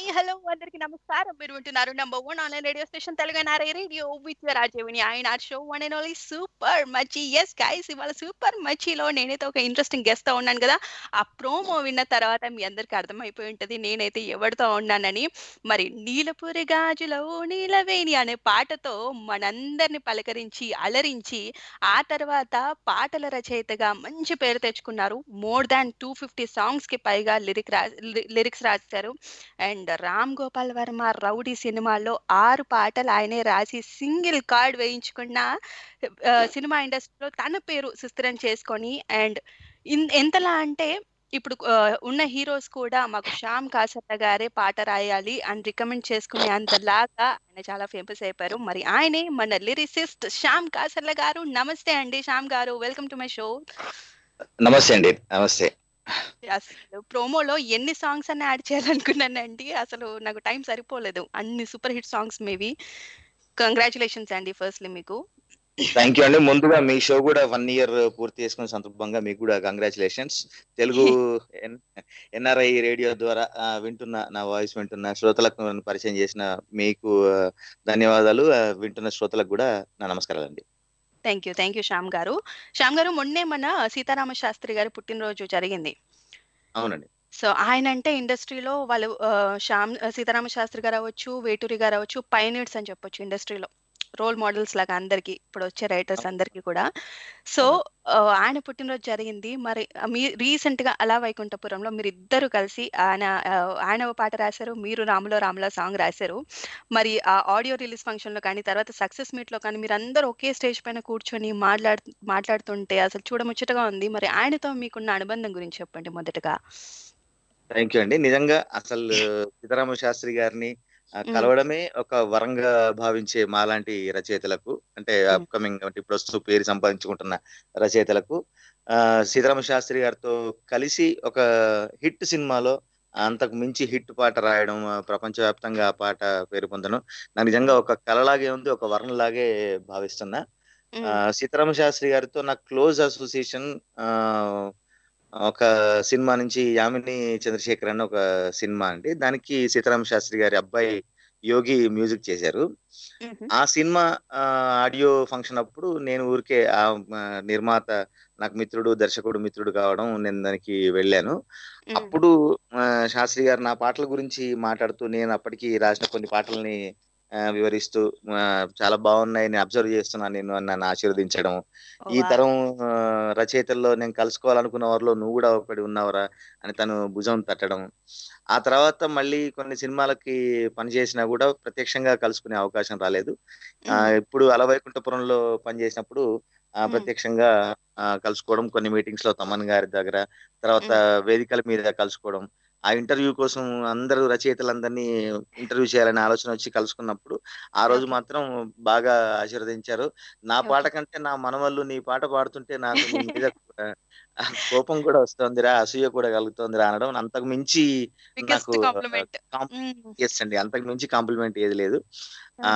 Hi hello అందరికి నమస్కారం. మీరు వింటున్నారు number one online radio station Telangana radio with రాజేవిని ఆయన. Show one and only super Machi. Yes guys ఇవాళ సూపర్ మచ్చిలో నేనైతే ఒక ఇంట్రెస్టింగ్ గెస్ట్తో ఉన్నాను కదా. ఆ ప్రోమో విన్న తర్వాత మీ అందరికి అర్థమైపోయి ఉంటుంది. నేనైతే ఎవరితో ఉన్నానని. మరి నీలపురి గాజులో నీలవేణి అనే పాటతో మనందరిని పలకరించి అలరించి ఆ తర్వాత పాటల రచయితగా మంచి పేరు తెచ్చుకున్నారు. మోర్ దాన్ టూ ఫిఫ్టీ సాంగ్స్కి పైగా లిరిక్ రా లిరిక్స్ రాశారు. అండ్ రామ్ గోపాల్ వర్మ రౌడీ సినిమాలో ఆరు పాటలు ఆయనే రాసి సింగిల్ కార్డ్ వేయించుకున్న సినిమా ఇండస్ట్రీలో తన పేరు సుస్థిరం చేసుకొని అండ్ ఎంతలా అంటే ఇప్పుడు ఉన్న హీరోస్ కూడా మాకు శ్యామ్ కాసర్ల గారే పాట రాయాలి అని రికమెండ్ చేసుకునే అంతలాగా ఆయన చాలా ఫేమస్ అయిపోయారు. మరి ఆయనే మన లిరిసిస్ట్ శ్యామ్ కాసర్ల గారు. నమస్తే అండి Shyam garu. Welcome to my show. నమస్తే అండి. నమస్తే. అసలు ప్రోమోలో ఎన్ని సాంగ్స్ అన్న యాడ్ చేయాలనుకున్నానండి. అసలు నాకు టైం సరిపోలేదు. అన్ని సూపర్ హిట్ సాంగ్స్ మేవి కంగ్రాచులేషన్స్ అండి ఫస్ట్లీ మీకు. థ్యాంక్ యూ అండి. ముందుగా మీ షో కూడా వన్ ఇయర్ పూర్తి చేసుకున్న సందర్భంగా మీకు కూడా కంగ్రాచులేషన్స్. తెలుగు ఎన్ఆర్ఐ రేడియో ద్వారా వింటున్న నా వాయిస్ వింటున్న శ్రోతలకు పరిచయం చేసిన మీకు ధన్యవాదాలు. వింటున్న శ్రోతలకు కూడా నా నమస్కారాలు అండి thank you thank you Shyam garu. Shyam garu మొన్నే మన సీతారామ శాస్త్రి గారి పుట్టినరోజు జరిగింది. అవునండి. సో ఆయన అంటే ఇండస్ట్రీలో వాళ్ళు శ్యామ్ సీతారామ శాస్త్రి గారు అవ్వచ్చు వేటూరి గారు అవ్వచ్చు పైనీడ్స్ అని చెప్పొచ్చు ఇండస్ట్రీలో. రోల్ మోడల్స్ లాగా అందరికి ఇప్పుడు వచ్చే రైటర్స్ అందరికి కూడా. సో ఆయన పుట్టినరోజు జరిగింది. మరి మీ రీసెంట్గా అలా వైకుంఠపురంలో మీరు ఇద్దరు కలిసి ఆయన ఆయన పాట రాశారు మీరు రాములో రాములో సాంగ్ రాశారు. మరి ఆ ఆడియో రిలీజ్ ఫంక్షన్లో కానీ తర్వాత సక్సెస్ మీట్లో కానీ మీరు అందరూ ఒకే స్టేజ్ పైన కూర్చొని మాట్లాడు మాట్లాడుతుంటే అసలు చూడముచ్చటగా ఉంది. మరి ఆయనతో మీకున్న అనుబంధం గురించి చెప్పండి మొదటగా. థ్యాంక్ యూ అండి. నిజంగా అసలు సీతారామ శాస్త్రి గారిని. కలవడమే ఒక వరంగా భావించే మాలాంటి రచయితలకు అంటే. అప్కమింగ్ అంటే ప్రస్తుతం పేరు సంపాదించుకుంటున్న రచయితలకు ఆ సీతారామ శాస్త్రి గారితో కలిసి ఒక హిట్ సినిమాలో అంతకు మించి హిట్ పాట రాయడం ప్రపంచవ్యాప్తంగా ఆ పాట పేరు పొందడం నాకు నిజంగా ఒక కళలాగే ఉంది ఒక వరంలాగే భావిస్తున్నా. సీతారామ శాస్త్రి గారితో నాకు క్లోజ్ అసోసియేషన్ ఒక సినిమా నుంచి యామిని చంద్రశేఖర్ అని ఒక సినిమా అండి దానికి సీతారామ శాస్త్రి గారి అబ్బాయి యోగి మ్యూజిక్ చేశారు. ఆ సినిమా ఆడియో ఫంక్షన్ అప్పుడు నేను ఊరికే ఆ నిర్మాత నాకు మిత్రుడు దర్శకుడు మిత్రుడు కావడం నేను దానికి వెళ్ళాను. అప్పుడు శాస్త్రి గారు నా పాటల గురించి మాట్లాడుతూ నేను అప్పటికి రాసిన కొన్ని పాటల్ని వివరిస్తూ చాలా బాగున్నాయి నేను అబ్జర్వ్ చేస్తున్నాను నేను నన్ను ఆశీర్వదించడం ఈ. తరం రచయితల్లో నేను కలుసుకోవాలనుకున్న వారిలో నువ్వు కూడా ఒకటి ఉన్నావురా అని తను భుజం తట్టడం ఆ తర్వాత మళ్ళీ కొన్ని సినిమాలకి పనిచేసినా కూడా ప్రత్యక్షంగా కలుసుకునే అవకాశం రాలేదు. ఇప్పుడు అలవైకుంఠపురంలో పనిచేసినప్పుడు. ప్రత్యక్షంగా ఆ, కలుసుకోవడం కొన్ని మీటింగ్స్లో తమన్ గారి దగ్గర తర్వాత. వేదికల మీద కలుసుకోవడం ఆ ఇంటర్వ్యూ కోసం అందరూ రచయితలందరినీ ఇంటర్వ్యూ చేయాలనే ఆలోచన వచ్చి కలుసుకున్నప్పుడు ఆ రోజు మాత్రం బాగా ఆశీర్వదించారు. నా పాట కంటే నా మనవళ్ళు నీ పాట పాడుతుంటే నాకు మీద కోపం కూడా వస్తోందిరా అసూయ కూడా కలుగుతోందిరా అనడం అంతకు మించి నాకు కాంప్లిమెంట్. ఎస్ అండి. అంతకు మించి కాంప్లిమెంట్ ఏది లేదు. ఆ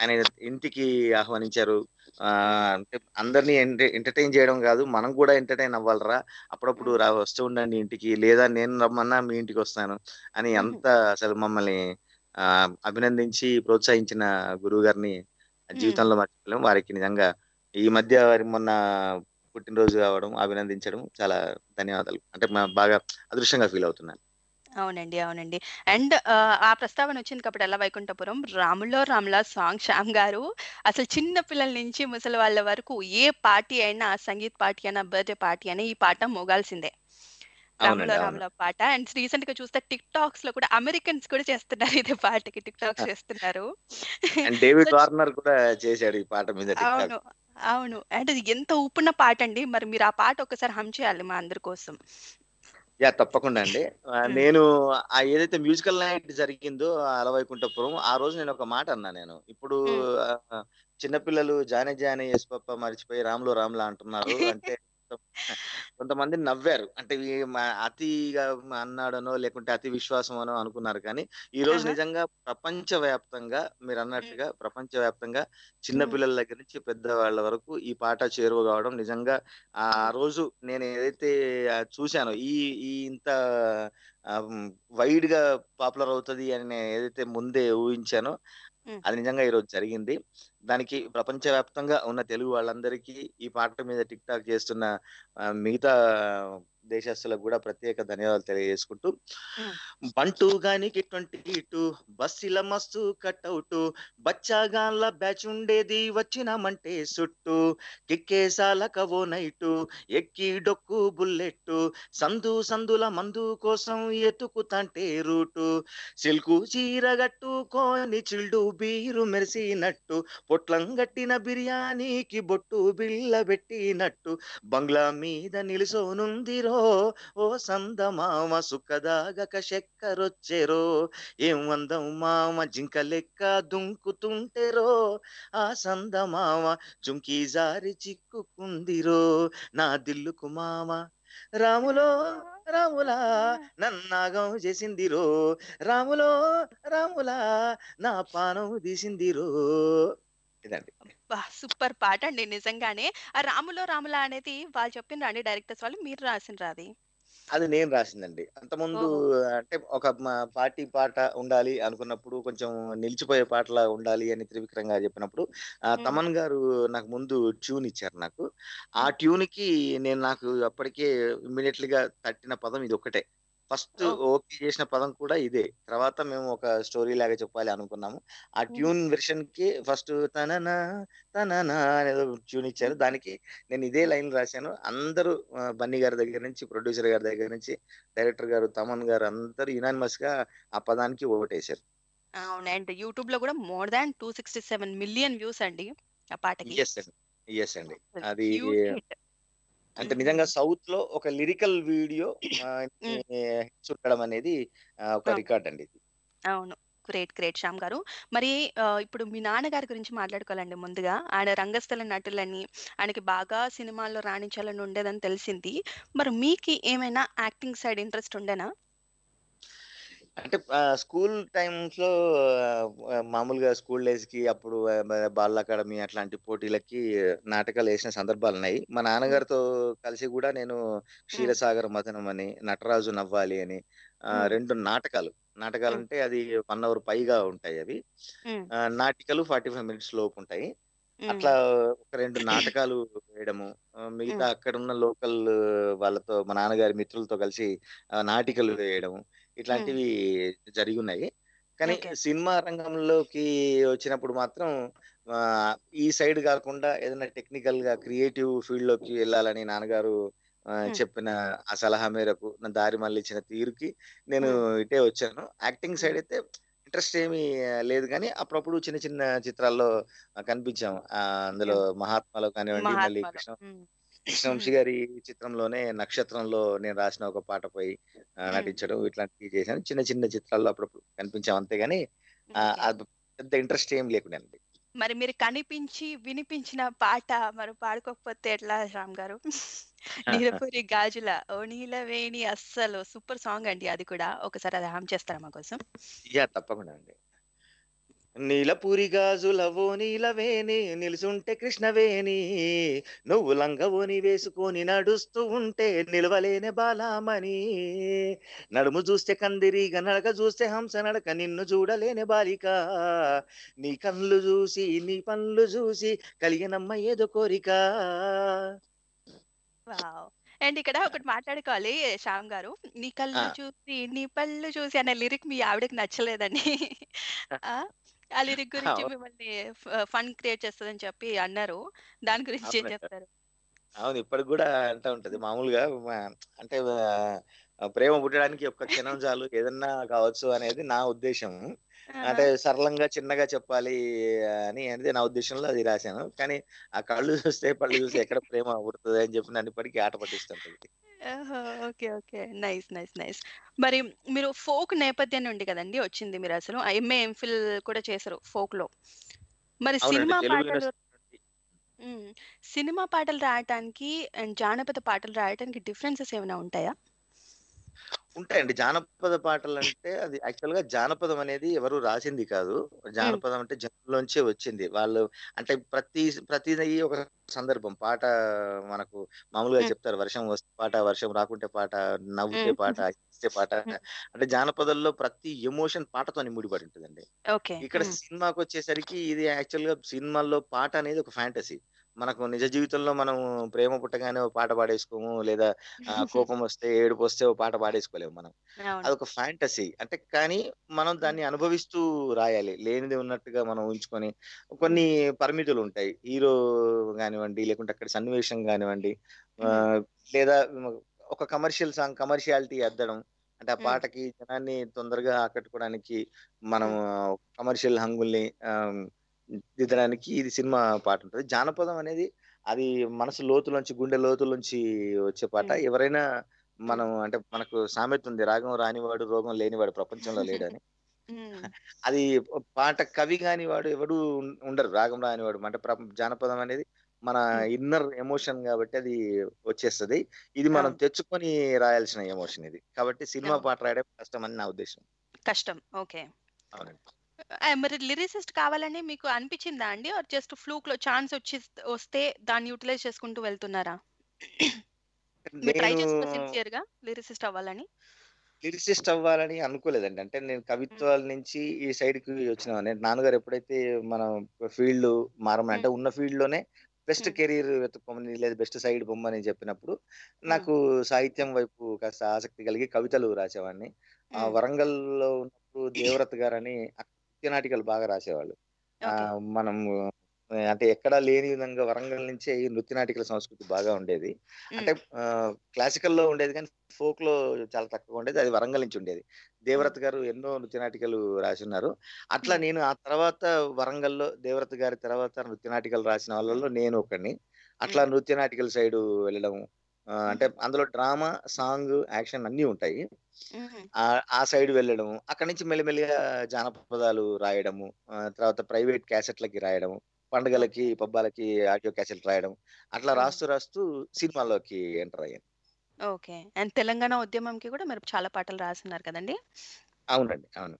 ఆయన ఇంటికి ఆహ్వానించారు. అంటే అందరినీ ఎంటర్టైన్ చేయడం కాదు మనం కూడా ఎంటర్టైన్ అవ్వాలరా. అప్పుడప్పుడు రా వస్తూ ఉండండి ఇంటికి లేదా నేను రమ్మన్నా మీ ఇంటికి వస్తాను అని అంత అసలు మమ్మల్ని ఆ అభినందించి ప్రోత్సహించిన గురువు గారిని జీవితంలో మర్చిపోలేము వారికి నిజంగా ఈ మధ్య వారి మొన్న పుట్టినరోజు కావడం అభినందించడం చాలా ధన్యవాదాలు. అంటే మా- బాగా అదృష్టంగా ఫీల్ అవుతున్నాను. అవునండి అవునండి. అండ్ ఆ ప్రస్తావన వచ్చింది కాబట్టి అలా వైకుంఠపురం? రాములో రాములా సాంగ్ శ్యామ్ గారు. అసలు చిన్న పిల్లల నుంచి ముసలి వాళ్ళ వరకు ఏ పార్టీ అయినా సంగీత్ పార్టీ అయినా బర్త్డే పార్టీ అయినా ఈ పాట మోగాల్సిందే. రాములో అవునండి అవును. రాముల పాట. అండ్ రీసెంట్గా చూస్తే టిక్ టాక్స్లో కూడా అమెరికన్స్ కూడా చేస్తున్నారు ఇదే పాటకి. టిక్ టాక్స్ చేస్తున్నారు. అండ్ డేవిడ్ వార్నర్ కూడా చేశాడు ఈ పాట మీద టిక్ టాక్ అవును అవును. అండ్ ఇది ఎంత ఊపున్న పాట అండి. మరి మీరు ఆ పాట ఒకసారి హమ్ చేయాలి మా అందరి కోసం. యా తప్పకుండా అండి మ్మ్. నేను ఆ ఏదైతే మ్యూజికల్ నైట్ జరిగిందో అలవైకుంఠపురం ఆ రోజు నేను ఒక మాట అన్నా నేను ఇప్పుడు. ఆ, చిన్నపిల్లలు జానే జానే ఎస్ పప్ప మర్చిపోయి రాములో రాములా అంటున్నారు అంటే కొంతమంది నవ్వారు అంటే ఈ మ- అతిగా అన్నాడనో లేకుంటే అతి విశ్వాసం అనో అనుకున్నారు కానీ ఈ రోజు ఆహా. నిజంగా ప్రపంచ వ్యాప్తంగా మీరు అన్నట్టుగా ప్రపంచ వ్యాప్తంగా చిన్న మ్. పిల్లల దగ్గర నుంచి పెద్దవాళ్ళ వరకు ఈ పాట చేరువ కావడం నిజంగా ఆ రోజు నేను ఏదైతే ఆ, చూశానో ఈ ఈ ఇంత వైడ్గా పాపులర్ అవుతుంది అని నేను ఏదైతే ముందే ఊహించానో. అది నిజంగా ఈరోజు జరిగింది దానికి ప్రపంచవ్యాప్తంగా ఉన్న తెలుగు వాళ్ళందరికీ ఈ పాట మీద టిక్ టాక్ చేస్తున్న మిగతా దేశస్తులకు కూడా ప్రత్యేక ధన్యవాదాలు తెలియజేసుకుంటూ. బంటూ గానికి ట్వంటీ టూ బస్సుల మస్తు కట్అవుట్ బచ్చాగాన్ల బ్యాచ్ ఉండేది వచ్చినామంటే సుట్టు కిక్కేసాలక ఓ నైటు ఎక్కి డొక్కు బుల్లెట్టు సందు సందుల మందు కోసం ఎతుకుతంటే రూటు సిల్కు చీర గట్టుకోని చిల్డు బీరు మెరిసినట్టు పొట్లం గట్టిన బిర్యానీకి బొట్టు బిళ్ళ పెట్టినట్టు బంగ్లా మీద నిలుసోనుందిరో ఓ సంద మామ సుఖదాగక శక్కరొచ్చెరో ఏం అందం మామ జింక లెక్క దుంకుతుంటెరో ఆ సంద మామ జుంకి జారి చిక్కుకుందిరో నా దిల్లుకు మామ రాములో రాములా నన్నాగం చేసిందిరో రాములో రాములా నా పానం తీసిందిరో. ఇదండి. బా సూపర్ పాట అండి నిజంగానే. ఆ రాములో రాముల అనేది వాళ్ళు చెప్పిన అండి డైరెక్టర్స్ వాళ్ళు మీరు రాసిన అది? అది నేను రాసిందండి. అంతకుముందు. అంటే ఒక మా పార్టీ పాట ఉండాలి అనుకున్నప్పుడు కొంచెం నిలిచిపోయే పాటలా ఉండాలి అని త్రివిక్రమ్ గారు చెప్పినప్పుడు. తమన్ గారు నాకు ముందు ట్యూన్ ఇచ్చారు నాకు. ఆ ట్యూన్కి నేను నాకు అప్పటికే ఇమ్మీడియట్లీ గా తట్టిన పదం ఇది ఒకటే ఫస్ట్ ఓ. ఓకే చేసిన పదం కూడా ఇదే. తర్వాత మేము ఒక స్టోరీ లాగా చెప్పాలి అనుకున్నాము. ఆ ట్యూన్ వెర్షన్కి ఫస్ట్ తననా తననా అనేది ట్యూన్ ఇచ్చారు. దానికి నేను ఇదే లైన్ రాశాను. అందరూ బన్నీ గారి దగ్గర నుంచి ప్రొడ్యూసర్ గారి దగ్గర నుంచి డైరెక్టర్ గారు తమన్ గారు అందరూ యునానిమస్గా ఆ పదానికి ఓటేశారు. అవును. అండ్ యూట్యూబ్లో కూడా more than two sixty seven million views అండి ఆ పాటకి. ఎస్ అండి. ఎస్ అండి. అది. అంటే. నిజంగా సౌత్లో ఒక లిరికల్ వీడియో ఉండడం అనేది ఒక. రికార్డ్ అండి ఇది. అవును. గ్రేట్ గ్రేట్ శ్యామ్ గారు. మరి ఇప్పుడు మీ నాన్నగారి గురించి మాట్లాడుకోవాలండి ముందుగా. ఆయన రంగస్థల నటులని ఆయనకి బాగా సినిమాల్లో రాణించాలని ఉండేదని తెలిసింది. మరి మీకు ఏమైనా యాక్టింగ్ సైడ్ ఇంట్రెస్ట్ ఉండేనా? అంటే స్కూల్ టైమ్స్లో మామూలుగా స్కూల్ డేస్కి అప్పుడు బాల అకాడమీ అట్లాంటి పోటీలకి నాటకాలు వేసిన సందర్భాలు ఉన్నాయి మా నాన్నగారితో కలిసి కూడా నేను క్షీరసాగర మథనం అని నటరాజు నవ్వాలి అని. రెండు నాటకాలు. నాటకాలు. అంటే అది వన్ అవర్ పైగా ఉంటాయి అవి. నాటికలు ఫార్టీ ఫైవ్ మినిట్స్ లోపు ఉంటాయి. అట్లా ఒక రెండు నాటకాలు వేయడము మిగతా అక్కడ ఉన్న లోకల్ వాళ్ళతో మా నాన్నగారి మిత్రులతో కలిసి నాటికలు వేయడము. ఇట్లాంటివి జరిగి ఉన్నాయి కానీ. సినిమా రంగంలోకి వచ్చినప్పుడు మాత్రం ఈ సైడ్ కాకుండా ఏదైనా టెక్నికల్గా క్రియేటివ్ ఫీల్డ్లోకి వెళ్ళాలని నాన్నగారు. చెప్పిన ఆ సలహా మేరకు నా దారి మళ్ళించిన తీరుకి నేను ఇటే వచ్చాను. యాక్టింగ్ సైడ్ అయితే ఇంట్రెస్ట్ ఏమీ లేదు కానీ అప్పుడప్పుడు చిన్న చిన్న చిత్రాల్లో ఆ, కనిపించాం ఆ, అందులో మహాత్మాలో కానివ్వండి మళ్ళీ కృష్ణ కృష్ణవంశీ గారి చిత్రంలోనే నక్షత్రంలో నేను రాసిన ఒక పాటపై ఆ, మ్మ్. నటించడం ఇట్లాంటివి చేశాను. చిన్న చిన్న చిత్రాల్లో అప్పుడప్పుడు కనిపించాం అంతేగాని పెద్ద ఇంట్రెస్ట్ ఏం లేకుండా మరి మీరు కనిపించి వినిపించిన పాట మరి పాడుకోకపోతే ఎట్లా శ్యామ్ గారు? నీలపురి గాజుల ఓ నీలవేణి అస్సలు సూపర్ సాంగ్ అండి అది కూడా. ఒకసారి అది హామ్ చేస్తారా మా కోసం యా తప్పకుండా అండి. నీలపూరి గాజులవో నీలవేణి నిలుసుంటే కృష్ణవేణి నువ్వు లంగవోని వేసుకొని నడుస్తూ ఉంటే నిలవలేని బాలామణి. నడుము చూస్తే కందిరిగ నడక చూస్తే హంస నడక నిన్ను చూడలేని బాలిక. నీ కళ్ళు చూసి నీ పనులు చూసి కలిగినమ్మ ఏదో కోరిక. వావ్. అండ్ ఇక్కడ ఒకటి మాట్లాడుకోవాలి శ్యామ్ గారు. నీ కళ్ళు. చూసి నీ పళ్ళు చూసి అనే లిరిక్ మీ ఆవిడకి నచ్చలేదండి ఆ లిరిక్ గురించి. మిమ్మల్ని ఫన్ క్రియేట్ చేస్తుందని చెప్పి అన్నారు. దాని గురించి ఏం. చెప్తారు అవును ఇప్పటికి కూడా అంటూ ఉంటది. మామూలుగా అంటే ప్రేమ పుట్టడానికి ఒక్క క్షణం చాలు ఏదన్నా కావచ్చు అనేది నా ఉద్దేశం. అంటే సరళంగా చిన్నగా చెప్పాలి అని అనేది నా ఉద్దేశంలో అది రాశాను. కానీ ఆ కళ్ళు చూస్తే పళ్ళు చూస్తే ఎక్కడ ప్రేమ పుడుతుంది అని చెప్పి నన్ను ఇప్పటికీ ఆట పట్టిస్తుంటది. Okay okay. Nice nice nice. మరి మీరు ఫోక్ నేపథ్యం నుండి కదండి వచ్చింది మీరు అసలు. ఎంఏ ఎంఫిల్ కూడా చేశారు ఫోక్లో మరి సినిమా పాటలు. సినిమా పాటలు రాయటానికి అండ్ జానపద పాటలు రాయటానికి డిఫరెన్సెస్ ఏమైనా ఉంటాయా? ఉంటాయండి. జానపద పాటలంటే అది యాక్చువల్‌గా జానపదం అనేది ఎవరు రాసింది కాదు. జానపదం అంటే జనంలోంచే వచ్చింది. వాళ్ళు అంటే ప్రతి ప్రతిది ఒక సందర్భం. పాట మనకు మామూలుగా. చెప్తారు. వర్షం వస్తే పాట, వర్షం రాకుంటే పాట, నవ్వుతే. పాట, ఏడిస్తే పాట. అంటే జానపదంలో ప్రతి ఎమోషన్ పాటతోని ముడిపడి ఉంటదండి. ఇక్కడ హ్మ్. సినిమాకొచ్చేసరికి ఇది యాక్చువల్‌గా సినిమాల్లో పాట అనేది ఒక ఫ్యాంటసీ. మనకు నిజ జీవితంలో మనం ప్రేమ పుట్టగానే ఓ పాట పాడేసుకోము. లేదా ఆహ్, కోపమొస్తే, ఏడుపొస్తే ఓ పాట పాడేసుకోలేము మనం. అదొక ఫ్యాంటసీ. అంటే కానీ మనం. దాన్ని అనుభవిస్తూ రాయాలి. లేనిది ఉన్నట్టుగా మనం ఊహించుకొని హ్మ్. కొన్ని పరిమితులుంటాయి. హీరో గానివ్వండి, లేకుంటే అక్కడ సన్నివేశం. ఆహ్, లేదా ఒక కమర్షియల్ సాంగ్ కమర్షియాలిటీ అద్దడం. అంటే ఆ. పాటకి జనాన్ని తొందరగా ఆకట్టుకోవడానికి మనం. కమర్షియల్ హంగుల్ని దిద్దడానికి ఇది సినిమా పాటుంటది. జానపదం అనేది అది మనసు లోతులోంచి, గుండె లోతులోంచి వచ్చే పాట. ఎవరైనా. మనం అంటే మనకు సామెత ఉంది. రాగం రానివాడు, రోగం లేనివాడు ప్రపంచంలో లేడని. అది పాట కవి గానివాడు ఎవడు ఉం ఉండరు. రాగం రానివాడు. అంటే జానపదం అనేది మన. ఇన్నర్ ఎమోషన్ గాబట్టి అది వచ్చేస్తది. ఇది మనం. తెచ్చుకొని రాయాల్సిన ఎమోషన్ ఇది. కాబట్టి సినిమా. పాట రాయడం కష్టమని నా ఉద్దేశ్యం. కష్టం. ఓకే. అవునండి. మరి లిరిసిస్ట్ కావాలని మీకు అనిపిచ్చిందా అండి? ఆర్ జస్ట్ ఫ్లూక్‌లో ఛాన్స్ వచ్చిస్ వస్తే దాన్ని యుటిలైజ్ చేసుకుంటూ వెళ్తున్నారా? మీరు ట్రై నేను చేసారా సిన్సియర్‌గా లిరిసిస్ట్ అవ్వాలని? లిరిసిస్ట్ అవ్వాలని అనుకోలేదండి. అంటే నేను హ్మ్. కవిత్వాల నుంచి ఈ సైడ్‌కి వచ్చినవాడిని. నాన్నగారు ఎప్పుడైతే మనం ఫీల్డ్ మారమని హ్మ్. అంటే ఉన్న ఫీల్డ్‌లోనే బెస్ట్ హ్మ్. కెరీర్ వెతుక్కోమని లేదా బెస్ట్ సైడ్ పొమ్మని చెప్పినప్పుడు హ్మ్. నాకు సాహిత్యం వైపు కాస్త ఆసక్తి కలిగి కవితలు రాసేవాడిని. ఆహ్, హ్మ్. వరంగల్‌లో ఉన్నప్పుడు దేవరత్ గారని నృత్య నాటికలు బాగా రాసేవాళ్ళు. మనము అంటే ఎక్కడా లేని విధంగా వరంగల్ నుంచే ఈ నృత్య నాటికల సంస్కృతి బాగా ఉండేది. అంటే క్లాసికల్‌లో ఉండేది కానీ ఫోక్‌లో చాలా తక్కువగా ఉండేది. అది వరంగల్ నుంచి ఉండేది. దేవరత్ గారు ఎన్నో నృత్య నాటికలు రాసున్నారు. అట్లా. నేను ఆ తర్వాత వరంగల్‌లో దేవరత్ గారి తర్వాత నృత్య నాటికలు రాసిన వాళ్ళలో నేను ఒకడిని. అట్లా. నృత్య నాటికల సైడు వెళ్ళడం. అంటే. అందులో డ్రామా, సాంగ్, యాక్షన్ అన్నీ ఉంటాయి. ఆ సైడ్ వెళ్ళడం. అక్కడి నుంచి మెల్లిమెల్లిగా జానపదాలు రాయడము. తర్వాత ప్రైవేట్ క్యాసెట్‌లకి రాయడం. పండుగలకి. పబ్బాలకి ఆడియో క్యాసెట్‌లు రాయడం. అట్లా. రాస్తూ రాస్తూ సినిమాల్లోకి ఎంటర్ అయ్యాను. ఓకే. అండ్ తెలంగాణ ఉద్యమంకి కూడా మీరు చాలా పాటలు రాసున్నారు కదండీ! అవునండి. అవును.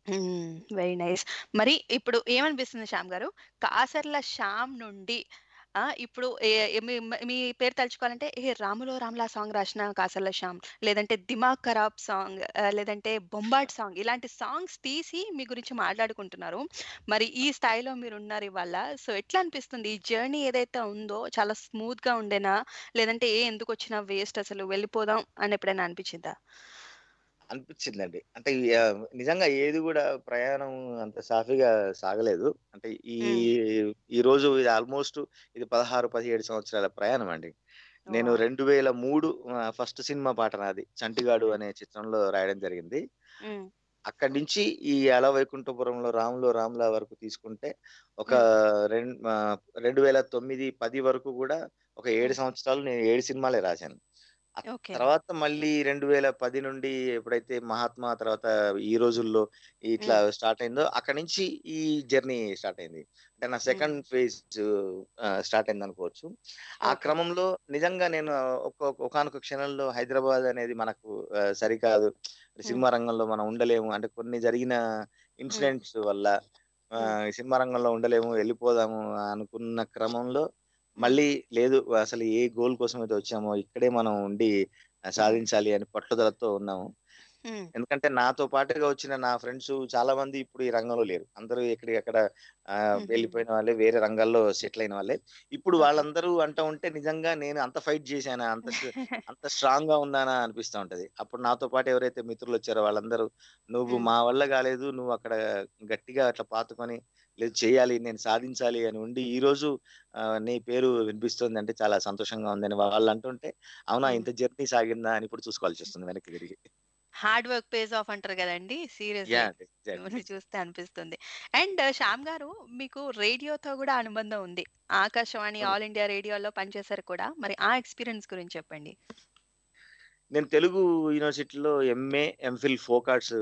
Very nice. మరి ఇప్పుడు ఏమనిపిస్తుంది శ్యామ్ గారు? కాసర్ల శ్యామ్ నుండి ఇప్పుడు ఏ మీ మీ పేరు తలుచుకోవాలంటే ఏ 'రాములో రామ్లా సాంగ్ రాసిన కాసర్ల శ్యామ్, లేదంటే 'దిమాగ్ ఖరాబ్' సాంగ్ ఆహ్, లేదంటే 'బొంబాట్' సాంగ్ ఇలాంటి సాంగ్స్ తీసి మీ గురించి మాట్లాడుకుంటున్నారు. మరి ఈ స్థాయిలో మీరున్నారు ఇవాళ. సో, ఎట్లా అనిపిస్తుంది? ఈ జర్నీ ఏదైతే ఉందో చాలా స్మూత్‌గా ఉండేనా? లేదంటే ఏ ఎందుకొచ్చినా వేస్ట్ అసలు వెళ్ళిపోదాం అని ఎప్పుడైనా అనిపించిందా? అనిపిచ్చిందండి. అంటే నిజంగా ఏది గూడా ప్రయాణం అంత సాఫీగా సాగలేదు. అంటే ఈ హ్మ్. ఈరోజు ఇది ఆల్‌మోస్ట్ ఇది 16, 17 సంవత్సరాల ప్రయాణం అండి. నేను వావ్! 2003 ఆహ్, ఫస్ట్ సినిమా పాట నాది. 'చంటిగాడు'. అనే చిత్రంలో రాయడం జరిగింది. అక్కడి నుంచి ఈ 'అల వైకుంఠపురంలో రాములో రాముల' వరకు తీసుకుంటే ఒక హ్మ్. రెం ఆహ్, 2009, 10 వరకు గూడా ఒక 7 హ్మ్. సంవత్సరాలు నేను 7 సినిమాలే రాశాను. ఆ ఓకే. తర్వాత మళ్ళీ 2010 నుండి ఎప్పుడైతే 'మహాత్మా' తర్వాత ఈ రోజుల్లో ఇట్లా హ్మ్. స్టార్ట్ అయిందో అక్కడి నుంచి ఈ జర్నీ స్టార్ట్ అయింది. అంటే నా హ్మ్. సెకండ్ ఫేజ్ ఆహ్, స్టార్ట్ అయిందనుకోవచ్చు. ఆ ఓకే. క్రమంలో నిజంగా నేను ఒక ఒకానొక క్షణంలో హైదరాబాద్ అనేది మనకు ఆహ్, సరికాదు. హ్మ్. సినిమా రంగంలో మనం ఉండలేము. అంటే కొన్ని జరిగిన హ్మ్. ఇన్సిడెంట్స్ వల్ల హ్మ్. ఆహ్, సినిమా రంగంలో ఉండలేము, వెళ్ళిపోదాము అనుకున్న క్రమంలో. మళ్ళీ లేదు అసలు ఏ గోల్ కోసం అయితే వచ్చామో ఇక్కడే మనం ఉండి సాధించాలి అని పట్టుదలతో ఉన్నాము. ఎందుకంటే నాతో పాటుగా వచ్చిన నా ఫ్రెండ్స్ చాలా మంది ఇప్పుడు ఈ రంగంలో లేరు. అందరూ ఎక్కడికక్కడ ఆహ్, హుహు. వెళ్ళిపోయిన వాళ్ళే, వేరే రంగాల్లో సెటిల్ అయిన వాళ్ళే. ఇప్పుడు. వాళ్ళందరూ అంటా ఉంటే నిజంగా నేను అంత ఫైట్ చేశానా? అంత అంత స్ట్రాంగ్‌గా ఉన్నానా అనిపిస్తా ఉంటది. అప్పుడు నాతో పాటు ఎవరైతే మిత్రులొచ్చారో వాళ్ళందరూ "నువ్వు. మా వల్ల కాలేదు. నువ్వు అక్కడ గట్టిగా అట్లా పాతుకొని లేదు చేయాలి, నేను సాధించాలి" అని ఉండి ఈరోజు ఆహ్, నీ పేరు వినిపిస్తుందంటే చాలా సంతోషంగా ఉందని వాళ్ళు అంటుంటే, అవునా. ఇంత జర్నీ సాగిందా అని ఇప్పుడు చూసుకోవాల్సొస్తుంది వెనక్కి తిరిగి. హార్డ్ వర్క్ పేస్ ఆఫ్ అంటారు! సీరియస్‌లీ. ఎగ్జాక్ట్‌లీ. మిమ్మల్ని చూస్తే అనిపిస్తుంది. అండ్ శ్యామ్ గారు మీకు రేడియోతో గూడా అనుబంధం ఉంది. ఆకాశవాణి. ఆల్ ఇండియా రేడియోలో పనిచేశారు కూడా. మరి ఆ ఎక్స్‌పీరియన్స్ గురించి చెప్పండి? నేను తెలుగు యూనివర్సిటీలో ఎంఏ, ఎంఫిల్ ఫోక్ ఆర్ట్స్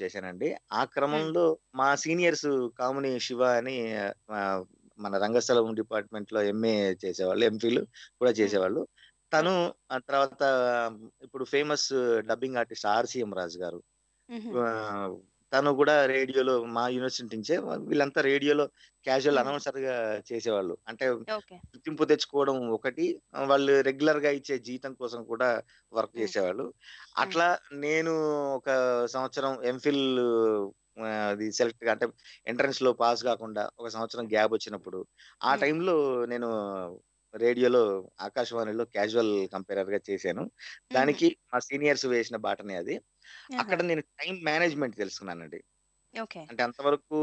చేశానండి. ఆ. క్రమంలో మా సీనియర్స్ కామిని శివ అని మన రంగస్థలం డిపార్ట్మెంట్లో ఎంఏ చేసేవాళ్ళు ఎంఫిల్ కూడా చేసేవాళ్ళు తను ఆ తర్వాత ఇప్పుడు famous dubbing artist RCM Raju garu తను కూడా రేడియోలో మా యూనివర్సిటీ నుంచే వీళ్ళంతా రేడియోలో క్యాజువల్. అనౌన్సర్గా చేసేవాళ్ళు అంటే గుర్తింపు తెచ్చుకోవడం ఒకటి వాళ్ళు రెగ్యులర్గా ఇచ్చే జీతం కోసం కూడా వర్క్. చేసేవాళ్ళు అట్లా నేను ఒక సంవత్సరం ఎంఫిల్ అది సెలెక్ట్ అంటే ఎంట్రన్స్లో పాస్ కాకుండా ఒక సంవత్సరం గ్యాప్ వచ్చినప్పుడు ఆ. టైంలో నేను రేడియోలో ఆకాశవాణిలో క్యాజువల్ కంపేరర్గా చేశాను దానికి మా సీనియర్స్ వేసిన బాటనే అది. అక్కడ నేను టైం మేనేజ్మెంట్ తెలుసుకున్నానండి. అంటే అంతవరకు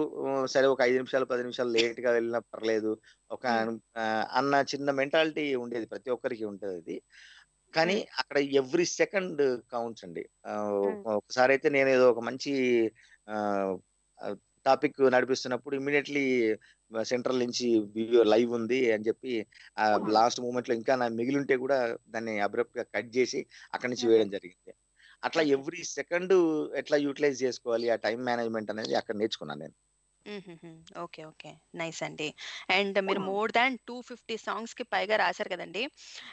సరే ఒక ఐదు నిమిషాలు పది నిమిషాలు లేట్గా వెళ్ళినా పర్లేదు. ఒక అన్న చిన్న మెంటాలిటీ ఉండేది ప్రతి ఒక్కరికి ఉంటుంది అది కానీ అక్కడ ఎవ్రీ సెకండ్ కౌంట్స్ అండి. ఒకసారి అయితే నేను ఏదో ఒక మంచి టాపిక్ నడిపిస్తున్నప్పుడు ఇమీడియట్లీ సెంట్రల్ నుంచి లైవ్ ఉంది అని చెప్పి ఆ లాస్ట్ మూమెంట్లో ఇంకా నా మిగిలింటే కూడా దాన్ని అబ్రప్ట్గా కట్ చేసి అక్కడి నుంచి వేయడం జరిగింది. అట్లా ఎవ్రీ సెకండ్ ఎట్లా యూటిలైజ్ చేసుకోవాలి ఆ టైం మేనేజ్మెంట్ అనేది అక్కడ నేర్చుకున్నాను నేను. Okay okay. నైస్ అండి. అండ్ మీరు మోర్ దాన్ టూ ఫిఫ్టీ సాంగ్స్కి పైగా రాశారు కదండి.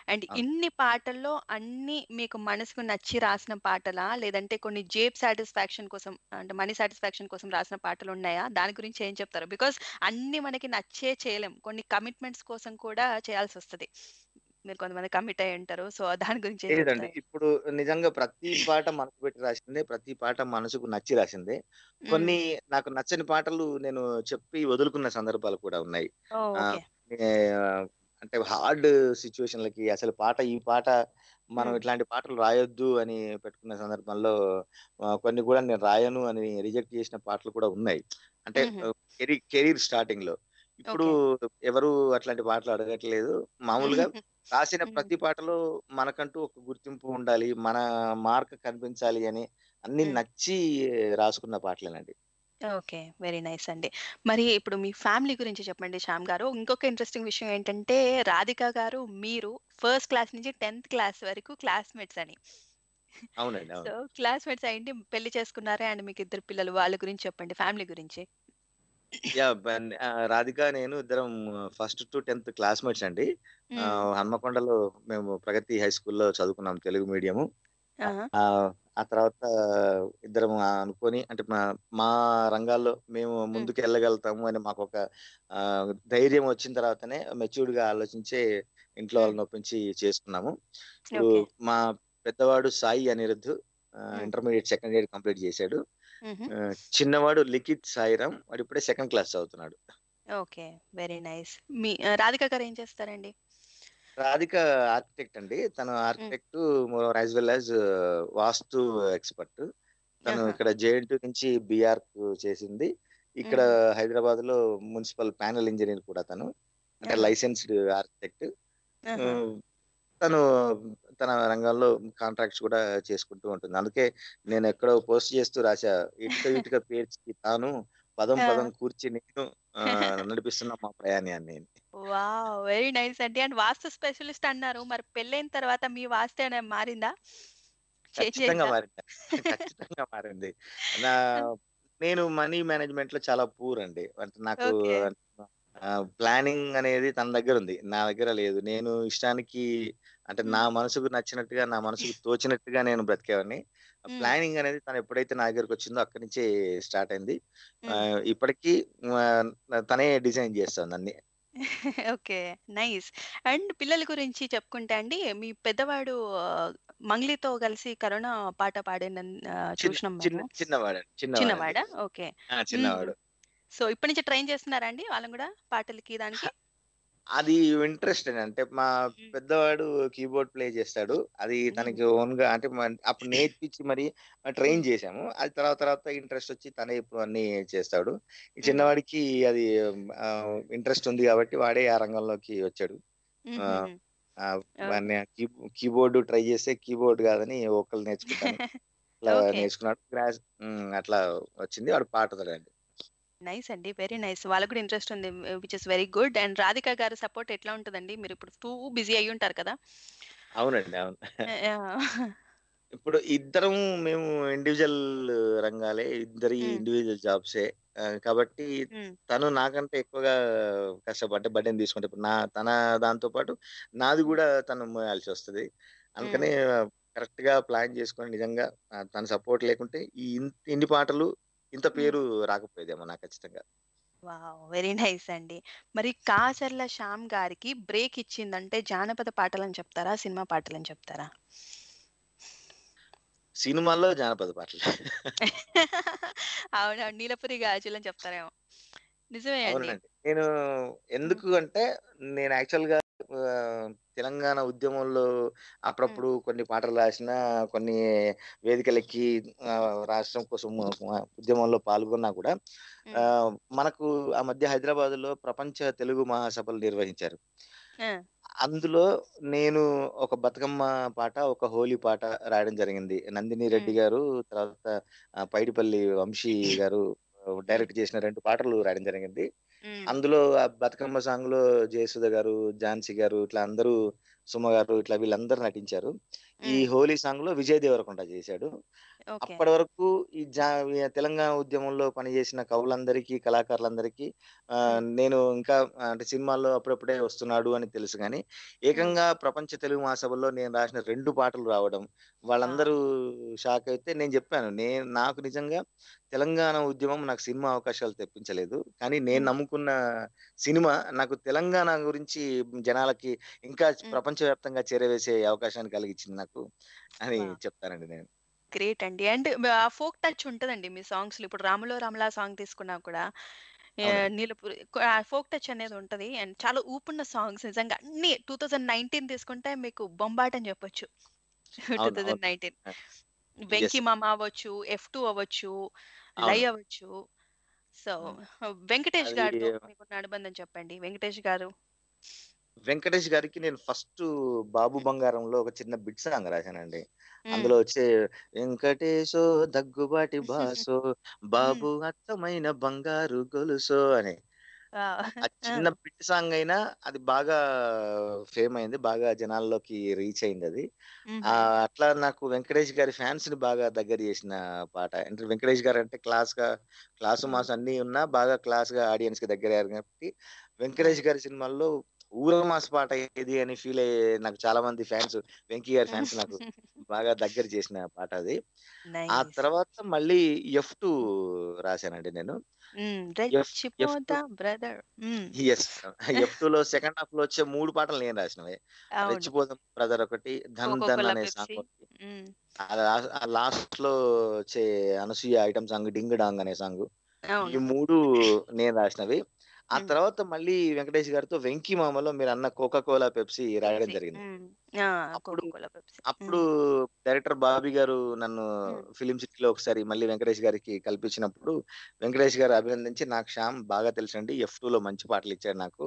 అండ్. ఇన్ని పాటల్లో అన్ని మీకు మనసుకు నచ్చి రాసిన పాటలా? లేదంటే కొన్ని జేబ్ సాటిస్ఫాక్షన్ కోసం అంటే మనీ సాటిస్ఫాక్షన్ కోసం రాసిన పాటలు ఉన్నాయా? దాని గురించి ఏం చెప్తారు? బికాస్ అన్ని మనకి నచ్చే చేయలేం. కొన్ని కమిట్మెంట్స్ కోసం కూడా చేయాల్సి వస్తది. మీరు కొంతమంది కమిట్ అయి ఉంటారు. సో దాని గురించి లేదండి. ఇప్పుడు నిజంగా ప్రతి పాట మనసు పెట్టి రాసిందే ప్రతి పాట మనసుకు నచ్చి రాసిందే. కొన్ని నాకు నచ్చని పాటలు నేను చెప్పి వదులుకున్న సందర్భాలు కూడా ఉన్నాయి. అంటే హార్డ్ సిచ్యువేషన్లకి అసలు పాట ఈ పాట మనం. ఇట్లాంటి పాటలు రాయొద్దు అని పెట్టుకున్న సందర్భంలో కొన్ని కూడా నేను రాయను అని రిజెక్ట్ చేసిన పాటలు కూడా ఉన్నాయి. అంటే. కెరీర్ కెరీర్ స్టార్టింగ్లో ఇప్పుడు ఎవరు అట్లాంటి పాటలు అడగట్లేదు. మామూలుగా రాసిన. ప్రతి పాటలో మనకంటూ ఒక గుర్తింపు ఉండాలి మన మార్క్ కనిపించాలి అని అన్ని. నచ్చి రాసుకున్న పాటలేనండి. ఓకే. వెరీ నైస్ అండి. మరి ఇప్పుడు మీ ఫ్యామిలీ గురించి చెప్పండి శ్యామ్ గారు. ఇంకొక ఇంట్రెస్టింగ్ విషయం ఏంటంటే రాధిక గారు మీరు ఫస్ట్ క్లాస్ నుంచి టెన్త్ క్లాస్ వరకు క్లాస్మేట్స్ అని. అవునండి అవును. సో క్లాస్మేట్స్ అయింది పెళ్ళి చేసుకున్నారే అండ్ మీకు ఇద్దరు పిల్లలు. వాళ్ళ గురించి చెప్పండి ఫ్యామిలీ గురించి. యా రాధిక నేను ఇద్దరం ఫస్ట్ టు టెన్త్ క్లాస్మేట్స్ అండి. ఆ, హన్మకొండలో మేము ప్రగతి హై స్కూల్లో చదువుకున్నాం తెలుగు మీడియము. ఆ తర్వాత ఇద్దరం అనుకొని అంటే మా మా రంగాల్లో మేము ముందుకు వెళ్ళగలుగుతాము అని మాకు ఒక ధైర్యం వచ్చిన తర్వాతనే మెచ్యూర్డ్గా ఆలోచించే ఇంట్లో వాళ్ళని ఒప్పించి చేసుకున్నాము. మా పెద్దవాడు Sai Anirudh. Intermediate second year complete చేశాడు. చిన్నవాడు లిఖిత్ సాయిరామ్ వాడు ఇప్పుడే సెకండ్ క్లాస్ చదువుతున్నాడు. ఓకే వెరీ నైస్ మీ రాధిక గారు ఏం చేస్తారండి? రాధిక ఆర్కిటెక్ట్ అండి. తను architect as well as vastu expert తను ఆహా. ఇక్కడ జేఎన్టీ నుంచి బీఆర్ చేసింది. ఇక్కడ హైదరాబాద్లో మున్సిపల్ ప్యానల్ ఇంజనీర్ కూడా తను. అంటే. లైసెన్స్డ్ ఆర్కిటెక్ట్ ఆహా. తను తన రంగంలో కాంట్రాక్ట్స్ కూడా చేసుకుంటూ ఉంటుంది. అందుకే నేను ఎక్కడో పోస్ట్ చేస్తూ రాశా. ఇటుక ఇటుక పేర్చి తాను పదం. పదం కూర్చి నేను నడిపిస్తున్న మా ప్రయాణాన్ని వావ్! వెరీ నైస్ అండి. అండ్ వాస్తు స్పెషలిస్ట్ అన్నారు. మరి పెళ్ళైన తర్వాత మీ వాస్తు మారిందా? ఖచ్చితంగా మారింది. ఖచ్చితంగా మారింది. నా నేను మనీ మేనేజ్మెంట్లో చాలా పూర్ అండి. అంటే నాకు ప్లానింగ్ అనేది తన దగ్గర ఉంది. నా దగ్గర లేదు. నేను ఇష్టానికి అంటే నా మనసుకు నచ్చినట్టుగా నా మనసుకు తోచినట్టుగా నేను బ్రతికేవాడిని. ప్లానింగ్ అనేది తను ఎప్పుడైతే నా దగ్గరకు వచ్చిందో అక్కడి నుంచే స్టార్ట్ అయింది. ఇప్పటికీ తనే డిజైన్ చేస్తుంది అన్ని ఓకే. నైస్. అండ్ పిల్లల గురించి చెప్పుకుంటే అండి మీ పెద్దవాడు మంగ్లీతో కలిసి కరోనా పాట పాడిన చూసినాం చిన్నవాడు చిన్నవాడు? ఓకే. చిన్నవాడు. సో ఇప్పటి నుంచి ట్రైన్ చేస్తున్నారా అండి వాళ్ళని కూడా పాటలకి దానికి? అది ఇంట్రెస్ట్ అంటే మా పెద్దవాడు కీబోర్డ్ ప్లే చేస్తాడు. అది తనకి ఓన్గా అంటే అప్పుడు నేర్పించి మరి ట్రైన్ చేసాము అది తర్వాత తర్వాత ఇంట్రెస్ట్ వచ్చి తనే ఇప్పుడు అన్ని చేస్తాడు. ఈ చిన్నవాడికి అది ఇంట్రెస్ట్ ఉంది కాబట్టి వాడే ఆ రంగంలోకి వచ్చాడు. కీబోర్డ్ ట్రై చేస్తే కీబోర్డ్ కాదని ఒకళ్ళు నేర్చుకుంటాను. అట్లా. నేర్చుకున్నాడు. అట్లా వచ్చింది. వాడు పాడుతాడండి నైస్ అండి వెరీ నైస్ వాళ్ళకు కూడా ఇంట్రెస్ట్ ఉంది which is very good and Radhika గారి సపోర్ట్ ఎట్లా ఉంటుందండి మీరు ఇప్పుడు టూ బిజీ అయి ఉంటారు కదా అవునండి అవును ఇప్పుడు ఇద్దరం మేము ఇండివిజువల్ రంగాలే ఇద్దరి. ఇండివిజువల్ జాబ్సే కాబట్టి. తను నాకంటే ఎక్కువగా కష్టపడ్డ బర్డెన్ తీసుకుంటే ఇప్పుడు నా తన దాంతో పాటు నాది గూడా తను మోయాల్సి వస్తది. అందుకని హ్మ్. కరెక్ట్‌గా ప్లాన్ చేసుకొని నిజంగా తన సపోర్ట్ లేకుంటే ఈ ఇన్ ఇన్ని పాటలు ఇంత. పేరు రాకపోయేదేమో నాకు ఖచ్చితంగా. వావ్! వెరీ నైస్ అండి. మరి కాసర్ల శ్యామ్ గారికి బ్రేక్ ఇచ్చిందంటే జానపద పాటలని చెప్తారా? సినిమా పాటలని చెప్తారా? సినిమాల్లో జానపద పాటలే. అవునవును. 'నీలపురి గాజులని' చెప్తారేమో. నిజమే అండి. నేను. ఎందుకు అంటే నేను యాక్చువల్‌గా ఆహ్, తెలంగాణ ఉద్యమంలో. అప్పుడప్పుడు కొన్ని పాటలు రాసినా, కొన్ని వేదికలెక్కి ఆహ్, రాష్ట్రం కోసం ఉద్యమంలో పాల్గొన్నా కూడా మనకు ఆ మధ్య హైదరాబాద్‌లో ప్రపంచ తెలుగు మహాసభలు నిర్వహించారు. అందులో నేను ఒక బతుకమ్మ పాట, ఒక హోలీ పాట రాయడం జరిగింది. నందిని రెడ్డి. గారు, తర్వాత పైడిపల్లి వంశీ గారు. డైరెక్ట్ చేసిన 2 పాటలు రాయడం జరిగింది. అందులో ఆ బతుకమ్మ సాంగ్‌లో జయసుధ గారు, ఝాన్సీ గారు ఇట్లా అందరూ సుమ గారు ఇట్లా వీళ్ళందరూ నటించారు. ఈ. హోలీ సాంగ్‌లో విజయ్ దేవరకొండ చేశాడు. ఓకే. అప్పటి వరకు ఈ జా తెలంగాణ ఉద్యమంలో పనిచేసిన కవులందరికీ, కళాకారులందరికీ హ్మ్. నేను ఇంకా అంటే సినిమాల్లో అప్పుడప్పుడే వస్తున్నాడు అని తెలుసు హ్మ్. ఏకంగా ప్రపంచ తెలుగు మహాసభల్లో నేను రాసిన 2 పాటలు రావడం! వాళ్ళందరూ షాక్ అయితే నేను జెప్పాను. నేను నాకు నిజంగా తెలంగాణ ఉద్యమం నాకు సినిమా అవకాశాలు తెప్పించలేదు. కానీ నేను. నమ్ముకున్న సినిమా నాకు తెలంగాణ గురించి జనాలకి ఇంకా. ప్రపంచవ్యాప్తంగా చేరవేసే అవకాశాన్ని కలిగించింది నాకు అని! చెప్తానండి నేను. గ్రేట్ అండి. అండ్ ఆ ఫోక్ టచ్ ఉంటదండి మీ సాంగ్స్‌లో. ఇప్పుడు 'రాములో రాములా' సాంగ్ తీసుకున్నా కూడా. నీలపురి ఫోక్ టచ్ అనేది ఉంటది. అండ్ చాలా ఊపున్న సాంగ్స్ నిజంగా అన్నీ 2019 తీసుకుంటే మీకు బొంబాటని చెప్పొచ్చు. అవును. అవును. 2019 ఆ! 'వెంకి. మామ' అవ్వచ్చు, 'ఎఫ్2' అవ్వచ్చు, 'లై'. అవ్వచ్చు. సో. వెంకటేష్ మీకున్న అనుబంధం చెప్పండి. వెంకటేష్ గారు. వెంకటేష్ గారికి నేను ఫస్టు 'బాబు. బంగారంలో' ఒక చిన్న బిట్ సాంగ్ రాశానండి. అందులో వచ్చే వెంకటేశో దగ్గుబాటి బాసో. బాబు అచ్చమైన బంగారు గొలుసో అని. ఆ! చిన్న బిట్ సాంగ్ అయినా అది బాగా ఫేమ్ అయింది. బాగా జనాల్లోకి రీచ్. హుహు. ఆహ్, అట్లా నాకు వెంకటేష్ గారి ఫ్యాన్స్‌ని బాగా దగ్గర చేసిన పాట. అంటే వెంకటేష్ గారంటే క్లాస్‌గా క్లాసు, హ్మ్. మాసు అన్నీ ఉన్నా బాగా క్లాస్‌గా ఆడియన్స్‌కి దగ్గరయ్యారు కాబట్టి, హ్మ్. వెంకటేష్ గారి సినిమాల్లో ఊర మాస్ పాట ఏది అని ఫీల్ అయ్యే నాకు చాలా మంది ఫ్యాన్స్ వెంకీ గారి ఫ్యాన్స్ నాకు బాగా దగ్గర చేసిన పాట అది. ఆ. తర్వాత మళ్ళీ ఎఫ్2 హ్మ్. రాశానండి నేను. ఎఫ్ ఎఫ్2 రెచ్చిపోతా బ్రదర్. హ్మ్. యెస్. ఎఫ్2లో సెకండ్ హాఫ్‌లో వచ్చే 3 పాటలు నేను రాసినవే. 'రెచ్చిపోదాం బ్రదర్' ఒకటి, 'ధన్ ధన్' అనే. సాంగ్ ఒకటి. హ్మ్. ఆ లాస్ ఆ లాస్ట్‌లో వచ్చే 'Anasuya' item song 'ding dong' అనే సాంగు. ఈ. 3 నేను రాసినవి. ఆ. తర్వాత మళ్ళీ వెంకటేష్ గారితో 'వెంకీ మామలో' మీరన్న 'కోకా కోలా పెప్సీ' రాయడం. జరిగింది. అప్పుడు. డైరెక్టర్ బాబీ గారు నన్ను. ఫిల్మ్ సిటీలో ఒకసారి మళ్ళీ వెంకటేష్ గారికి కల్పించినప్పుడు, వెంకటేష్ గారు అభినందించి, "నాకు శ్యామ్ బాగా తెలుసండి. ఎఫ్2లో మంచి పాటలిచ్చాడు నాకు.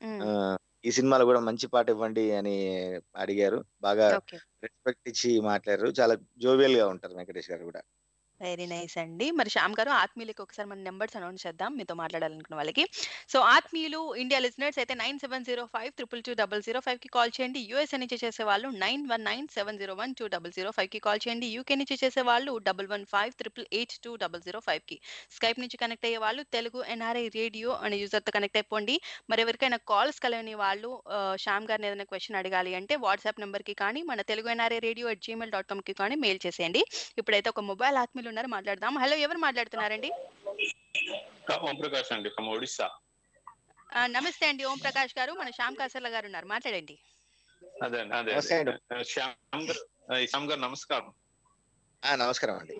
హ్మ్. ఆహ్, ఈ సినిమాలో గూడా మంచి పాట ఇవ్వండి" అని అడిగారు. బాగా. రెస్పెక్ట్ ఇచ్చి మాట్లాడారు. చాలా జోవియల్‌గా ఉంటారు వెంకటేష్ గారు గూడా. వెరీ నైస్ అండి. మరి శ్యామ్ గారు ఆత్మీయులకి ఒకసారి మన నంబర్స్ అనౌన్స్ చేద్దాం మీతో మాట్లాడాలనుకున్న వాళ్ళకి. సో, ఆత్మీయులు ఇండియా లిజనర్స్ అయితే 9705222005కి కాల్ చేయండి. యూఎస్ఏ నుంచి చేసేవాళ్ళు 9197012005కి కాల్ చేయండి. యూకే నుంచి చేసేవాళ్ళు 1158882005కి. స్కైప్ నుంచి కనెక్ట్ అయ్యే వాళ్ళు తెలుగు ఎన్ఆర్ఐ రేడియో అనే యూజర్‌తో కనెక్ట్ అయిపోండి. మరి ఎవరికైనా కాల్స్ కలవని వాళ్ళు శ్యామ్ గారిని ఏదైనా క్వెషన్ అడగాలి అంటే వాట్సాప్ నంబర్‌కి కానీ, మన Telugu NRI radio at gmail dot కామ్‌కి కానీ మెయిల్ చేసేయండి. ఇప్పుడైతే ఒక మొబైల్ ఆత్మీయులు ఉన్నారు మాట్లాడదాం. హలో ఎవరు మాట్లాడుతున్నారండి? ఓం ప్రకాష్ అండి ఫ్రమ్ ఒడిస్సా! నమస్తే అండి ఓం ప్రకాష్ గారు. మన శ్యామ్ కాసర్ల గారు ఉన్నారు. మాట్లాడండి. అదే అండి అదే. శ్యామ్ శ్యామ్ గారు నమస్కారం ఆ! నమస్కారం అండి.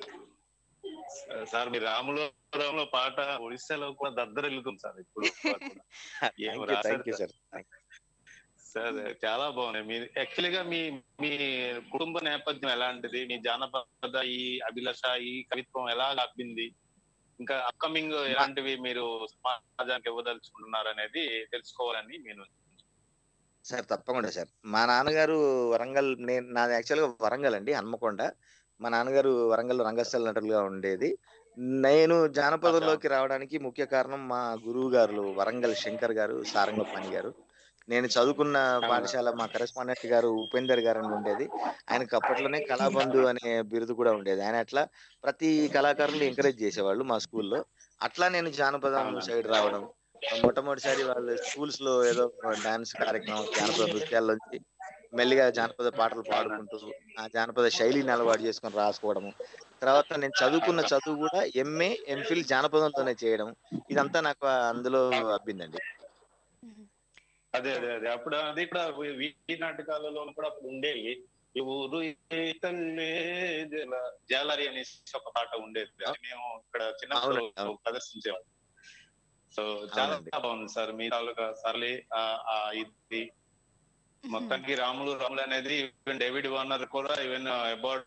సార్ మీ రాములో రాములో పాట ఒడిస్సాలో కూడా దద్దరిల్లుతుంది సార్ ఇప్పుడు సార్ చాలా బాగున్నాయి మీ యాక్చువల్గా మీ మీ కుటుంబ నేపథ్యం ఎలాంటిది మీ జానపద ఈ అభిలాష ఈ కవిత్వం ఎలా అబ్బింది ఇంకా అప్కమింగ్ ఎలాంటివి మీరు సమాజానికి ఇవ్వదలుచుకుంటున్నారు అనేది తెలుసుకోవాలని నేను సార్ తప్పకుండా సార్. మా నాన్నగారు వరంగల్ నేను నాది యాక్చువల్‌గా వరంగల్ అండి హన్మకొండ. మా నాన్నగారు వరంగల్‌లో రంగస్థల నటులుగా ఉండేది. నేను జానపదంలోకి రావడానికి ముఖ్య కారణం మా గురువు గారు వరంగల్ శంకర్ గారు, సారంగపాణి గారు. నేను చదువుకున్న పాఠశాల మా కరెస్పాండెంట్ గారు ఉపేందర్ గారు అని ఉండేది. ఆయనకు అప్పట్లోనే కళాబంధు అనే బిరుదు కూడా ఉండేది. ఆయన అట్లా ప్రతి కళాకారులు ఎంకరేజ్ చేసేవాళ్ళు మా స్కూల్లో. అట్లా నేను జానపదం. సైడ్ రావడం మొట్టమొదటిసారి వాళ్ళు స్కూల్స్లో ఏదో డాన్స్ కార్యక్రమం జానపద నృత్యాల్లోంచి మెల్లిగా జానపద పాటలు పాడుకుంటూ ఆ జానపద శైలిని అలవాటు చేసుకొని రాసుకోవడము. తర్వాత నేను చదువుకున్న చదువు కూడా ఎంఏ ఎంఫిల్ జానపదంతోనే చేయడం. ఇదంతా నాకు అందులో అబ్బిందండి. అదే అదే అదే. అప్పుడు అది కూడా వీ- వీధి నాటకాలలో కూడా అప్పుడు ఉండేవి. ఈ ఊరు జాలరి అనేసి ఒక పాట ఉండేది. అది మేము ఇక్కడ చిన్నప్పుడు. ప్రదర్శించేవాళ్ళం. సో చాలా. బాగుంది సార్. మీ తాలూకా సర్లే ఇది. మొత్తానికి రాములు రాములు అనేది ఈవెన్ డేవిడ్ వార్నర్ కూడా ఈవెన్ అబౌట్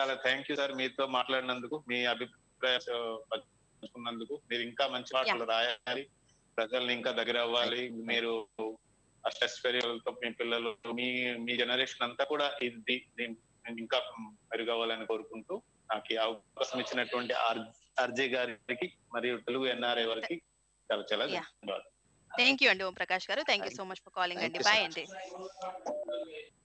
చాలా థ్యాంక్ యూ సార్ మీతో మాట్లాడినందుకు. మీ అభిప్రాయం పంచుకున్నందుకు మీరు ఇంకా మంచి మాటలు రాయాలి. ప్రజల్ని ఇంకా దగ్గర అవ్వాలి. మీరు ఆ స్ట్రెస్తో మీ పిల్లలు మీ మీ జనరేషన్ అంతా కూడా ఇది ఇంకా మెరుగవ్వాలని కోరుకుంటూ నాకు ఈ అవకాశం ఇచ్చినటువంటి ఆర్జే గారికి మరియు తెలుగు ఎన్ఆర్ఐ వారికి చాలా చాలా. ధన్యవాదాలు. థ్యాంక్ యూ అండి Om Prakash garu. Thank you so much for calling అండి. బాయ్. అండి.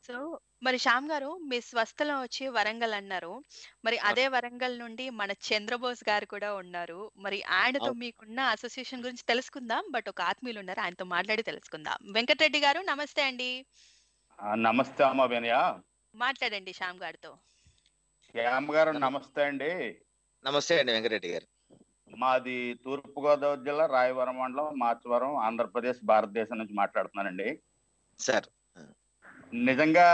సో మరి శ్యామ్ గారు మీ స్వస్థలం వచ్చి వరంగల్ అన్నారు. మరి అదే వరంగల్ నుండి మన చంద్రబోస్ గారు కూడా ఉన్నారు. మరి ఆయనతో. మీకున్న అసోసియేషన్ గురించి తెలుసుకుందాం బట్ ఒక ఆత్మీయులు ఉన్నారు. ఆయనతో మాట్లాడి తెలుసుకుందాం. వెంకటరెడ్డి గారు నమస్తే అండి. నమస్తే అమ్మ వినయ. మాట్లాడండి శ్యామ్ గారితో. శ్యామ్ గారు నమస్తే అండి. నమస్తే అండి వెంకటరెడ్డి గారు. మాది తూర్పు గోదావరి జిల్లా రాయవరం మండలం మార్చవరం ఆంధ్రప్రదేశ్ భారతదేశం నుంచి మాట్లాడుతున్నానండి. సార్. నిజంగా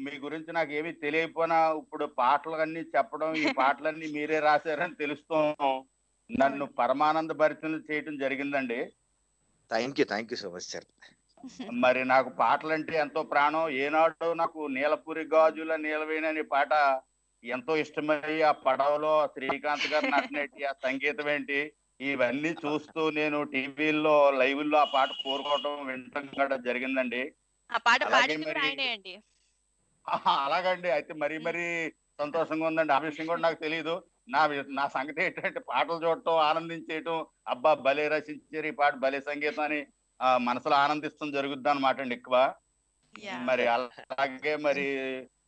మీ గురించి నాకు ఏమీ తెలియకపోయినా ఇప్పుడు పాటలు అన్ని చెప్పడం ఈ పాటలన్నీ మీరే రాశారని తెలుస్తూ నన్ను పరమానంద భరితలు చేయడం జరిగిందండి. Thank you thank you so much sir. మరి నాకు పాటలంటే ఎంతో ప్రాణం. ఏనాడు నాకు నీలపురి గాజుల నీలవేణి అనే పాట ఎంతో ఇష్టమై ఆ పడవలో శ్రీకాంత్ గారు నటినట్టు ఆ సంగీతం ఏంటి? ఇవన్నీ చూస్తూ నేను టీవీల్లో లైవ్లో ఆ పాట కోరుకోవడం వినటం కూడా జరిగిందండి. ఆ పాట అండి. అలాగండి. అయితే మరీ మరీ సంతోషంగా ఉందండి. ఆ విషయం కూడా నాకు తెలియదు నా నా సంగతి ఏంటంటే పాటలు చూడటం ఆనందించేయటం అబ్బా భలే రచించారు ఈ పాట భలే సంగీతం అని ఆ, మనసులో ఆనందిస్తాం జరుగుద్ది అనమాట అండి ఎక్కువ. మరి అలాగే మరి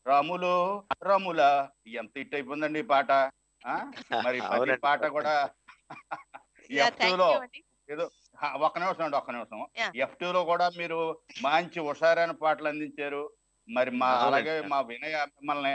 రాములు రాముల ఎంత హిట్ అయిపోయిందండి ఈ పాట ఆ? మరి ప్రతి. పాట కూడా ఎఫ్లో. హా, ఒక్క నిమిషం అండి ఒక్క నిమిషం. ఎఫ్లో కూడా మీరు మంచి హుషారైన పాటలు అందించారు మరి మా. అలాగే మా వినయ మిమ్మల్ని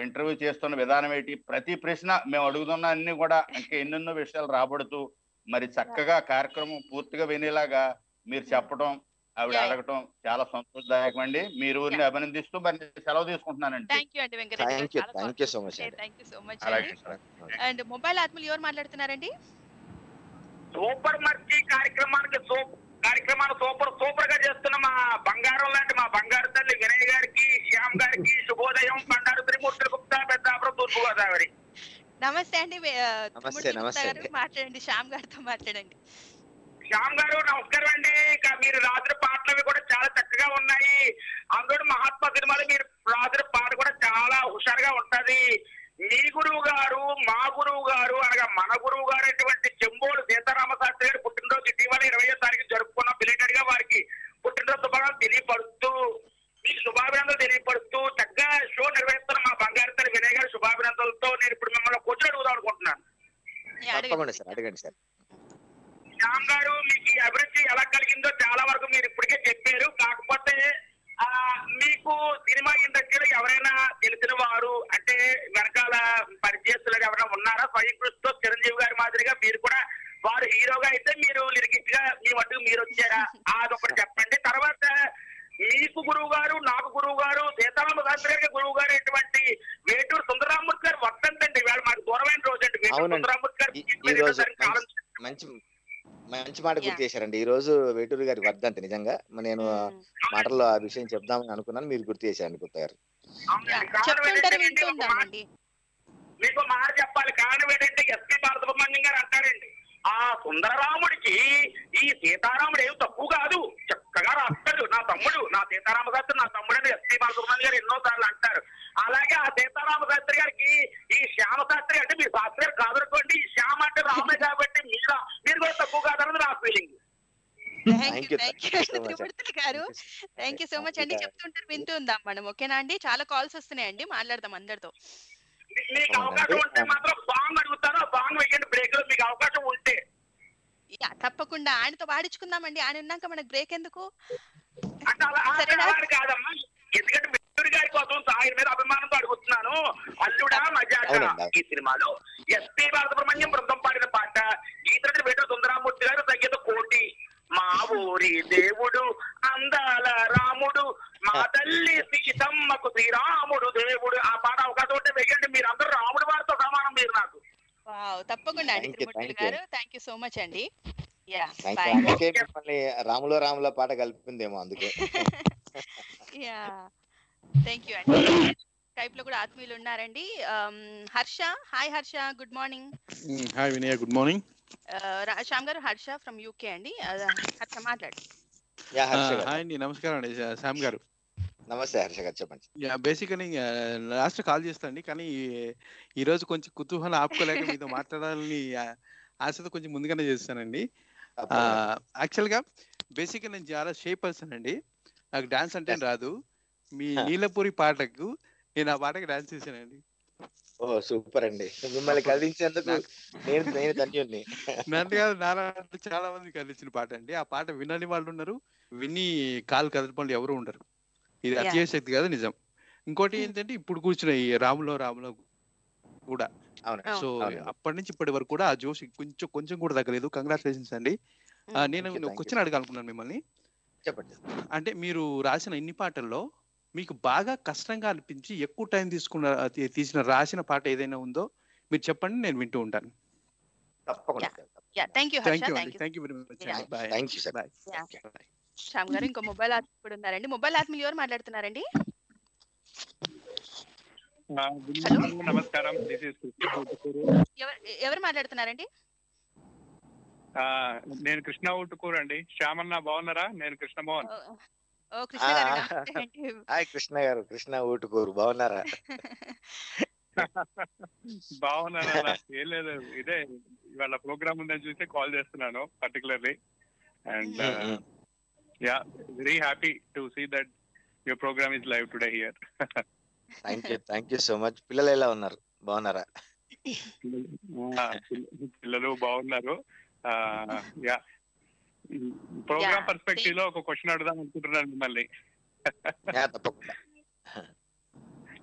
ఇంటర్వ్యూ చేస్తున్న విధానం ఏంటి ప్రతి ప్రశ్న మేము అడుగుతున్న అన్ని కూడా ఇంకా ఎన్నెన్నో విషయాలు రాబడుతూ మరి చక్కగా కార్యక్రమం పూర్తిగా వినేలాగా మీరు చెప్పడం ఆవిడ. అడగటం చాలా సంతోషదాయకం అండి మీరు ఊరిని అభినందిస్తూ మరి సెలవు తీసుకుంటున్నానండి. థ్యాంక్ యూ అండి థ్యాంక్ యూ సో మచ్ అండి. థ్యాంక్ యూ సో మచ్ అలాగే అండి. అండ్ మొబైల్ ఆత్మలు ఎవరు మాట్లాడుతున్నారండి? సూపర్ మర్చి కార్యక్రమానికి కార్యక్రమాన్ని సూపర్ సూపర్గా చేస్తున్న మా బంగారం లాంటి మా బంగారు తల్లి వినయ్ గారికి శ్యామ్ గారికి శుభోదయం బండారు త్రిమూర్తి గుప్తా పెద్దాపురం తూర్పు గోదావరి. నమస్తే అండి. మాట్లాడండి. శ్యామ్ గారితో మాట్లాడండి. శ్యామ్ గారు నమస్కారం అండి. ఇక మీరు రాత్రి పాటలు అవి కూడా చాలా చక్కగా ఉన్నాయి. అందులో మహాత్మా సినిమాలు మీరు రాత్రి పాట కూడా చాలా హుషారుగా ఉంటది. మీ గురువు గారు మా గురువు గారు అనగా మన గురువు గారు అటువంటి చెంబోడు సీతారామ శాస్త్రి గారు పుట్టినరోజు ఇటీవల ఇరవయో తారీఖు జరుపుకున్న బిలేటెడ్గా వారికి పుట్టినరోజు శుభాకాంక్షలు తెలియపరుస్తూ మీకు శుభాభినందనలు తెలియపరుస్తూ చక్కగా షో నిర్వహిస్తున్న మా బంగారు తల్లి వినయ్ గారి శుభాభినందనలతో నేను ఇప్పుడు మిమ్మల్ని కూర్చొని అడుగుదాం అనుకుంటున్నాను. అడగండి. సార్ అడగండి సార్ శ్యామ్ గారు మీకు ఈ అభిరుచి కలిగిందో చాలా వరకు మీరు ఇప్పటికే చెప్పారు. కాకపోతే ఆ మీకు సినిమా ఇండస్ట్రీలో ఎవరైనా తెలిసిన వారు అంటే వెనకాల పరిచయస్తులు ఎవరైనా ఉన్నారా? స్వయం కృషితో చిరంజీవి గారి మాదిరిగా మీరు కూడా వారు హీరోగా అయితే మీరు లిరికిస్ట్గా మీ మట్టుకు మీరు వచ్చారా? అదొకటి చెప్పండి. తర్వాత మీకు గురువు గారు నాకు గురువు గారు సీతారామ శాస్త్రి గారికి గురువు గారు అటువంటి వేటూరు సుందరరామూర్తి గారు వర్తండి వేళ మాకు దూరమైన రోజు అండి వేటూరు. సుందరరామూర్తి గారు మంచి మంచి మాట గుర్తు చేశారండి. ఈ రోజు వేటూరు గారి వర్ధంతి నిజంగా నేను. మాటల్లో ఆ విషయం చెప్దామని అనుకున్నాను. మీరు గుర్తు చేశారండి గుప్తా గారు మీకు మాట చెప్పాలి. కారణం ఏంటంటే ఎస్పి బాలసుబ్రహ్మణ్యం గారు అంటారండి. ఆ సుందరరాముడికి ఈ సీతారాముడు ఏం తక్కువ కాదు. చక్కగా రాస్తాడు. నా తమ్ముడు నా సీతారామ శాస్త్రి నా తమ్ముడు అని ఎస్పి బాలసుబ్రహ్మణ్యం గారు ఎన్నో సార్లు అంటారు. అలాగే ఆ సీతారామ శాస్త్రి గారికి ఈ శ్యామ శాస్త్రి అంటే మీ శాస్త్రి గారు కాదనుకోండి. ఈ శ్యామ అంటే రామే కాబట్టి మీరు మీరు కూడా తక్కువ కాదన్నది నా ఫీలింగ్ థ్యాంక్ యూ గారు థ్యాంక్ సో మచ్ అండి చెప్తుంటారు వింటూ ఉందాం మనం. ఓకేనా అండి? చాలా కాల్స్ వస్తున్నాయండి మాట్లాడదాం అందరితో. మీకు అవకాశం ఉంటే మాత్రం సాంగ్ అడుగుతాను ఆ సాంగ్ వేయండి బ్రేక్లో మీకు అవకాశం ఉంటే. యా తప్పకుండా. ఆయనతో పాడించుకుందామండి ఆయన ఉన్నాక మనకు బ్రేక్ ఎందుకు? కాదమ్మా. ఎందుకంటే మిత్రుడి గారి కోసం ఆయన మీద అభిమానంతో అడుగుతున్నాను. అల్లుడా మజాక. ఈ సినిమాలో ఎస్పి బాలసుబ్రహ్మణ్యం బృందం పాడిన పాట. గీతడి వేట సుందరామూర్తి గారు సంగీత కోటి. మా ఊరి దేవుడు అందాల రాముడు మా తల్లి సీతమ్మకు శ్రీరాముడు దేవుడు. ఆ పాట అవకాశం ఉంటే వెయ్యండి మీరు అందరూ రాముడి వారితో సమానం మీరు నాకు. తప్పకుండా అండి you. గారు. థ్యాంక్ యూ సో మచ్ అండి. అందుకే మిమ్మల్ని రాములో రాములో పాట కలిపిందేమో అందుకే. యా థ్యాంక్ యూ అండి. టైప్లో కూడా ఆత్మీయులు ఉన్నారండి. Um, Harsha hi Harsha good morning hi Vinaya good morning Shyam garu Harsha from UK అండి. హర్ష మాట్లాడు. యా హర్ష గారు. హాయ్ అండి నమస్కారం అండి శ్యామ్ గారు. నమస్తే హర్ష గారు చెప్పండి. యా బేసికలీ లాస్ట్ కాల్ చేస్తాండి కానీ ఈ రోజు కొంచెం కుతూహలం ఆపుకోలేక మీతో మాట్లాడాలని ఆశతో కొంచెం ముందుగానే చేస్తానండి. యాక్చువల్గా బేసిక్ నేను చాలా షే పర్సన్ అండి. నాకు డాన్స్ అంటే రాదు. మీ నీలపూరి పాటకు నేను ఆ పాటకి డాన్స్ చేశానండి. ఓ సూపర్ అండి. మిమ్మల్ని కలిగించేందుకు నేను నేను ధన్యుణ్ణి. నన్ను కాదు నాన్న చాలా మంది కలిసిన పాట అండి. ఆ పాట వినని వాళ్ళు ఉన్నారు విని కాలు వాళ్ళు ఎవరు ఉండరు. ఇది Yeah. అత్యశక్తి కాదు నిజం. ఇంకోటి ఏంటంటే ఇప్పుడు కూర్చున్న ఈ రాములో రాములో కూడా. అవును. అవును. సో. అప్పటి నుంచి ఇప్పటి వరకు కూడా ఆ జోష్ కొంచెం కొంచెం కూడా తగ్గలేదు. కంగ్రాచులేషన్స్ అండి. ఆ, Mm. నేను thank క్వశ్చన్ అడగాలనుకున్నాను మిమ్మల్ని. చెప్పండి. అంటే మీరు రాసిన ఇన్ని పాటల్లో మీకు బాగా కష్టంగా అనిపించి ఎక్కువ టైం తీసుకున్న తీసిన రాసిన పాట ఏదైనా ఉందో మీరు చెప్పండి నేను వింటూ ఉంటాను. తప్పకుండా yeah thank you thank you thank అండి. You thank you very much Yeah. Bye thank you sir bye Yeah. Shyam garu ఇంకో మొబైల్ కూడా ఉన్నారండి. మొబైల్ ఎవరు మాట్లాడుతున్నారండి? నమస్కారం. ఎవరు మాట్లాడుతున్నారండి? నేను కృష్ణ ఊటుకూరు అండి. శ్యామన్న బాగున్నారా? నేను కృష్ణమోహన్. ఓ, ఓ కృష్ణ గారు. హాయ్ కృష్ణ గారు కృష్ణ ఊటుకూరు. బాగున్నారా బాగున్నారా ఏం లేదు. ఇదే ఇవాళ ప్రోగ్రామ్ ఉందని చూసి కాల్ చేస్తున్నాను particularly and mm. Yeah very happy to see that your programme is live today here. Thank you thank you so much. పిల్లలు ఎలా ఉన్నారు? బాగున్నారా పిల్లలు బాగున్నారు యా ప్రోగ్రామ్ పర్స్పెక్టివ్లో ఒక క్వశ్చన్ అడుగుదాం అనుకుంటున్నాను మిమ్మల్ని.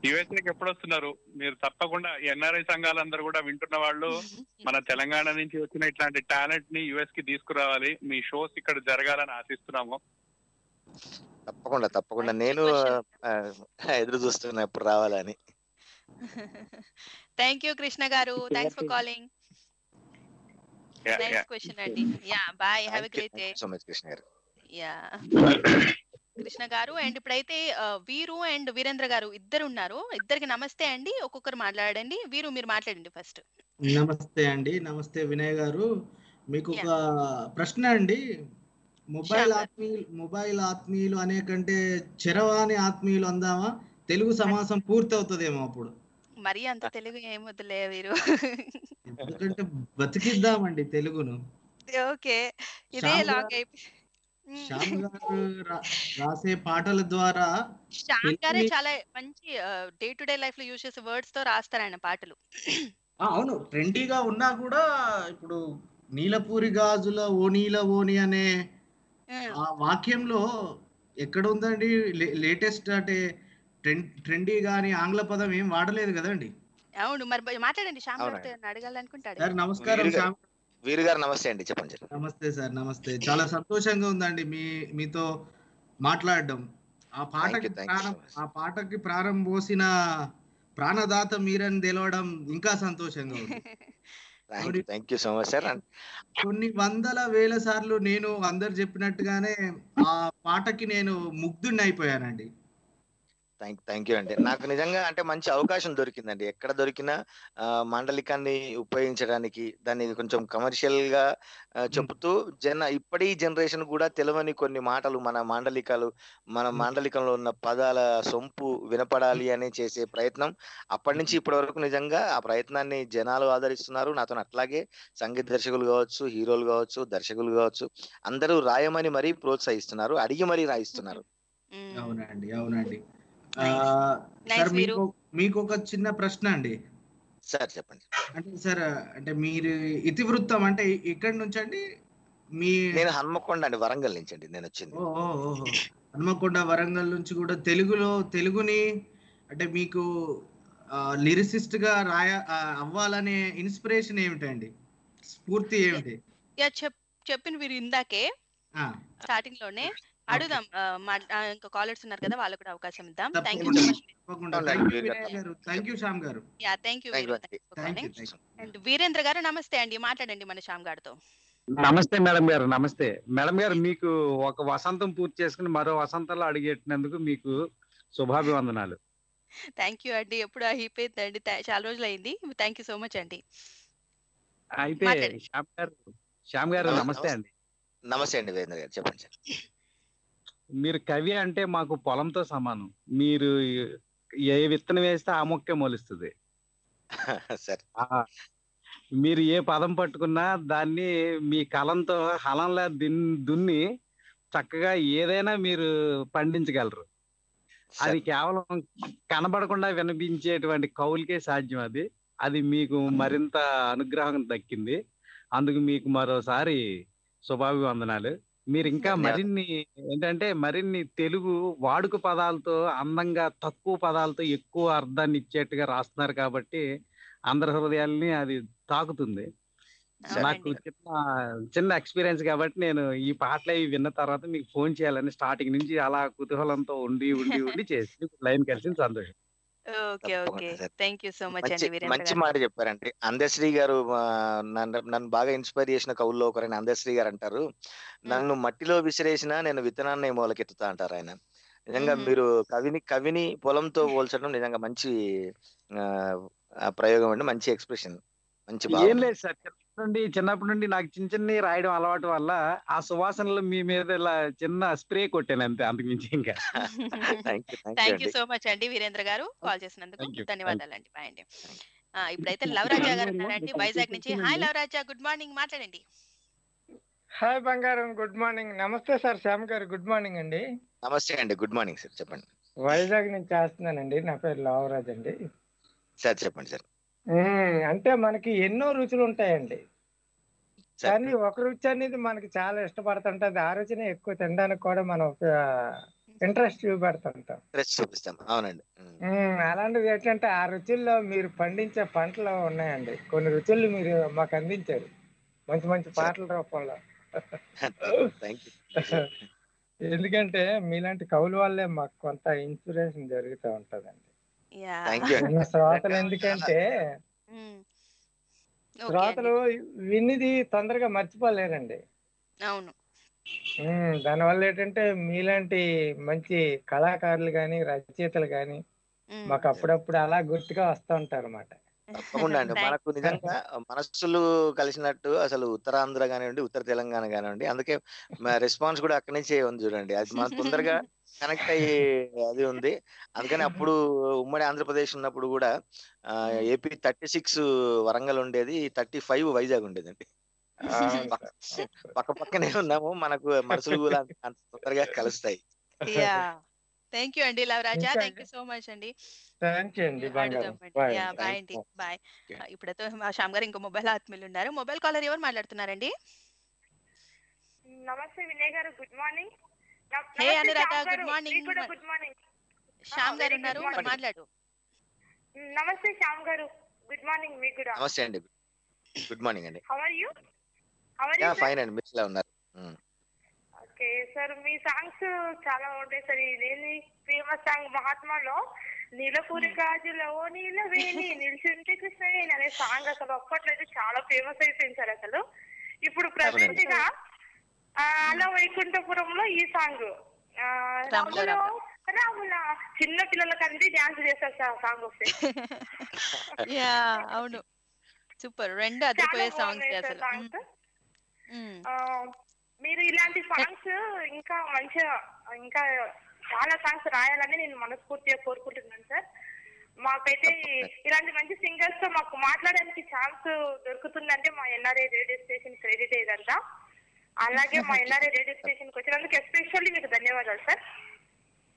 యుఎస్ఏకి ఎప్పుడు వస్తున్నారు? మీరు తప్పకుండా ఎన్ఆర్ఐ సంఘాలందరూ కూడా వింటున్న వాళ్ళు మన తెలంగాణ నుంచి వచ్చిన ఇట్లాంటి టాలెంట్ని యుఎస్కి తీసుకురావాలి. మీ షోస్ ఇక్కడ జరగాలని ఆశిస్తున్నాము. తప్పకుండా తప్పకుండా. నేను ఎదురు చూస్తున్నా ఎప్పుడు రావాలని. Thank you Krishna garu. Thanks for calling next question అండి yeah bye have a great day so much Krishna garu yeah Krishna గారు అండ్ ఇప్పుడైతే ఆ, వీరు అండ్ వీరేంద్ర గారు ఇద్దరు ఉన్నారు ఇద్దరికి నమస్తే అండి. ఒక్కొక్కరు మాట్లాడండి. వీరు మీరు మాట్లాడండి ఫస్ట్ నమస్తే అండి. నమస్తే వినయ్ గారు. మీకు ఒక ప్రశ్న అండి. మొబైల్. ఆత్మీయులు మొబైల్ ఆత్మీయులు అనే కంటే చెరవాని ఆత్మీయులు అందామా? తెలుగు సమాసం పూర్తి అవుతుందేమో అప్పుడు. మరీ అంత తెలుగు ఏమొద్దులే వీరు. ఎందుకంటే బతికిద్దామండి తెలుగును. ఓకే. ఇదే లాగ్ అయిపోయి రాసే పాటల ద్వారా శ్యామ్ గారే చాలా మంచి డే టు డే లైఫ్లో యూజ్ చేసే వర్డ్స్తో రాస్తారు ఆయన పాటలు. అవును. ట్రెండీగా ఉన్నా కూడా ఇప్పుడు నీలపూరి గాజుల ఓ నీల ఓని అనే ఆ వాక్యంలో ఎక్కడ ఉందండి? లేటెస్ట్ అంటే ట్రెండ్ ట్రెండీ గాని ఆంగ్ల పదం ఏం వాడలేదు కదండి. అవును మరి మాట్లాడండి. శ్యామ్ అడగాలనుకుంటాడు. సార్ నమస్కారం శ్యామ్. వీరు గారు నమస్తే అండి. చెప్పండి నమస్తే సార్ నమస్తే. చాలా సంతోషంగా ఉందండి మీ మీతో మాట్లాడడం. ఆ పాటకి. ఆ పాటకి ప్రారంభం పోసిన ప్రాణదాత మీరని తెలవడం ఇంకా సంతోషంగా ఉంది. Thank you so much sir కొన్ని వందల వేల సార్లు నేను అందరు చెప్పినట్టుగానే ఆ పాటకి నేను ముగ్ధుడిని అయిపోయానండి. థ్యాంక్ థ్యాంక్ యూ అండి. నాకు నిజంగా అంటే మంచి అవకాశం దొరికిందండి. ఎక్కడ దొరికినా మాండలికాన్ని ఉపయోగించడానికి దాన్ని కొంచెం కమర్షియల్గా చెబుతూ జన ఇప్పటి జనరేషన్ కూడా తెలియని కొన్ని మాటలు మన మాండలికాలు మన మాండలికంలో ఉన్న పదాల సొంపు వినపడాలి అని చేసే ప్రయత్నం అప్పటి నుంచి ఇప్పటి వరకు నిజంగా ఆ ప్రయత్నాన్ని జనాలు ఆదరిస్తున్నారు. నాతో అట్లాగే సంగీత దర్శకులు కావచ్చు హీరోలు కావచ్చు దర్శకులు కావచ్చు అందరూ రాయమని మరీ ప్రోత్సహిస్తున్నారు అడిగి మరీ రాయిస్తున్నారు. అవునండి అవునండి. సార్. మీకు మీకు ఒక చిన్న ప్రశ్న అండి. సార్ చెప్పండి. అంటే సార్ అంటే మీరు ఇతివృత్తం అంటే ఇక్కడి నుంచి అండి మీ నేను హన్మకొండ అండి వరంగల్ నుంచి అండి నేను వచ్చింది. హన్మకొండ వరంగల్ నుంచి కూడా తెలుగులో తెలుగుని అంటే మీకు లిరిసిస్ట్గా రాయ అవ్వాలనే ఇన్స్పిరేషన్ ఏమిటండి? స్ఫూర్తి ఏమిటి? చెప్పిన వీరు ఇందాకే ఆ, స్టార్టింగ్లోనే అడుగుదాం. ఇంకా కాలర్స్ ఉన్నారు కదా వాళ్ళకు కూడా అవకాశం ఇద్దాం. థ్యాంక్ యూ థ్యాంక్ యూ వీరు వినయ్ గారు. Thank you Shyam garu. Yeah thank you and Virendra garu నమస్తే అండి. మాట్లాడండి మన శ్యామ్ గారితో. నమస్తే మేడం గారు నమస్తే. మేడం గారు మీకు ఒక వసంతం పూర్తి చేసుకుని మరో వసంతంలో అడిగెట్టినందుకు మీకు శుభాభివందనాలు. థ్యాంక్ యూ అండి. ఎప్పుడు అయిపోయిందండి చాలా రోజులు అయింది థ్యాంక్ యూ సో మచ్ అండి. అయితే. శ్యామ్ గారు శ్యామ్ గారు నమస్తే, నమస్తే అండి. నమస్తే అండి వీరేంద్ర గారు. చెప్పండి సార్ మీరు కవి అంటే మాకు పొలంతో సమానం. మీరు ఏ విత్తనం వేస్తే ఆ మొక్కే మొలుస్తుంది. మీరు ఏ పదం పట్టుకున్నా దాన్ని మీ కలంతో హలంలా దిన్ దున్ని చక్కగా ఏదైనా మీరు పండించగలరు. అది కేవలం కనబడకుండా వినిపించేటువంటి కవులకే సాధ్యం అది. అది మీకు మరింత అనుగ్రహం దక్కింది. అందుకు మీకు మరోసారి శుభాభివందనాలు. మీరు ఇంకా. మరిన్ని ఏంటంటే మరిన్ని తెలుగు వాడుక పదాలతో అందంగా తక్కువ పదాలతో ఎక్కువ అర్థాన్ని ఇచ్చేట్టుగా రాస్తున్నారు కాబట్టి అందరి హృదయాల్ని అది తాకుతుంది. నాకు చిన్న చిన్న ఎక్స్పీరియన్స్ కాబట్టి నేను ఈ పాటలు అవి విన్న తర్వాత మీకు ఫోన్ చేయాలని స్టార్టింగ్ నుంచి అలా కుతూహలంతో ఉండి ఉండి ఉండి చేసి లైన్ కలిసి సంతోషం. Okay okay. Thank you so much అండి మంచి మాట చెప్పారండి. అందశ్రీ గారు నన్ను నన్ను బాగా ఇన్స్పైర్ చేసిన కవుల్లో ఒకరైన అందశ్రీ గారు అంటారు నన్ను మట్టిలో విసిరేసినా నేను విత్తనాన్ని మొలకెత్తుతా అంటారు ఆయన. నిజంగా. మీరు కవిని కవిని పొలంతో పోల్చడం నిజంగా మంచి ప్రయోగం అండి. మంచి ఎక్స్ప్రెషన్. మంచి ఏం లేదు సార్. నుండి చిన్నప్పటి నుండి నాకు చిన్న చిన్న రాయడం అలవాటు వల్ల ఆ సువాసనలు మీ మీద ఇలా చిన్న స్ప్రే కొట్టాను అంతే అంతకుమించి ఇంకా. థ్యాంక్ యూ అండి. సో మచ్ అండి వీరేంద్ర గారు కాల్ చేసినందుకు. you. ధన్యవాదాలండి. బాయ్ అండి. ఆ, ఇప్పుడైతే లవరాజా గారు ఉన్నారండి. వైజాగ్ నుంచి. హాయ్ లవరాజా గుడ్ మార్నింగ్ మాట్లాడండి. హాయ్ బంగారం గుడ్ మార్నింగ్. నమస్తే sir Shyam garu good morning అండి. నమస్తే అండి గుడ్ మార్నింగ్ సార్ చెప్పండి. వైజాగ్ నుంచి చేస్తున్నానండి. నా పేరు లావరాజ్ అండి. సార్ చెప్పండి సార్. అంటే మనకి ఎన్నో రుచులు ఉంటాయండి కానీ ఒక రుచి అనేది మనకి చాలా ఇష్టపడుతుంటది. ఆ రుచిని ఎక్కువ తినడానికి కూడా మనం ఇంట్రెస్ట్ చూపెడుతుంటాం. ఇంట్రెస్ట్ చూపిస్తాం. అవునండి. అలాంటిది ఏంటంటే ఆ రుచుల్లో మీరు పండించే పంటలు ఉన్నాయండి. కొన్ని రుచులు మీరు మాకు అందించారు. మంచి మంచి పాటల రూపంలో. ఎందుకంటే మీలాంటి కవుల వల్లే మాకు కొంత ఇన్స్పిరేషన్ జరుగుతూ ఉంటదండి. యా థ్యాంక్ యూ అండి మన శ్రోతలు ఎందుకంటే శ్రోతలు విన్నిది తొందరగా మర్చిపోలేరండి. అవును. ఉమ్, దానివల్ల ఏంటంటే మీలాంటి మంచి కళాకారులు కానీ రచయితలు కానీ ఉమ్. మాకు అప్పుడప్పుడు అలా గుర్తుగా వస్తూ ఉంటారు అన్నమాట తప్పకుండా అండి. మనకు నిజంగా మనస్సులు కలిసినట్టు అసలు ఉత్తరాంధ్ర కానివ్వండి ఉత్తర తెలంగాణ కానివ్వండి అందుకే రెస్పాన్స్ కూడా అక్కడి నుంచే ఉంది చూడండి. అది మన తొందరగా కనెక్ట్ అయ్యే అది ఉంది. అందుకని అప్పుడు ఉమ్మడి ఆంధ్రప్రదేశ్ ఉన్నప్పుడు కూడా ఏపీ థర్టీ సిక్స్ వరంగల్ ఉండేది థర్టీ ఫైవ్ వైజాగ్ ఉండేదండి. పక్క- పక్క పక్కనే ఉన్నాము. మనకు మనసులు కూడా అంత తొందరగా కలుస్తాయి. యా థ్యాంక్ యూ అండి Lavaraja. Thank you so much అండి. థ్యాంక్ యూ అండి. బాయ్ అండి. బాయ్ ఇప్పుడైతే మా శ్యామ్ గారు ఇంకో మొబైల్ ఆత్మీయులు ఉన్నారు మొబైల్ కాలర్ ఎవరు మాట్లాడుతున్నారండి? నమస్తే Vinay garu good morning. Hey Anuradha good morning. Good morning. Shyam garu ఉన్నారు. morning. మాట్లాడు. నమస్తే శ్యామ్ గారు. గుడ్ మార్నింగ్ మీకు కూడా. నమస్తే అండి. గుడ్ మార్నింగ్ అండి. How are you how are ya you fine అండి. మీరు ఎలా ఉన్నారు. ఓకే సార్ మీ సాంగ్స్ చాలా ఉంటాయి సార్ ఇదేంటి ఫేమస్ సాంగ్ మహాత్మాలో. నీలపూరి గాజులో నీలవేణి నిల్చుంటే కృష్ణవేణి అనే సాంగ్ అసలు అప్పట్లో అయితే చాలా ఫేమస్ అయిపోయింది సార్ అసలు. ఇప్పుడు ప్రజెంట్గా అలా వైకుంఠపురంలో ఈ సాంగ్ రాములో రాములో చిన్న పిల్లలకంటే డాన్స్ చేస్తారు సార్ సాంగ్ వస్తే. యా అవును. సూపర్. రెండు చాలా అదిరిపోయే సాంగ్స్ అసలు. మీరు ఇలాంటి సాంగ్స్ ఇంకా మంచిగా ఇంకా చాలా సాంగ్స్ రాయాలని నేను మనస్ఫూర్తిగా కోరుకుంటున్నాను సార్. మాకైతే ఇలాంటి మంచి సింగర్స్తో మాకు మాట్లాడడానికి ఛాన్స్ దొరుకుతుందంటే మా ఎన్ఆర్ఐ రేడియో స్టేషన్ క్రెడిట్ ఇదంతా అలాగే మా ఎన్ఆర్ఐ రేడియో స్టేషన్కి వచ్చినందుకు ఎస్పెషల్లీ మీకు ధన్యవాదాలు సార్.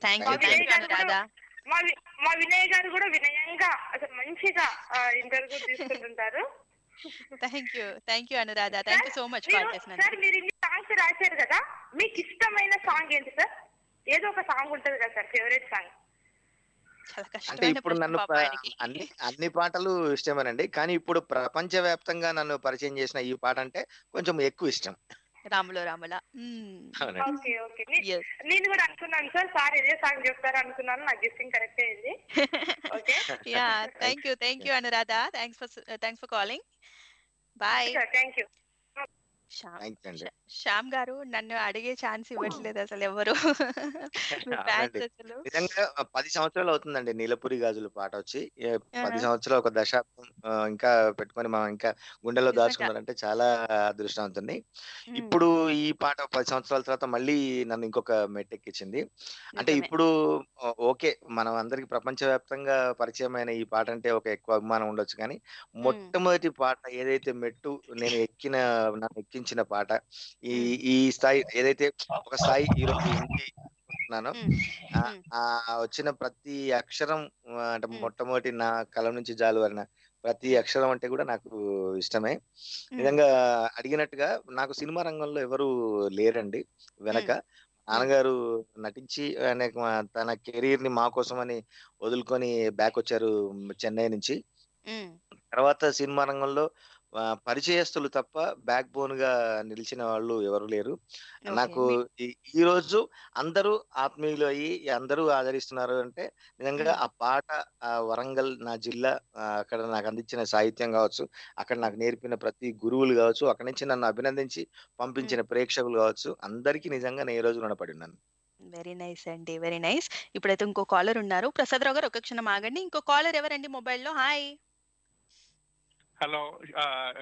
మా వినయ్ గారు కూడా అనురాధ మా వి- మా వినయ్ గారు కూడా వినయంగా అసలు మంచిగా interview తీసుకుంటుంటారు. Thank you thank you Anuradha. Thank you so much call మీరు- చేసినందుకు సార్ మీరు ఇన్ని సాంగ్స్ రాశారు కదా మీకు ఇష్టమైన సాంగ్ ఏంటి సార్? ఏదో ఒక సాంగ్ ఉంటది కదా సార్ ఫేవరెట్ సాంగ్ చాలా అంటే ఇప్పుడు నన్ను అన్ని అన్ని పాటలు ఇష్టమేనండి. కానీ ఇప్పుడు ప్రపంచ వ్యాప్తంగా నన్ను పరిచయం చేసిన ఈ పాట అంటే కొంచెం ఎక్కువ ఇష్టం. రాములో రాముల. Okay okay. నేను కూడా అనుకున్నాను సార్ సార్ ఇదే సాంగ్ చెప్తారు అనుకున్నాను నా గెస్టింగ్ కరెక్ట్ అయింది. Okay? Yeah thank you thank you Anuradha thanks for thanks for calling bye sir thank you Shyam garu నన్ను అడిగే ఛాన్స్ ఇవ్వట్లేదు అసలు ఎవరు. నిజంగా పది సంవత్సరాలు అవుతుందండి నీలపురి గాజులు పాట వచ్చి. పది. సంవత్సరాలు ఒక దశాబ్దం ఇంకా పెట్టుకొని మనం ఇంకా గుండెలో. దాచుకున్నారంటే చాలా అదృష్టవంతుంది మ్మ్. ఇప్పుడు ఈ పాట పది సంవత్సరాల తర్వాత మళ్ళీ నన్ను ఇంకొక మెట్టెక్కించింది. అంటే నిజమే. ఇప్పుడు ఓకే మనం అందరికి ప్రపంచవ్యాప్తంగా పరిచయమైన ఈ పాట అంటే ఒక ఎక్కువ అభిమానం ఉండొచ్చు కానీ మొట్టమొదటి పాట ఏదైతే మెట్టు నేను ఎక్కిన నన్ను ఎక్కించిన పాట. ఈ ఈ స్థాయి ఏదైతే ఒక స్థాయి ఈరోజు అనుకుంటున్నానో ఆ- వచ్చిన ప్రతి అక్షరం అంటే మొట్టమొదటి నా కలం నుంచి జాలువారిన ప్రతి అక్షరం అంటే కూడా నాకు ఇష్టమే. నిజంగా అడిగినట్టుగా నాకు సినిమా రంగంలో ఎవరు లేరండి వెనక. నాన్నగారు నటించి ఆయన తన కెరీర్ని మా కోసమని వదులుకొని బ్యాక్ వచ్చారు చెన్నై నుంచి. తర్వాత సినిమా రంగంలో పరిచయస్తులు తప్ప బ్యాక్ బోన్గా నిలిచిన వాళ్ళు ఎవరు లేరు. నాకు ఈ- రోజు అందరూ ఆత్మీయులు అయ్యి అందరూ ఆదరిస్తున్నారు అంటే నిజంగా ఆ పాట వరంగల్ నా జిల్లా అక్కడ నాకు అందించిన సాహిత్యం కావచ్చు అక్కడ నాకు నేర్పిన ప్రతి గురువులు కావచ్చు అక్కడి నుంచి నన్ను అభినందించి పంపించిన ప్రేక్షకులు కావచ్చు అందరికీ నిజంగా నేను ఈ రోజు రుణపడి ఉన్నాను. వెరీ నైస్ అండి వెరీ నైస్. ఇప్పుడైతే ఇంకో కాలర్ ఉన్నారు. ప్రసాద్ రావు గారు ఒక క్షణం ఆగండి. ఇంకో కాలర్ ఎవరండి మొబైల్లో? హాయ్. హలో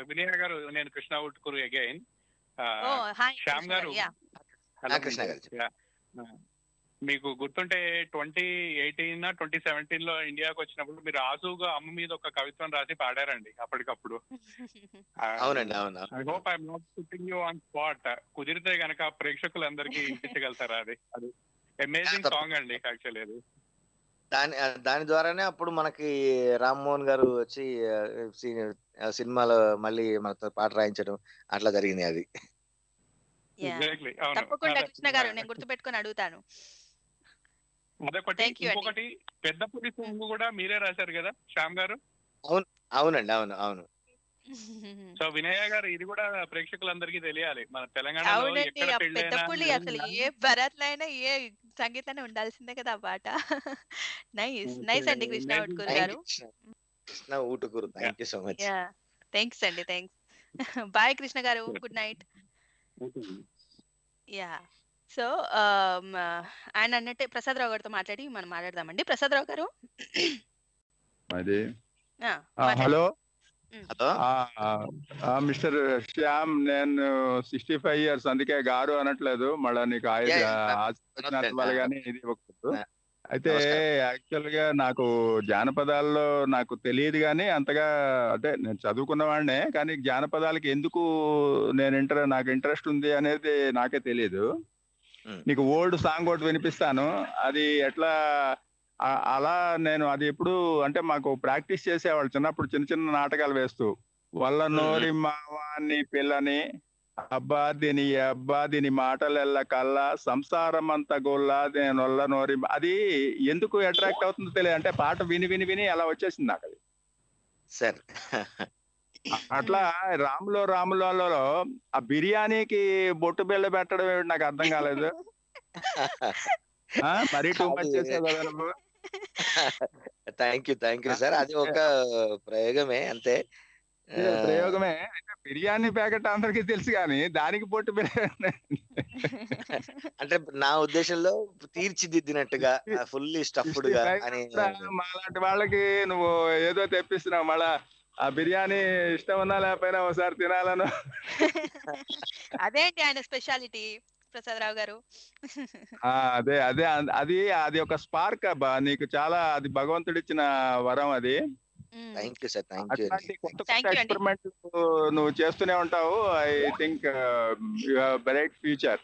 వినయ గారు నేను Krishna Utkuru again oh hi Shyam garu Krishna గారు. మీకు గుర్తుంటే ట్వంటీ ఎయిటీన్ ట్వంటీ సెవెంటీన్లో ఇండియాకి వచ్చినప్పుడు మీరు ఆజుగా అమ్మ మీద ఒక కవిత్వం రాసి పాడారండి అప్పటికప్పుడు. అవునండి అవును I hope I'm not putting you on spot కుదిరితే గనక ప్రేక్షకులందరికీ వినిపించగలుగుతారా అది? అది అమేజింగ్ సాంగ్ అండి యాక్చువల్లీ అది. దాని దాని ద్వారానే అప్పుడు మనకి రామ్మోహన్ గారు వచ్చి సినిమాలో మళ్ళీ మనతో పాట రాయించడం అట్లా జరిగింది అది. యా ఎగ్జాక్ట్లీ అవును. తప్పకుండా. కృష్ణ గారు నేను గుర్తుపెట్టుకొని అడుగుతాను. అదొకటి Thank you అండి. ఇంకొకటి పెద్ద పులి సాంగ్ కూడా మీరే రాశారు కదా శ్యామ్ గారు? అవును అవునండి అవును అవును. సో వినయ గారు ఇది కూడా ప్రేక్షకులందరికీ తెలియాలి. మన తెలంగాణలో ఆ పెద్ద పులి అసలు ఏ భరత్లో అయినా ఏ సంగీతాన్ని ఉండాల్సిందే కదా ఆ పాట. నైస్ నైస్ అండి Krishna garu Krishna. Utukuru thank you so much yeah thanks అండి thanks bye Krishna garu good night yeah so ఆయన అన్నట్టే ప్రసాద్ రావు గారితో మాట్లాడి మనం మాట్లాడదామండి. ప్రసాద్ రావు గారు అది హలో. హలో. ఆ, ఆ, మిస్టర్ శ్యామ్ నేను సిక్స్టీ ఫైవ్ ఇయర్స్ అందుకే గారు అనట్లేదు. మళ్ళా నీకు ఆయుధ Yeah, yeah, ఆశీర్వచనాలు ఇవ్వాలి కానీ ఇది. అయితే. యాక్చువల్గా నాకు జానపదాల్లో నాకు తెలియదు కానీ అంతగా అంటే నేను చదువుకున్న వాడినే కానీ జానపదాలకి ఎందుకు నేను ఇంటర్ నాకు ఇంట్రెస్ట్ ఉంది అనేది నాకే తెలియదు. నీకు ఓల్డ్ సాంగ్ ఒకటి వినిపిస్తాను అది ఎట్లా అలా నేను అది ఎప్పుడు అంటే మాకు ప్రాక్టీస్ చేసేవాళ్ళు చిన్నప్పుడు చిన్న చిన్న నాటకాలు వేస్తూ వల్ల నోరి మావాని పిల్లని అబ్బా దీని అబ్బా దీని మాటలెల్ల కల్లా సంసారం అంత గొల్ల నేను నోరి అది ఎందుకు అట్రాక్ట్ అవుతుందో తెలియదు. అంటే పాట విని విని విని అలా వచ్చేసింది నాకు అది. సార్. అట్లా రాములో రాములలో ఆ బిర్యానీకి బొట్టు బిళ్ళ పెట్టడం నాకు అర్థం కాలేదు. మరీ too much thank you thank you sir అది ఒక ప్రయోగమే అంతే. ప్రయోగమే. బిర్యానీ ప్యాకెట్ అందరికీ తెలుసు కానీ దానికి పొట్టు అంటే నా ఉద్దేశంలో తీర్చిదిద్దినట్టుగా ఫుల్ స్టఫ్డ్గా అని మాలాంటి వాళ్ళకి నువ్వు ఏదో తెప్పిస్తున్నావు మళ్ళా ఆ బిర్యానీ ఇష్టం ఉన్నా లేకపోయినా ఒకసారి తినాలను. అదేంటి ఆయన స్పెషాలిటీ ప్రసాదరావు గారు. ఆ, అదే అదే అది అది ఒక స్పార్క్ అబ్బా. నీకు చాలా అది భగవంతుడిచ్చిన వరం అది. Thank you sir thank you. Experiment నువ్వు చేస్తూనే ఉంటావు I think bright future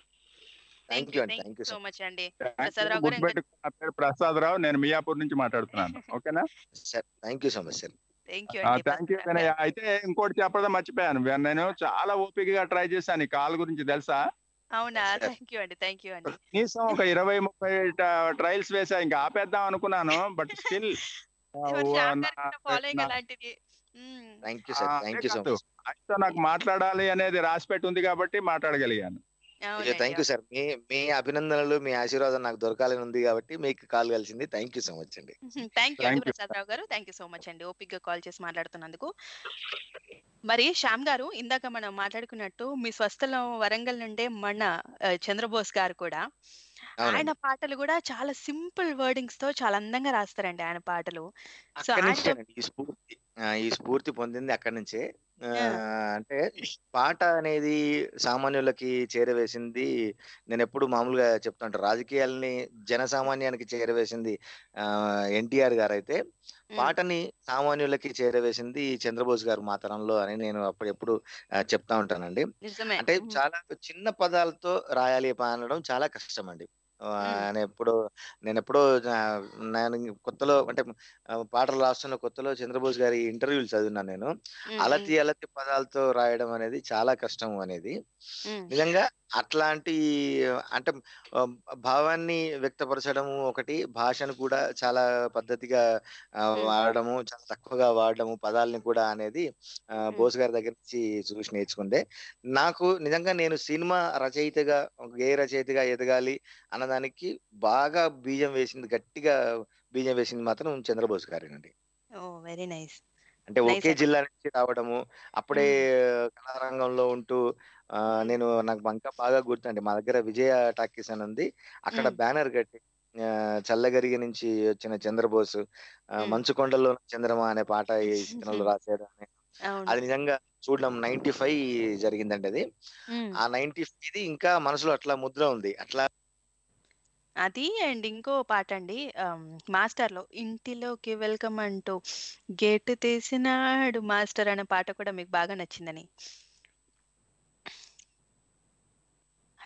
thank you అండి థ్యాంక్ యూ సో మచ్ అండి నా పేరు ప్రసాద్ రావు నేను మియాపూర్ నుంచి మాట్లాడుతున్నాను ఓకేనా sir thank you so much sir thank you అయితే ఇంకోటి చెప్పడం మర్చిపోయాను నేను చాలా ఓపికగా ట్రై చేశాను ఈ కాల్ గురించి తెలుసా అవునా థ్యాంక్ యూ అండి థ్యాంక్ యూ అండి కనీసం ఒక ఇరవై ముప్పై ట్రయల్స్ వేసా ఇంకా ఆపేద్దాం అనుకున్నాను బట్ స్టిల్ ఫాలోయింగ్ అలాంటిది. Thank you sir thank you so much ఆయనతో నాకు మాట్లాడాలి అనేది రాసి పెట్టి ఉంది కాబట్టి మాట్లాడగలిగాను. థ్యాంక్ యూ సార్ మీ మీ అభినందనలు మీ ఆశీర్వాదం నాకు దొరకాలని ఉంది కాబట్టి మీకు కాల్ కలిసింది. థ్యాంక్ యూ సో మచ్ అండి. Thank you. Prasadarao garu. Thank you so much అండి. ఓపిక్గా కాల్ చేసి మాట్లాడుతున్నందుకు. మరి శ్యామ్ గారు ఇందాక మనం మాట్లాడుకున్నట్టు మీ స్వస్థలం వరంగల్ నుండే మన చంద్రబోస్ గారు కూడా అవునండి. ఆయన పాటలు కూడా చాలా సింపుల్ వర్డింగ్స్తో చాలా అందంగా రాస్తారండి ఆయన పాటలు. సో అక్కడి ఆయన నుంచేనండి ఈ స్ఫూర్తి ఆ, ఈ స్ఫూర్తి పొందింది అక్కడి నుంచే. ఆ, అంటే పాట అనేది సామాన్యులకి చేరవేసింది. నేను ఎప్పుడు మామూలుగా చెప్తుంటా రాజకీయాల్ని జనసామాన్యానికి చేరవేసింది ఎన్టీఆర్ గారు అయితే పాటని సామాన్యులకి చేరవేసింది చంద్రబోస్ గారు మా తరంలో అని నేను అప్పుడు ఎప్పుడు ఆ, చెప్తా ఉంటానండి. నిజమే. అంటే చాలా చిన్న పదాలతో రాయాలి అనడం చాలా కష్టం అండి ఆ, నేను ఎప్పుడు నేను ఎప్పుడో ఆ, నేను కొత్తలో అంటే ఆ, పాటలు రాస్తున్న కొత్తలో చంద్రబోస్ గారి ఇంటర్వ్యూలు చదివినాను నేను. అలతి అలతి పదాలతో రాయడం అనేది చాలా కష్టం అనేది. నిజంగా అట్లాంటి అంటే భావాన్ని వ్యక్తపరచడం ఒకటి భాషను కూడా చాలా పద్ధతిగా ఆ, వాడడము చాలా తక్కువగా వాడడము పదాలని కూడా అనేది ఆ, బోస్ గారి దగ్గర నుంచి చూసి నేర్చుకుందే నాకు నిజంగా నేను సినిమా రచయితగా ఒక గేయ రచయితగా ఎదగాలి అన్నదానికి బాగా బీజం వేసింది గట్టిగా బీజం వేసింది మాత్రం చంద్రబోస్ గారేనండి. Oh very nice. అంటే ఒకే అండి. జిల్లా నుంచి రావడము అప్పుడే కళారంగంలో ఉంటూ నేను నాకు ఇంకా బాగా గుర్తండి. మా దగ్గర విజయ టాకీస్ అని ఉంది. అక్కడ. బ్యానర్ కట్టి చల్లగరిగి నుంచి వచ్చిన చంద్రబోస్ ఆ, మంచు కొండల్లో చంద్రమ అనే పాట ఈ చిత్రంలో రాశాడు అని. అది నిజంగా చూడడం నైన్టీ ఫైవ్ జరిగిందండి అది. ఆ నైన్టీ ఇది ఇంకా మనసులో అట్లా ముద్ర ఉంది. అట్లా అది అండ్ ఇంకో పాట అండి మాస్టర్లో ఇంటిలోకి వెల్కమ్ అంటూ గేట్ తీసినాడు మాస్టర్ అనే పాట కూడా మీకు బాగా నచ్చిందని.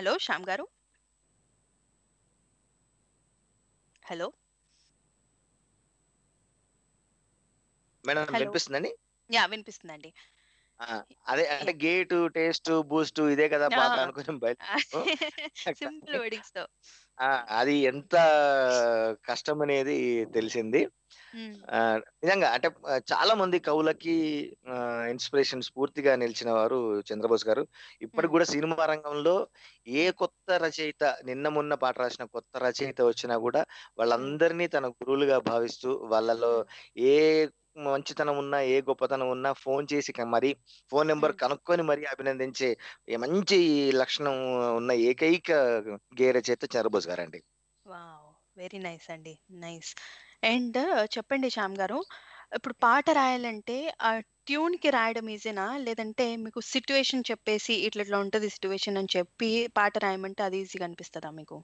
హలో శ్యామ్ గారు? హలో? మేడం. వినిపిస్తుందండి? యా వినిపిస్తుందండి. అదే అంటే గేటు టేస్ట్ బూస్ట్ ఇదే కదా ఆ. అనుకుని సింపుల్ వర్డింగ్స్తో అది ఎంత కష్టం అనేది తెలిసింది నిజంగా అంటే చాలా మంది కవులకి ఇన్స్పిరేషన్ స్ఫూర్తిగా నిలిచిన వారు చంద్రబోస్ గారు. ఇప్పటికి కూడా సినిమా రంగంలో ఏ కొత్త రచయిత నిన్న మొన్న పాట రాసిన కొత్త రచయిత వచ్చినా కూడా వాళ్ళందరినీ తన గురువులుగా భావిస్తూ వాళ్ళలో ఏ మంచితనం ఉన్నా ఏ గొప్పతనం ఉన్నా ఫోన్ చేసి మరి ఫోన్ నెంబర్ కనుక్కొని మరి అభినందించే మంచి లక్షణం ఉన్న ఏకైక గేయ రచయిత చంద్రబోస్ గారండి. వావ్! వెరీ నైస్ అండి. నైస్. అండ్ చెప్పండి శ్యామ్ గారు ఇప్పుడు పాట రాయాలంటే ఆ ట్యూన్కి రాయడం ఈజీనా? లేదంటే మీకు సిట్యుయేషన్ చెప్పేసి ఇట్లా ఇట్లా ఉంటుంది సిట్యుయేషన్ అని చెప్పి పాట రాయమంటే అది ఈజీగా అనిపిస్తుందా మీకు?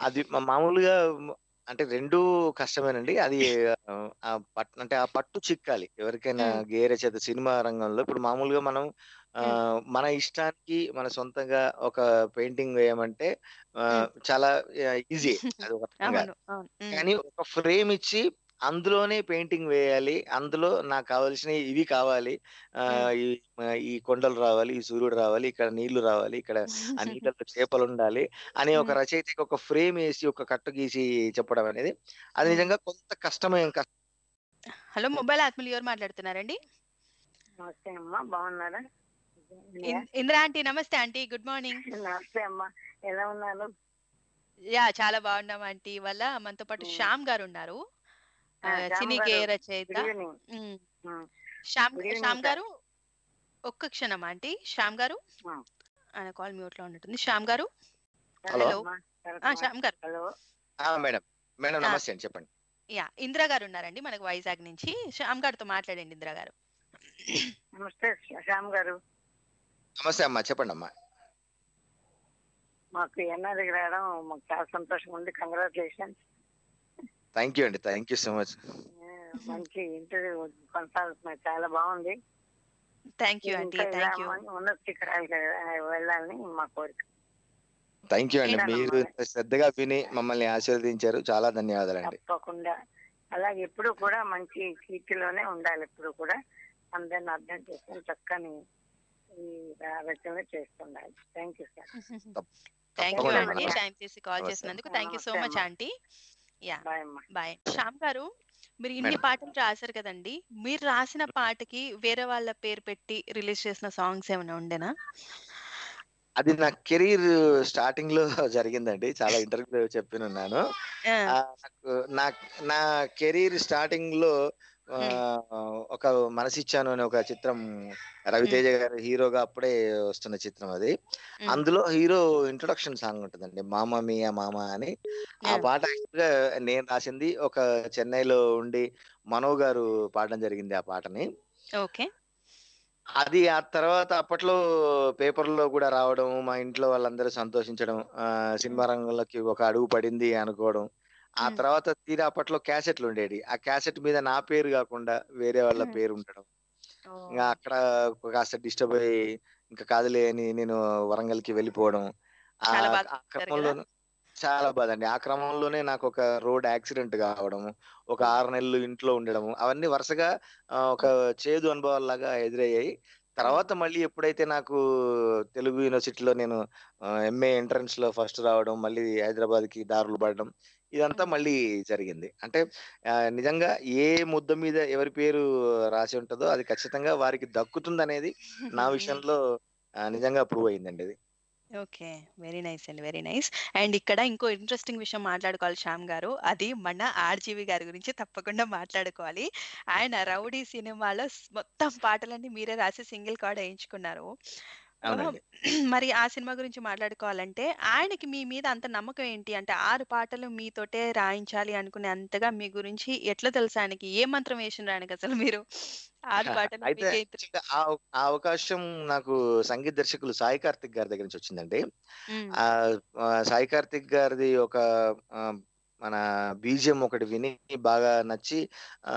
అది మామూలుగా అంటే రెండు కష్టమేనండి. అది ఆ, ఆ పట్ అంటే ఆ పట్టు చిక్కాలి. ఎవరికైనా మ్మ్. గేయ రచయిత సినిమా రంగంలో. ఇప్పుడు మామూలుగా మనం ఆ, మన ఇష్టానికి మన సొంతంగా ఒక పెయింటింగ్ వేయమంటే ఆ, చాలా ఈజీ. అది ఒక రకంగా. అవును. అవును. మ్మ్. కానీ ఒక ఫ్రేమ్ ఇచ్చి అందులోనే పెయింటింగ్ వేయాలి. అందులో నాకు కావాల్సిన ఇవి కావాలి. ఆ ఈ కొండలు రావాలి ఈ సూర్యుడు రావాలి ఇక్కడ నీళ్ళు రావాలి ఇక్కడ ఆ నీళ్ళలో చేపలు ఉండాలి అనే ఒక రచయితకి ఒక ఫ్రేమ్ వేసి ఒక కట్టు గీసి చెప్పడం అనేది అది నిజంగా కొంత కష్టమైన కష్టం హలో మొబైల్ ఆత్మలు ఎవరు మాట్లాడుతున్నారండి? నమస్తే అమ్మా. బాగున్నారా? ఇందిరా ఆంటీ నమస్తే ఆంటీ. Good morning. నమస్తే అమ్మా. ఎలా ఉన్నారు? యా చాలా బాగున్నాం ఆంటీ. ఇవాళ మనతో పాటు శ్యామ్ గారు ఉన్నారు. సినీ గేయ రచయిత. శ్యామ్. గారు ఒక్క క్షణం ఆంటీ. శ్యామ్ గారు? ఆయన కాల్ మ్యూట్లో ఉన్నట్టుంది. శ్యామ్ గారు? హలో. శ్యామ్ గారు. హలో. మేడం. మేడం. నమస్తే అండి చెప్పండి. యా ఇందిరా గారు ఉన్నారండి మనకు వైజాగ్ నుంచి. శ్యామ్ గారితో మాట్లాడండి ఇందిరా గారు. నమస్తే శ్యామ్ గారు. నమస్తే అమ్మా చెప్పండి అమ్మా. మాకు ఎన్ఆర్కి రావడం మాకు చాలా సంతోషంగా ఉంది. కంగ్రాచులేషన్స్ థ్యాంక్ యూ అండి. థ్యాంక్ యూ సో మచ్ మంచి ఇంటర్వ్యూ కొనసాగుతున్నాయి చాలా బాగుంది. థ్యాంక్ యూ ఇలా థ్యాంక్ యూ ఉన్నత శిఖరాలకు వెళ్ళాలని మా కోరిక. థ్యాంక్ యూ అండి. మీరు శ్రద్ధగా విని మమ్మల్ని ఆశీర్వదించారు. చాలా ధన్యవాదాలండి. తప్పకుండా. అలాగే ఎప్పుడు కూడా మంచి కీర్తిలోనే ఉండాలి ఎప్పుడు కూడా. అందరిని అర్థం చేసుకొని చక్కని ఈ రచన చేస్తుండాలి. Thank you sir thank you అండి. టైం తీసి కాల్. చేసినందుకు thank you so much. Aunty yeah bye Shyam గారు మీరు ఇన్ని. పాటలు రాశారు కదండి. మీరు రాసిన పాటకి వేరే వాళ్ళ పేరు పెట్టి రిలీజ్ చేసిన సాంగ్స్ ఏమైనా ఉండేనా? అది నా కెరీర్ స్టార్టింగ్లో జరిగిందండి. చాలా ఇంటర్వ్యూ చెప్పినున్నాను నాకు నా నా కెరీర్ స్టార్టింగ్లో ఒక మనసిచ్చాను అనే ఒక చిత్రం రవితేజ గారు హీరోగా అప్పుడే వస్తున్న చిత్రం అది. అందులో హీరో ఇంట్రొడక్షన్ సాంగ్ ఉంటుందండి మామ మియా మామ అని. ఆ. పాట actually గా నేను రాసింది ఒక చెన్నైలో ఉండి మనో గారు పాడడం జరిగింది ఆ పాటని. ఓకే. అది ఆ తర్వాత అప్పట్లో పేపర్లో కూడా రావడం మా ఇంట్లో వాళ్ళందరూ సంతోషించడం సినిమా రంగంలోకి ఒక అడుగు పడింది అనుకోవడం ఆ. తర్వాత తీరా అప్పట్లో క్యాసెట్లు ఉండేవి. ఆ క్యాసెట్ మీద నా పేరు కాకుండా వేరే వాళ్ళ. పేరు ఉండడం. ఇంకా అక్కడ కాస్త డిస్టర్బ్ అయ్యి ఇంకా కాదులే అని నేను వరంగల్కి వెళ్ళిపోవడం. ఆ క్రమంలో చాలా బాధ అండి. ఆ క్రమంలోనే నాకు ఒక రోడ్ యాక్సిడెంట్ కావడము ఒక ఆరు నెలలు ఇంట్లో ఉండడము అవన్నీ వరుసగా ఒక చేదు అనుభవాల్లాగా ఎదురయ్యాయి. తర్వాత మళ్ళీ ఎప్పుడైతే నాకు తెలుగు యూనివర్సిటీలో నేను ఎంఏ ఎంట్రన్స్లో ఫస్ట్ రావడం మళ్ళీ హైదరాబాద్కి దారులు పడడం ఇదంతా మళ్ళీ జరిగింది. అంటే నిజంగా ఏ ముద్ద మీద ఎవరి పేరు రాసి ఉంటుందో అది ఖచ్చితంగా వారికి దక్కుతుంది అనేది నా విషయంలో నిజంగా ప్రూవ్ అయిందండి ఇది ఓకే. వెరీ నైస్ అండి వెరీ నైస్. అండ్ ఇక్కడ ఇంకో ఇంట్రెస్టింగ్ విషయం మాట్లాడుకోవాలి శ్యామ్ గారు. అది మన ఆర్జీవి గారి గురించి తప్పకుండా మాట్లాడుకోవాలి. ఆయన రౌడీ సినిమాలో మొత్తం పాటలన్నీ మీరే రాసి సింగిల్ కార్డ్ వేయించుకున్నారు. అవునండి. మరి ఆ సినిమా గురించి మాట్లాడుకోవాలంటే ఆయనకి మీ మీద అంత నమ్మకం ఏంటి? అంటే ఆరు పాటలు మీతోటే రాయించాలి అనుకునే అంతగా మీ గురించి ఎట్లా తెలుసు ఆయనకి? ఏ మంత్రం వేసిండ్రు ఆయనకి అసలు మీరు? ఆరు పాటలు అయితే ఆ అవకాశం నాకు సంగీత దర్శకులు సాయి కార్తిక్ గారి దగ్గర నుంచి వచ్చిందండి. ఆ సాయి కార్తిక్ గారిది ఒక మన బీజిఎం ఒకటి విని బాగా నచ్చి ఆ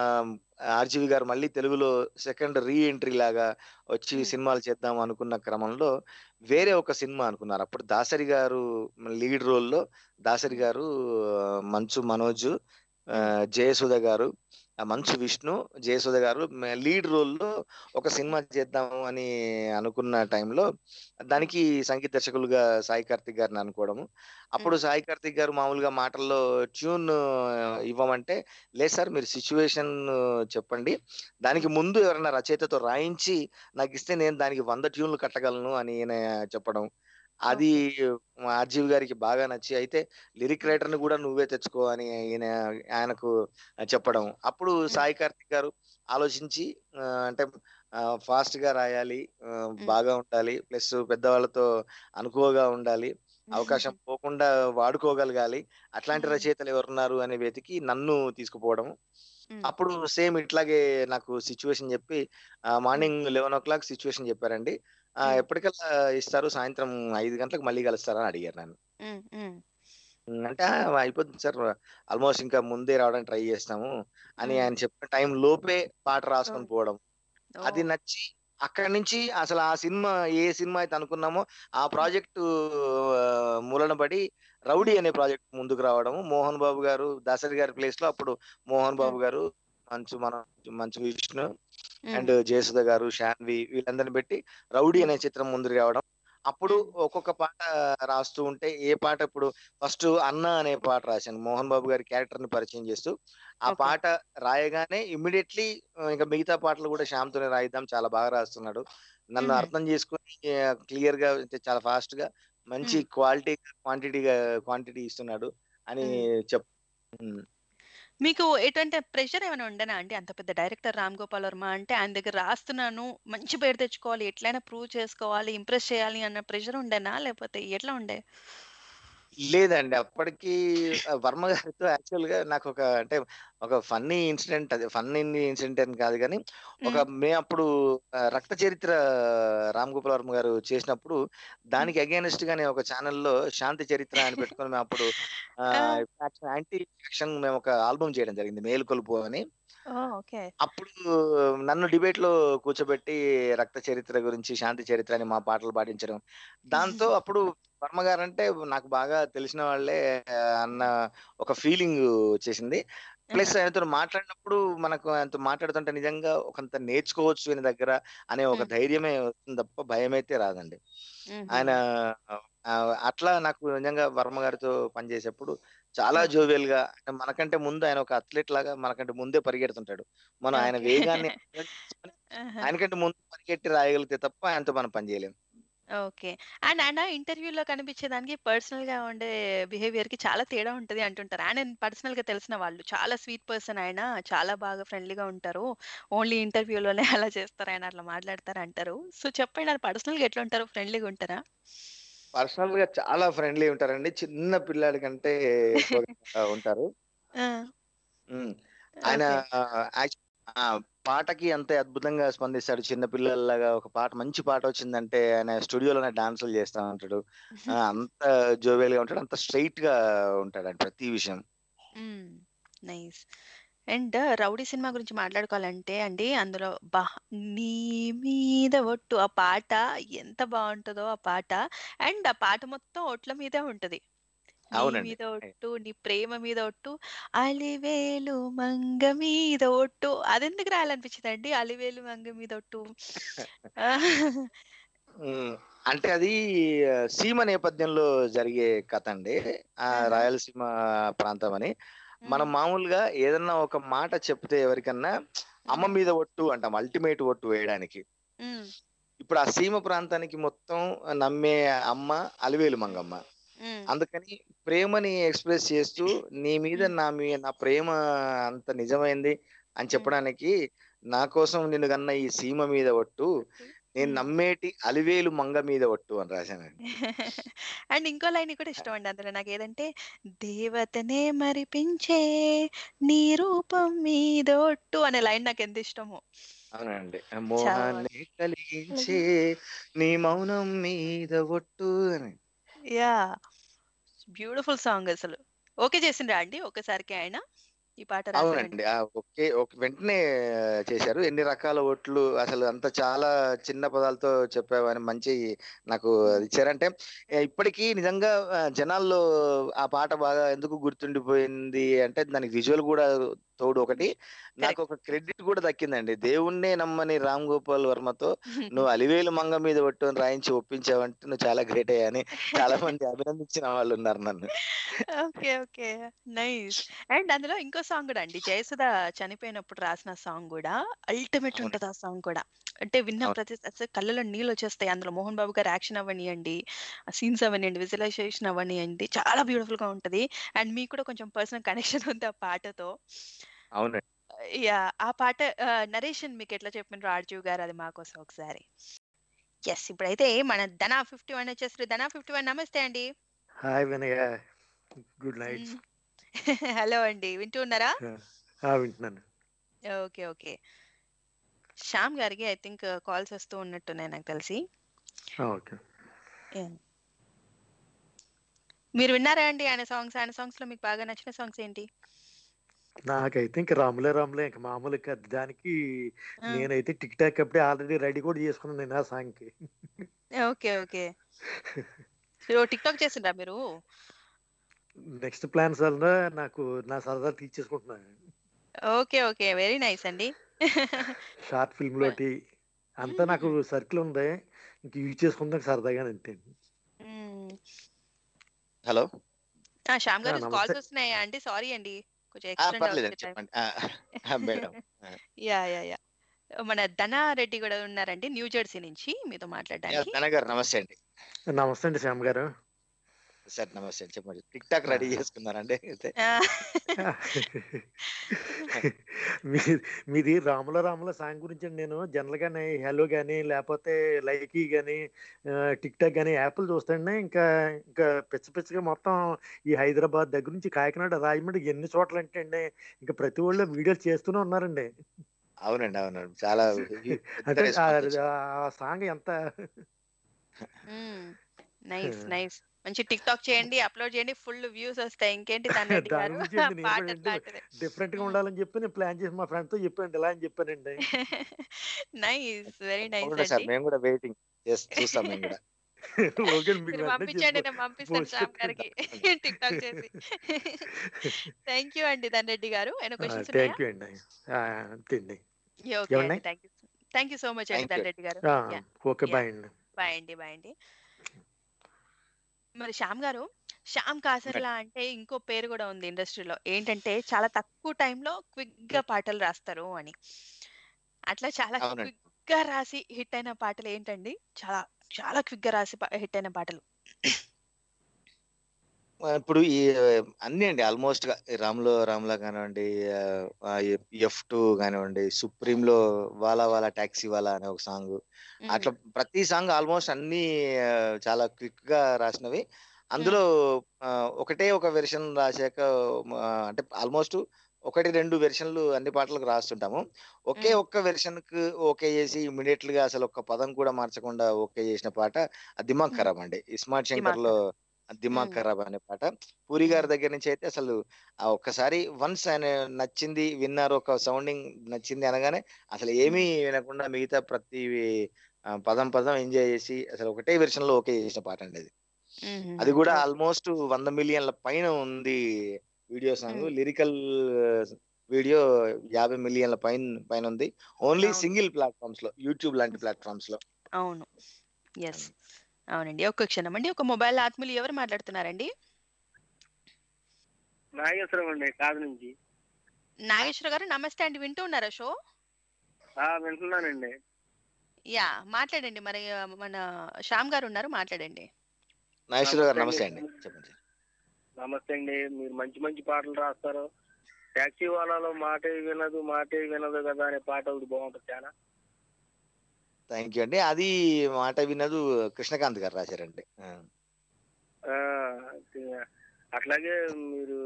ఆర్జీవి గారు మళ్ళీ తెలుగులో సెకండ్ రీ ఎంట్రీ లాగా వచ్చి. సినిమాలు చేద్దాం అనుకున్న క్రమంలో వేరే ఒక సినిమా అనుకున్నారు. అప్పుడు దాసరి గారు లీడ్ రోల్లో దాసరి గారు మంచు మనోజ్ ఆ, జయసుధ గారు మంచు విష్ణు జయసుధ గారు లీడ్ రోల్లో ఒక సినిమా చేద్దాం అని అనుకున్న టైంలో దానికి సంగీత దర్శకులుగా సాయి కార్తిక్ గారిని అనుకోవడము. అప్పుడు సాయి కార్తిక్ గారు మామూలుగా మాటల్లో ట్యూన్ ఇవ్వమంటే లేదు సార్ మీరు సిచ్యువేషన్ చెప్పండి. దానికి ముందు ఎవరైనా రచయితతో రాయించి నాకు ఇస్తే నేను దానికి వంద ట్యూన్లు కట్టగలను అని చెప్పడం. అది మా ఆర్జీవి గారికి బాగా నచ్చి అయితే లిరిక్ రైటర్ని కూడా నువ్వే తెచ్చుకో అని ఈయన ఆయనకు చెప్పడం అప్పుడు సాయి కార్తిక్ గారు ఆలోచించి అంటే ఫాస్ట్గా రాయాలి బాగా ఉండాలి ప్లస్ పెద్దవాళ్ళతో అనుకువగా ఉండాలి అవకాశం పోకుండా వాడుకోగలగాలి అట్లాంటి. రచయితలు ఎవరున్నారు అని వెతికి నన్ను తీసుకుపోవడం. అప్పుడు సేమ్ ఇట్లాగే నాకు సిచ్యువేషన్ చెప్పి morning eleven o'clock situation చెప్పారండి. ఎప్పటికల్లా ఇస్తారు? సాయంత్రం ఐదు గంటలకు మళ్ళీ కలుస్తారా అని అడిగారు నన్ను. అంటే "ఆ, అయిపోతుంది సార్. ఆల్మోస్ట్ ఇంకా ముందే రావడానికి ట్రై చేస్తాము అని. ఆయన చెప్పిన టైం లోపే పాట రాసుకొని. పోవడం. అది. నచ్చి అక్కడి నుంచి అసలు ఆ సినిమా ఏ సినిమా అయితే అనుకున్నామో ఆ ప్రాజెక్టు మూలన పడి రౌడీ అనే ప్రాజెక్ట్ ముందుకు రావడము. మోహన్ బాబు గారు దాసరి గారి ప్లేస్లో అప్పుడు మోహన్ బాబు గారు మంచు మన మంచు విష్ణు అండ్ జయసుధ గారు శాన్వి వీళ్ళందరిని పెట్టి రౌడీ అనే చిత్రం ముందుకు రావడం. అప్పుడు ఒక్కొక్క పాట రాస్తూ ఉంటే ఏ పాట ఇప్పుడు ఫస్ట్ అన్న అనే పాట రాశాను. మోహన్ బాబు గారి క్యారెక్టర్ని పరిచయం చేస్తూ. ఆ. పాట రాయగానే ఇమ్మీడియట్లీ ఇంకా మిగతా పాటలు కూడా శ్యామ్ తోనే రాయిద్దాం. చాలా బాగా రాస్తున్నాడు. నన్ను. అర్థం చేసుకుని క్లియర్గా అంటే చాలా ఫాస్ట్గా మంచి క్వాలిటీ క్వాంటిటీగా క్వాంటిటీ ఇస్తున్నాడు అని చెప్. మీకు ఎటువంటి ప్రెషర్ ఏమైనా ఉండనా అండి? అంత పెద్ద డైరెక్టర్ రామ్ గోపాల్ వర్మ అంటే ఆయన దగ్గర రాస్తున్నాను మంచి పేరు తెచ్చుకోవాలి ఎట్లయినా ప్రూవ్ చేసుకోవాలి ఇంప్రెస్ చేయాలి అన్న ప్రెషర్ ఉండేనా? లేకపోతే ఎట్లా ఉండే? లేదండి. అప్పటికి వర్మ గారితో యాక్చువల్గా నాకు ఒక అంటే ఒక ఫన్నీ ఇన్సిడెంట్ అది. ఫన్నీ ఇన్సిడెంట్ అని కాదు కానీ ఒక మేము అప్పుడు రక్త చరిత్ర రామ్ గోపాల్ వర్మ గారు చేసినప్పుడు దానికి అగేనెస్ట్ గానే ఒక ఛానల్లో శాంతి చరిత్ర అని పెట్టుకొని మేము అప్పుడు యాంటీ యాక్షన్ మేము ఒక ఆల్బమ్ చేయడం జరిగింది. మేలుకొలుపు అని. ఓకే. అప్పుడు నన్ను డిబేట్లో కూర్చోబెట్టి రక్త చరిత్ర గురించి శాంతి చరిత్ర అని మా పాటలు పాటించడం దాంతో అప్పుడు వర్మ గారు అంటే నాకు బాగా తెలిసిన వాళ్ళే అన్న ఒక ఫీలింగ్ వచ్చేసింది. ప్లస్ ఆయనతో మాట్లాడినప్పుడు మనకు ఆయనతో మాట్లాడుతుంటే నిజంగా ఒకంత నేర్చుకోవచ్చు ఈయన దగ్గర అనే ఒక ధైర్యమే వస్తుంది తప్ప భయం అయితే రాదండి ఆయన అట్లా నాకు నిజంగా వర్మ గారితో పనిచేసేప్పుడు చాలా జోవియల్గా మనకంటే ముందు ఆయన ఒక అథ్లెట్ లాగా మనకంటే ముందే పరిగెడుతుంటాడు. మనం ఆయన. వేగాన్ని ఆయనకంటే ముందు పరిగెట్టి రాయగలిగితే తప్ప ఆయనతో మనం పని చేయలేం. ఓకే. అండ్ ఆయన ఇంటర్వ్యూలో కనిపించేదానికి పర్సనల్గా ఉండే బిహేవియర్కి చాలా తేడా ఉంటది అంటుంటారు. ఆయన పర్సనల్గా తెలిసిన వాళ్ళు చాలా స్వీట్ పర్సన్ ఆయన చాలా బాగా ఫ్రెండ్లీగా ఉంటారు. ఓన్లీ ఇంటర్వ్యూలోనే అలా చేస్తారు ఆయన అట్లా మాట్లాడతారు అంటారు. సో చెప్పండి ఆయన పర్సనల్గా ఎట్లా ఉంటారు? ఫ్రెండ్లీగా ఉంటారా? పర్సనల్గా చాలా ఫ్రెండ్లీ ఉంటారండి. చిన్న పిల్లాడి కంటే ఎక్కువగా ఉంటారు. ఉమ్. ఆయన యాక్చు- ఆ, పాటకి అంతే అద్భుతంగా స్పందిస్తాడు చిన్న పిల్లల్లాగా. ఒక పాట మంచి పాట వచ్చిందంటే ఆయన స్టూడియోలోనే డాన్సులు చేస్తా ఉంటాడు. అంత జోవియల్గా ఉంటాడు. అంత స్ట్రైట్గా ఉంటాడు అండి ప్రతి విషయం. నైస్. అండ్ రౌడీ సినిమా గురించి మాట్లాడుకోవాలంటే అండి అందులో బా నీ మీద ఒట్టు. ఆ పాట ఎంత బాగుంటుందో ఆ పాట. అండ్ ఆ పాట మొత్తం ఒట్ల మీదే ఉంటది. నీ. మీద ఒట్టు నీ ప్రేమ మీద ఒట్టు అలివేలు మంగ మీద ఒట్టు. అదెందుకు రాయాలనిపించింది అండి అలివేలు మంగ మీద ఒట్టు? అంటే అది సీమ నేపథ్యంలో జరిగే కథ అండి ఆ రాయలసీమ ప్రాంతం అని. మనం మామూలుగా ఏదన్నా ఒక మాట చెప్తే ఎవరికన్నా అమ్మ మీద ఒట్టు అంటాం అల్టిమేట్ ఒట్టు వేయడానికి. ఇప్పుడు ఆ సీమ ప్రాంతానికి మొత్తం నమ్మే అమ్మ అలివేలు మంగమ్మ. అందుకని ప్రేమని ఎక్స్ప్రెస్ చేస్తూ నీ మీద నా మీ నా ప్రేమ అంత నిజమైంది అని చెప్పడానికి నా కోసం నిన్ను కన్న ఈ సీమ మీద ఒట్టు నేను నమ్మేటి అలివేలు మంగ మీద ఒట్టు అని రాశానండి. అండ్ ఇంకో లైన్ కూడా ఇష్టం అండి అందులో నాకు ఏదంటే దేవతనే మరిపించే నీ రూపం మీద ఒట్టు అనే లైన్ నాకు ఎంత ఇష్టమో. అవునండి. మోహాన్ని కలిగించే నీ మౌనం మీద ఒట్టు అని. యా బ్యూటిఫుల్ సాంగ్ అసలు. ఓకే చేసిండ్రా అండి? ఒకసారికి ఆయన ఈ పాట అవునండి. ఓకే. ఓకే. వెంటనే చేశారు. ఎన్ని రకాల ఓట్లు అసలు అంత చాలా చిన్న పదాలతో చెప్పావని మంచి నాకు ఇచ్చారంటే ఇప్పటికీ నిజంగా జనాల్లో ఆ పాట బాగా ఎందుకు గుర్తుండిపోయింది అంటే దానికి విజువల్ కూడా తోడు ఒకటి నాకు ఒక క్రెడిట్ కూడా దక్కిందండి. దేవుణ్ణే నమ్మని రామ్ గోపాల్ వర్మతో నువ్వు అలివేలు మంగ మీద పట్టుకొని రాయించి ఒప్పించావంటే నువ్వు చాలా గ్రేట్ అయ్యా చాలా మంది అభినందించిన వాళ్ళు ఉన్నారు నన్ను. Okay okay. నైస్. అండ్ అందులో ఇంకో సాంగ్ కూడా అండి. జయసుధ చనిపోయినప్పుడు రాసిన సాంగ్ కూడా అల్టిమేట్ ఉంటుంది ఆ సాంగ్ కూడా. అంటే విన్న. ప్రతి కళ్ళలో నీళ్ళు వచ్చేస్తాయి. అందులో మోహన్ బాబు గారు యాక్షన్ అవ్వనియండి. సీన్స్ అవ్వనియండి. విజువలైజేషన్ అవ్వనియండి. చాలా బ్యూటిఫుల్గా ఉంటది. అండ్ మీకు కూడా కొంచెం పర్సనల్ కనెక్షన్ ఉంది ఆ పాటతో. అవునండి. యా ఆ పాట నరేషన్ మీకు ఎట్లా చెప్పినారు? ఆర్జీవ్ గారు అది మా కోసం ఒకసారి. ఎస్ ఇప్పుడైతే మన ధనా ఫిఫ్టీ వన్ వచ్చేసి ధనా ఫిఫ్టీ వన్ నమస్తే అండి. Hi Vinaya good night. Hello అండి. వింటూ ఉన్నారా? వింటున్నాను. Okay okay. శ్యామ్ గారికి ఐ థింక్ కాల్స్ వస్తూ ఉన్నట్టున్నాయి నాకు తెలిసి. ఓకే. మీరు విన్నారా అండి ఆయన సాంగ్స్? ఆయన సాంగ్స్లో మీకు బాగా నచ్చిన సాంగ్స్ ఏంటి? నాకైతే ఇంక రాములే రాములే. ఇంక మామూలు కాదు దానికి. నేనైతే టిక్ టాక్ అప్పుడే ఆల్రెడీ రెడీ కూడా చేసుకున్నాను నేను ఆ సాంగ్కి okay okay. So TikTok చేసిండ్రా మీరు? నెక్స్ట్ ప్లాన్స్ వల్ల నాకు నా సరదా తీర్చేసుకుంటున్నాను ఓకే ఓకే. వెరీ నైస్ అండి. షార్ట్ ఫిల్మ్ లోటి అంతా నాకు సర్కిల్ ఉంది. ఇంక యూజ్ చేసుకుందాం సరదాగా అంతే. హలో? ఆ, శ్యామ్ గారు. కాల్స్ వస్తున్నాయా అండి? సారీ అండి. కొంచెం పర్లేదండి. చెప్పండి. మేడం. Yeah yeah yeah. మన ధనా రెడ్డి కూడా ఉన్నారండి న్యూ జెర్సీ నుంచి మీతో మాట్లాడడానికి. ధన గారు నమస్తే అండి. నమస్తే అండి శ్యామ్ గారు. సార్ నమస్తే చెప్పండి. టిక్ టాక్ రెడీ చేసుకున్నారండి. అయితే మీ మీది రాముల రాముల సాంగ్ గురించి నేను. జనరల్ గానే హలో గానీ లేకపోతే లైకీ గానీ టిక్ టాక్ గానీ యాప్లు చూస్తాండి. ఇంకా ఇంకా పిచ్చ పిచ్చగా మొత్తం ఈ హైదరాబాద్ దగ్గర నుంచి కాకినాడ రాజమండ్రి ఎన్ని చోట్ల అంటే అండి ఇంకా ప్రతి ఒళ్ళు వీడియోలు చేస్తూనే ఉన్నారండి. అవునండి అవునండి. చాలా అంటే సాంగ్ ఎంత నైస్ నైస్. మంచి టిక్ టాక్ చేయండి అప్లోడ్ చేయండి ఫుల్ వ్యూస్ వస్తాయి. ఇంకేంటి డిఫరెంట్గా ఉండాలని చెప్పి నేను ప్లాన్ చేసి మా ఫ్రెండ్తో చెప్పాను. ఇలా అని చెప్పానండి. నైస్. వెరీ నైస్ మేము కూడా వెయిటింగ్. చూస్తాం మేము కూడా. పంపించండి చెప్పు- నేను పంపిస్తాను పోస్ట్ శ్యామ్ గారికి టిక్ టాక్ చేసి. థ్యాంక్ యూ అండి ధనరెడ్డి గారు. థ్యాంక్ యూ అండి. ఆ, అంతే అండి ఓకే ఏమన్నా అండి thank you. Thank you so much అండి గారు. ఆ, ఓకే బాయ్ అండి. బాయ్ అండి బాయ్ అండి. మరి శ్యామ్ గారు శ్యామ్ కాసర్లా అంటే ఇంకో పేరు కూడా ఉంది ఇండస్ట్రీలో. ఏంటంటే చాలా తక్కువ టైంలో క్విక్గా పాటలు రాస్తారు అని. అట్లా చాలా. క్విక్గా రాసి హిట్ అయిన పాటలు ఏంటండి? చాలా చాలా క్విక్గా రాసి హిట్ అయిన పాటలు. ఇప్పుడు ఈ అన్ని అండి ఆల్మోస్ట్గా రామ్లో రామ్లా కానివ్వండి ఎఫ్ టూ కానివ్వండి సుప్రీం లో వాలా వాలా టాక్సీ వాలా అనే ఒక సాంగ్. అట్లా ప్రతి సాంగ్ ఆల్మోస్ట్ అన్ని చాలా క్విక్గా రాసినవి అందులో ఒకటే ఒక వెర్షన్ రాశాక అంటే ఆల్మోస్ట్ ఒకటి రెండు వెర్షన్లు అన్ని పాటలకు రాస్తుంటాము. ఒకే ఒక్క వెర్షన్కు ఓకే చేసి ఇమీడియట్గా అసలు ఒక్క పదం కూడా మార్చకుండా ఓకే చేసిన పాట ఆ దిమాగ్ ఖరాబ్ అండి. ఇస్మార్ట్ శంకర్లో దిమాగ్ ఖరాబ్ అనే పాట. పూరి గారి దగ్గర నుంచి అయితే అసలు ఆ ఒక్కసారి వన్స్ ఆయన నచ్చింది విన్నారు ఒక సౌండింగ్ నచ్చింది అనగానే అసలు ఏమీ వినకుండా మిగతా ప్రతి పదం పదం ఎంజాయ్ చేసి అసలు ఒకటే వెర్షన్లో ఓకే చేసిన పాట అండి అది. అది కూడా ఆల్మోస్ట్ వంద మిలియన్ల పైన ఉంది వీడియో సాంగ్. లిరికల్ వీడియో యాభై మిలియన్ల పైన పైన ఉంది. ఓన్లీ. సింగిల్ ప్లాట్ఫామ్స్లో యూట్యూబ్ లాంటి ప్లాట్ఫామ్స్లో అవును. ఎస్ అవునండి. ఒక్క క్షణం అండి. ఒక మొబైల్ ఆత్మలు ఎవరు మాట్లాడుతున్నారండి? నాగేశ్వరం అండి. కాదు నుంచి. నాగేశ్వర గారు నమస్తే అండి. వింటూ ఉన్నారా షో? ఆ, వింటున్నానండి. యా మాట్లాడండి. మరి మన శ్యామ్ గారు ఉన్నారు. మాట్లాడండి. నాగేశ్వర గారు నమస్తే అండి. చెప్పండి. నమస్తే అండి. మీరు మంచి మంచి పాటలు రాస్తారు. టాక్సీ వాళ్ళలో మాటే వినదు మాటే వినదు కదా అనే పాట ఒకటి బాగుంటుంది. చాలా థ్యాంక్ యూ అండి. అది మాట వినదు కృష్ణకాంత్ గారు రాశారండి. అట్లాగే మీరు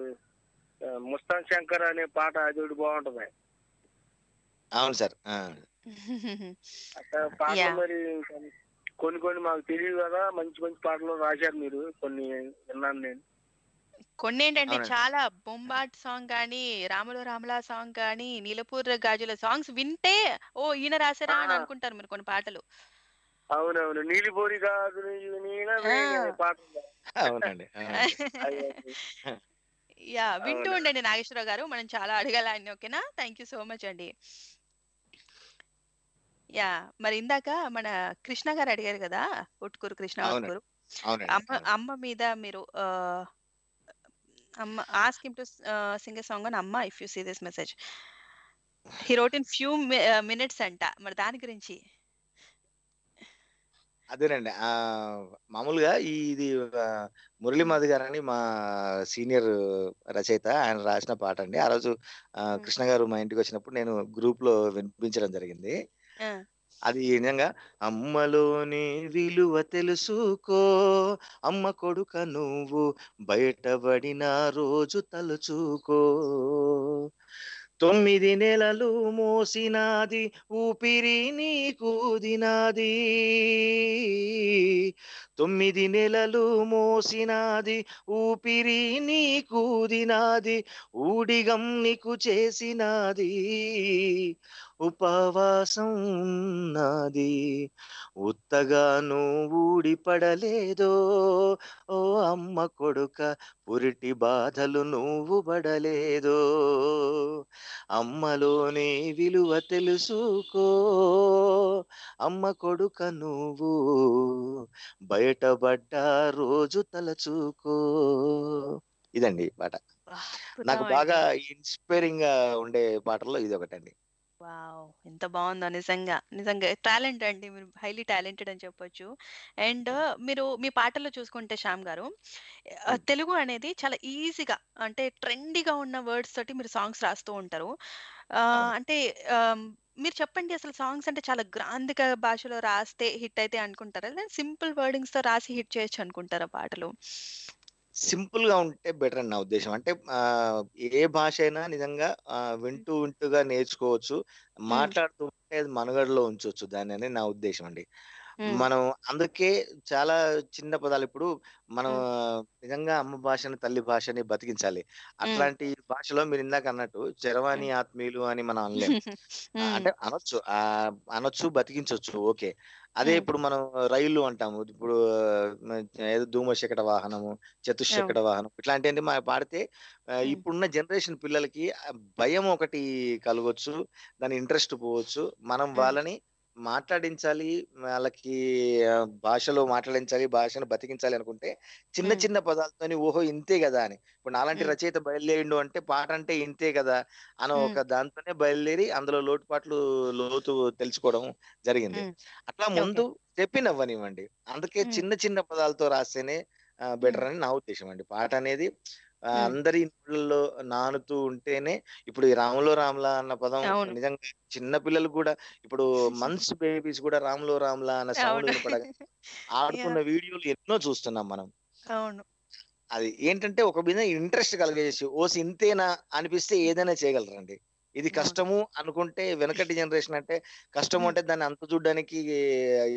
ముస్తాన్ శంకర్ అనే పాట అది ఒకటి బాగుంటది. అవును సార్. మరి కొన్ని కొన్ని మాకు తెలియదు కదా మంచి మంచి పాటలు రాశారు మీరు కొన్ని విన్నాను నేను. కొన్ని ఏంటండి అవునండి. చాలా బొంబాట్ సాంగ్ కానీ రాములు రాములా సాంగ్ కానీ నీలపూర్ గాజుల సాంగ్స్ వింటే ఓ ఈయన రాశారా అని. అనుకుంటారు మీరు కొన్ని పాటలు. అవునవును. నీలిపోరి ఉంది. అవునండి. యా వింటూ. ఉండండి నాగేశ్వరరావు గారు. మనం చాలా అడగాలని ఓకేనా? థ్యాంక్ యూ సో మచ్ అండి. యా మరి ఇందాక మన కృష్ణ గారు అడిగారు కదా ఉట్కూరు కృష్ణ. ఉట్కూరు అమ్మ మీద మీరు ఆ, అమ్మ ask him to sing song అని అమ్మ if you see this message he wrote in few minutes అంట. మరి దాని గురించి? అదేనండి. మామూలుగా ఇది మురళీ మాది గారు అని మా సీనియర్ రచయిత ఆయన రాసిన పాట అండి. ఆ రోజు కృష్ణ గారు మా ఇంటికి వచ్చినప్పుడు నేను గ్రూప్లో వినిపించడం జరిగింది. అది నిజంగా అమ్మలోని విలువ తెలుసుకో అమ్మ కొడుక నువ్వు బయటపడిన రోజు తలుచుకో. తొమ్మిది నెలలు మోసినాది ఊపిరి నీ కూదినాది తొమ్మిది నెలలు మోసినాది ఊపిరి నీ కూదినాది ఊడిగం నీకు చేసినాది. ఉపవాసం ఉన్నది. ఉత్తగా నువ్వు ఊడిపడలేదో ఓ అమ్మ కొడుక పురిటి బాధలు నువ్వు పడలేదో. అమ్మలోని విలువ తెలుసుకో అమ్మ కొడుక నువ్వు బయటపడ్డ రోజు తలచుకో. ఇదండి పాట నాకు బాగా. ఇన్స్పైరింగ్గా ఉండే పాటల్లో ఇది ఒకటండి. వావ్! ఎంత బావుందో నిజంగా. నిజంగా టాలెంట్ అండి. మీరు హైలీ టాలెంటెడ్ అని చెప్పొచ్చు. అండ్ మీరు మీ పాటల్లో చూసుకుంటే శ్యామ్ గారు ఆహ్, హ్మ్. తెలుగు అనేది చాలా ఈజీగా అంటే ట్రెండీగా ఉన్న వర్డ్స్ తోటి మీరు సాంగ్స్ రాస్తూ ఉంటారు. ఆహ్, అవును. అంటే ఆహ్, మీరు చెప్పండి అసలు సాంగ్స్ అంటే చాలా గ్రాంథిక భాషలో రాస్తే హిట్ అయితాయి అనుకుంటారా? లేదా సింపుల్ వర్డింగ్స్‌తో రాసి హిట్ చేయొచ్చు అనుకుంటారా పాటలు? సింపుల్‌గా ఉంటే బెటర్ అని నా ఉద్దేశ్యం. అంటే ఏ భాష అయినా నిజంగా వింటూ వింటూగా నేర్చుకోవచ్చు. హ్మ్. మాట్లాడుతూ ఉంటే అది మనుగడలో ఉంచొచ్చు దాన్నని నా ఉద్దేశ్యం అండి. మనం అందుకే చాలా చిన్న పదాలు ఇప్పుడు మనం. నిజంగా అమ్మ భాషని, తల్లి భాషని బతికించాలి. అట్లాంటి భాషలో మీరు ఇందాక అన్నట్టు చరవాణి. ఆత్మీయులు అని మనం అనలేం. ఆహ్, హ్మ్. అంటే అనొచ్చు. ఆహ్, అనొచ్చు, బతికించొచ్చు ఓకే. అదే. ఇప్పుడు మనం రైళ్ళు అంటాము. ఇప్పుడు ఏదో ధూమశకట వాహనము. చతుశ్చక్ర వాహనం ఇట్లాంటియన్నీ మ పాడితే. ఇప్పుడున్న జనరేషన్ పిల్లలకి భయం ఒకటి కలగొచ్చు. దాని ఇంట్రెస్ట్ పోవచ్చు. మనం. వాళ్ళని మాట్లాడించాలి. వాళ్ళకి భాషలో మాట్లాడించాలి. భాషను బతికించాలి అనుకుంటే చిన్న. చిన్న పదాలతోని ఓహో! ఇంతే గదా! అని. ఇప్పుడు నాలాంటి. రచయిత బయలుదేరిండు అంటే పాట అంటే ఇంతే గదా! అనే. ఒక దాంతోనే బయలుదేరి అందులో లోటుపాట్లు లోతు తెలుసుకోవడం జరిగింది. అట్లా. ముందు స్టెప్పిన్ అవ్వనివ్వండి. అందుకే. చిన్న చిన్న పదాలతో రాస్తేనే. బెటర్ అని నా ఉద్దేశ్యం అండి. పాట అనేది. అందరి ఇంట్లో నానుతూ ఉంటేనే ఇప్పుడు ఈ 'రాములో రాములా' అన్న పదం. నిజంగా చిన్న పిల్లలు కూడా ఇప్పుడు మంత్స్ బేబీస్ కూడా 'రాములో రాములా' అన్న సౌండ్! ఆడుతున్న వీడియోలు ఎన్నో చూస్తున్నాం మనం. అవును. అది ఏంటంటే ఒక మీద ఇంట్రెస్ట్ కలగజేసి ఓసి ఇంతేనా అనిపిస్తే ఏదైనా చేయగలరండి. ఇది. కష్టము అనుకుంటే వెనకటి జనరేషన్ అంటే కష్టం. అంటే దాన్ని అంతు చూడడానికి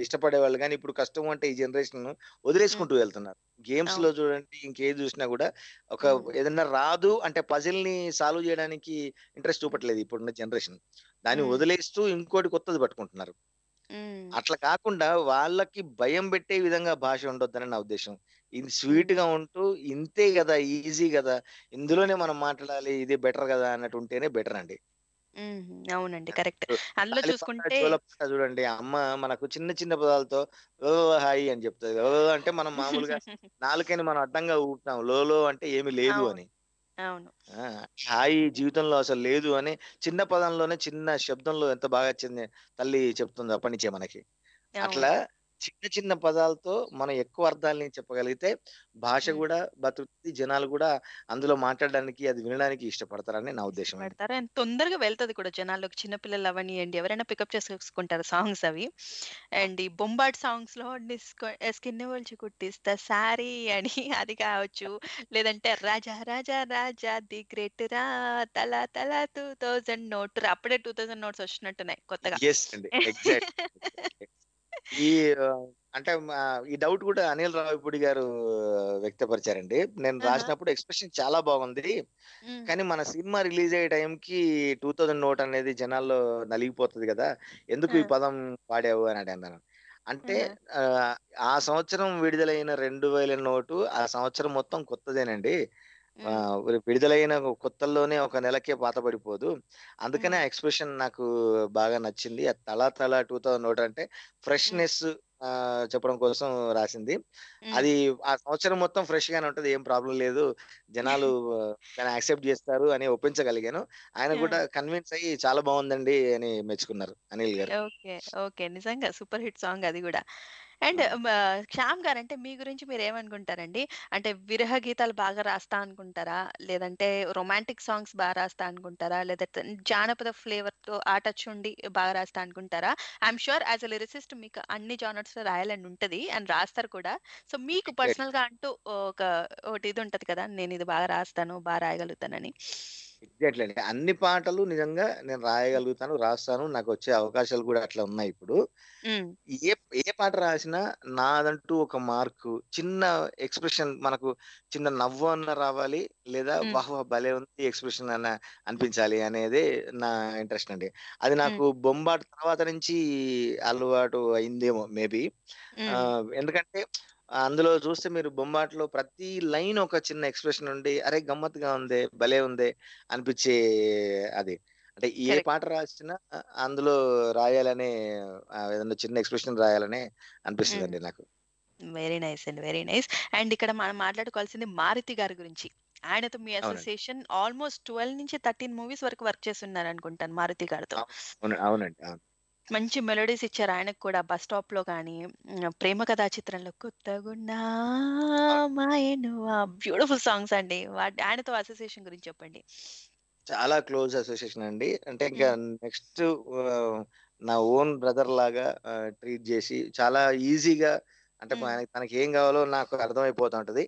ఇష్టపడేవాళ్ళు గానీ ఇప్పుడు కష్టం అంటే ఈ జనరేషన్. వదిలేసుకుంటూ వెళ్తున్నారు. గేమ్స్‌లో అవును. చూడండి ఇంకేది చూసినా కూడా ఒక. ఏదన్నా రాదు అంటే పజిల్‌ని సాల్వ్ చేయడానికి ఇంట్రెస్ట్. చూపట్లేదు ఇప్పుడున్న జనరేషన్. దాన్ని. వదిలేస్తూ ఇంకోటి కొత్తది పట్టుకుంటున్నారు. అట్లా కాకుండా వాళ్ళకి భయం పెట్టే విధంగా భాష ఉండొద్దని నా ఉద్దేశ్యం. ఇది హ్మ్. స్వీట్‌గా ఉంటూ ఇంతే గదా! ఈజీ గదా! ఇందులోనే మనం మాట్లాడాలి. ఇది బెటర్ గదా! అన్నట్టు ఉంటేనే బెటర్ అండి. అవునండి. కరెక్ట్. అందులో చూసుకుంటే చూడండి. అమ్మ మనకు చిన్న చిన్న పదాలతో హాయి అని చెప్తది. ఓ అంటే మనం మామూలుగా నాలుకని మనం అడ్డంగా ఊపుతాం. లో లో అంటే ఏమి లేదు. అని. అవును. హాయి జీవితంలో అసలు లేదు అని చిన్న పదంలోనే చిన్న శబ్దంలో ఎంత బాగా తల్లి చెప్తుందో అప్పటినుంచే మనకి. అట్లా. చిన్న చిన్న పదాలతో మనం ఎక్కువ అర్థాల్ని చెప్పగలిగితే భాష. గూడా బతుకుతుంది. జనాలు గూడా అందులో మాట్లాడడానికి, అది వినడానికి ఇష్టపడతారని నా ఉద్దేశ్యం అండి. ఇష్టపడతారు. అండ్ తొందరగా వెళ్తది కూడా జనాల్లోకి. చిన్న పిల్లలు అవ్వనియండి ఎవరైనా పికప్ చేసేసుకుంటారు సాంగ్స్ అవి. అండ్ ఈ బొంబాట్ సాంగ్స్‌లో డిస్కో స్కిన్ ఒలిచి కుట్టిస్తా సారీ అని అది కావచ్చు. లేదంటే రాజా రాజా రాజా ది గ్రేట్ రా తల తల 2000 నోట్ రా అప్పుడే 2000 నోట్స్ వచ్చినట్టున్నాయి కొత్తగా. ఈ అంటే ఈ డౌట్ కూడా అనిల్ రావిపూడి గారు వ్యక్తపరిచారండి. నేను! రాసినప్పుడు ఎక్స్‌ప్రెషన్ చాలా బాగుంది. కానీ మన సినిమా రిలీజ్ అయ్యే టైంకి 2000 నోట్ అనేది జనాల్లో నలిగిపోతది గదా! ఎందుకు ఈ! పదం వాడావు అని అన్నాను. అంటే ఆ సంవత్సరం విడుదలైన 2000 నోటు ఆ సంవత్సరం మొత్తం కొత్తదేనండి. విడుదలైన కొత్తల్లోనే ఒక నెలకే పాతబడిపోదు. అందుకనే హ్మ్. ఆ ఎక్స్‌ప్రెషన్ నాకు బాగా నచ్చింది. ఆ 'తల తల 2000 నోట్' అంటే. ఫ్రెష్‌నెస్ చెప్పడం కోసం రాసింది. అది ఆ సంవత్సరం మొత్తం ఫ్రెష్‌గానే ఉంటది. ఏం ప్రాబ్లమ్ లేదు. జనాలు దాన్ని యాక్సెప్ట్ జేస్తారు అని ఒప్పించగలిగాను. ఆయన ఆ! కూడా కన్విన్స్ అయ్యి చాలా బావుందండి అని మెచ్చుకున్నారు అనిల్ గారు. ఓకే. ఓకే. నిజంగా సూపర్ హిట్ సాంగ్ అది గూడా. అండ్ శ్యామ్ గారు అంటే మీ గురించి మీరేమనుకుంటారండి? అంటే విరహ గీతాలు బాగా రాస్తా అనుకుంటారా? లేదంటే రొమాంటిక్ సాంగ్స్ బా రాస్తా అనుకుంటారా? లేదంటే జానపద ఫ్లేవర్‌తో ఆ టచ్ ఉండి బాగా రాస్తా అనుకుంటారా? I'm sure as a lyricist మీకు అన్ని జానర్స్‌లో రాయాలని ఉంటది. అండ్ రాస్తారు కూడా. సో మీకు ఎగ్జాక్ట్‌లీ. పర్సనల్‌గా అంటూ ఒక ఒకటి ఇది ఉంటది కదా! నేను ఇది బాగా రాస్తాను, బా రాయగలుగుతానని. ఎగ్జాక్ట్‌లీ అండి. అన్ని పాటలు నిజంగా నేను రాయగలుగుతాను, రాస్తాను. నాకొచ్చే అవకాశాలు కూడా అట్లా ఉన్నాయి ఇప్పుడు. ఏ ఏ పాట రాసినా నాదంటూ ఒక మార్కు, చిన్న ఎక్స్‌ప్రెషన్ మనకు చిన్న నవ్వు అన్నా రావాలి. లేదా! వాహ్! భలే ఉంది ఎక్స్‌ప్రెషన్ అన్న అనిపించాలి అనేదే నా ఇంట్రెస్ట్ అండి. అది. నాకు బొంబాట్ తర్వాత నుంచి అలవాటు అయిందేమో మేబీ. ఎందుకంటే అందులో చూస్తే మీరు బొంబాట్‌లో ప్రతి లైన్ ఒక చిన్న ఎక్స్‌ప్రెషన్ ఉండి, అరే! గమ్మత్తుగా ఉందే, భలే ఉందే అనిపించే అది. అంటే ఏ. పాట రాసినా అందులో రాయాలనే ఆహ్, ఏదన్నా చిన్న ఎక్స్‌ప్రెషన్ రాయాలనే. అనిపిస్తదండి నాకు. వెరీ నైస్ అండి. Very nice. అండ్ ఇక్కడ మనం మాట్లాడుకోవాల్సింది మారుతి గారి గురించి. ఆయనతో మీ. అసోసియేషన్ ఆల్మోస్ట్ ట్వెల్వ్ నుంచి థర్టీన్ మూవీస్ వరకు వర్క్ చేస్తున్నారు అనుకుంటాను మారుతి గారితో అవును అవునండి అవును మంచి మెలోడీస్ ఇచ్చారు ఆయనకు కూడా. బస్ స్టాప్లో కానీ ప్రేమ కథా చిత్రంలో కొత్తగున్నా మాయను బ్యూటిఫుల్ సాంగ్స్ అండి. వాటి ఆయనతో అసోసియేషన్ గురించి చెప్పండి. చాలా క్లోజ్ అసోసియేషన్ అండి. అంటే ఇంకా నెక్స్ట్ నా ఓన్ బ్రదర్ లాగా ట్రీట్ చేసి చాలా ఈజీగా అంటే తనకి ఏం కావాలో నాకు అర్థమైపోతూ ఉంటది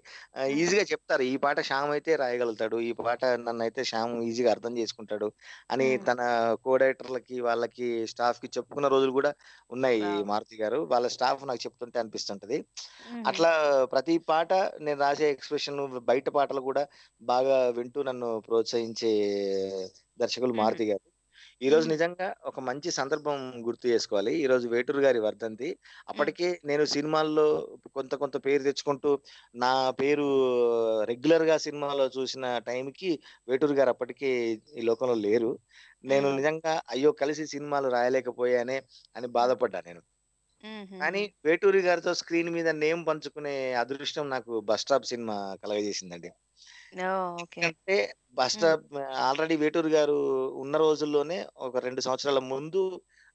ఈజీగా చెప్తారు. ఈ పాట శ్యామ్ అయితే రాయగలుగుతాడు. ఈ పాట నన్ను అయితే శ్యామ్ ఈజీగా అర్థం చేసుకుంటాడు అని తన కోడైటర్లకి వాళ్ళకి స్టాఫ్కి చెప్పుకున్న రోజులు కూడా ఉన్నాయి మారుతి గారు. వాళ్ళ స్టాఫ్ నాకు చెప్తుంటే అనిపిస్తుంటది. అట్లా ప్రతి పాట నేను రాసే ఎక్స్ప్రెషన్ బయట పాటలు కూడా బాగా వింటూ నన్ను ప్రోత్సహించే దర్శకులు మారుతి గారు. ఈ రోజు నిజంగా ఒక మంచి సందర్భం గుర్తు చేసుకోవాలి. ఈ రోజు వేటూరు గారి వర్ధంతి. అప్పటికే నేను సినిమాల్లో కొంత కొంత పేరు తెచ్చుకుంటూ నా పేరు రెగ్యులర్గా సినిమాలో చూసిన టైంకి వేటూరు గారు అప్పటికే ఈ లోకంలో లేరు. నేను నిజంగా అయ్యో కలిసి సినిమాలు రాయలేకపోయానే అని బాధపడ్డా నేను. కానీ వేటూరి గారితో స్క్రీన్ మీద నేమ్ పంచుకునే అదృష్టం నాకు బస్ స్టాప్ సినిమా కలగజేసిందండి. ఓకే. అంటే బస్ స్టాప్ ఆల్రెడీ వేటూరు గారు ఉన్న రోజుల్లోనే ఒక రెండు సంవత్సరాల ముందు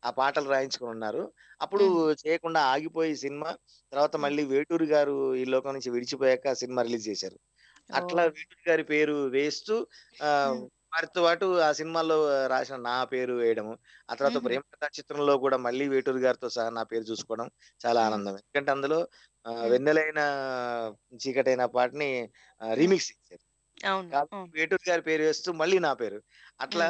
ఆ పాటలు రాయించుకుని ఉన్నారు. అప్పుడు చేయకుండా ఆగిపోయి సినిమా తర్వాత మళ్ళీ వేటూరు గారు ఈ లోకం నుంచి విడిచిపోయాక సినిమా రిలీజ్ చేశారు. అట్లా వేటూరు గారి పేరు వేస్తూ ఆ వారితో పాటు ఆ సినిమాలో రాసిన నా పేరు వేయడము ఆ తర్వాత. ప్రేమ కథా చిత్రంలో కూడా మళ్ళీ వేటూరు గారితో సహా నా పేరు చూసుకోవడం చాలా ఆనందం. ఎందుకంటే అందులో వెన్నెలైన చీకటైన పాటని రీమిక్స్ కాబట్టి వేటూరు గారి పేరు వేస్తూ మళ్ళీ నా పేరు. అట్లా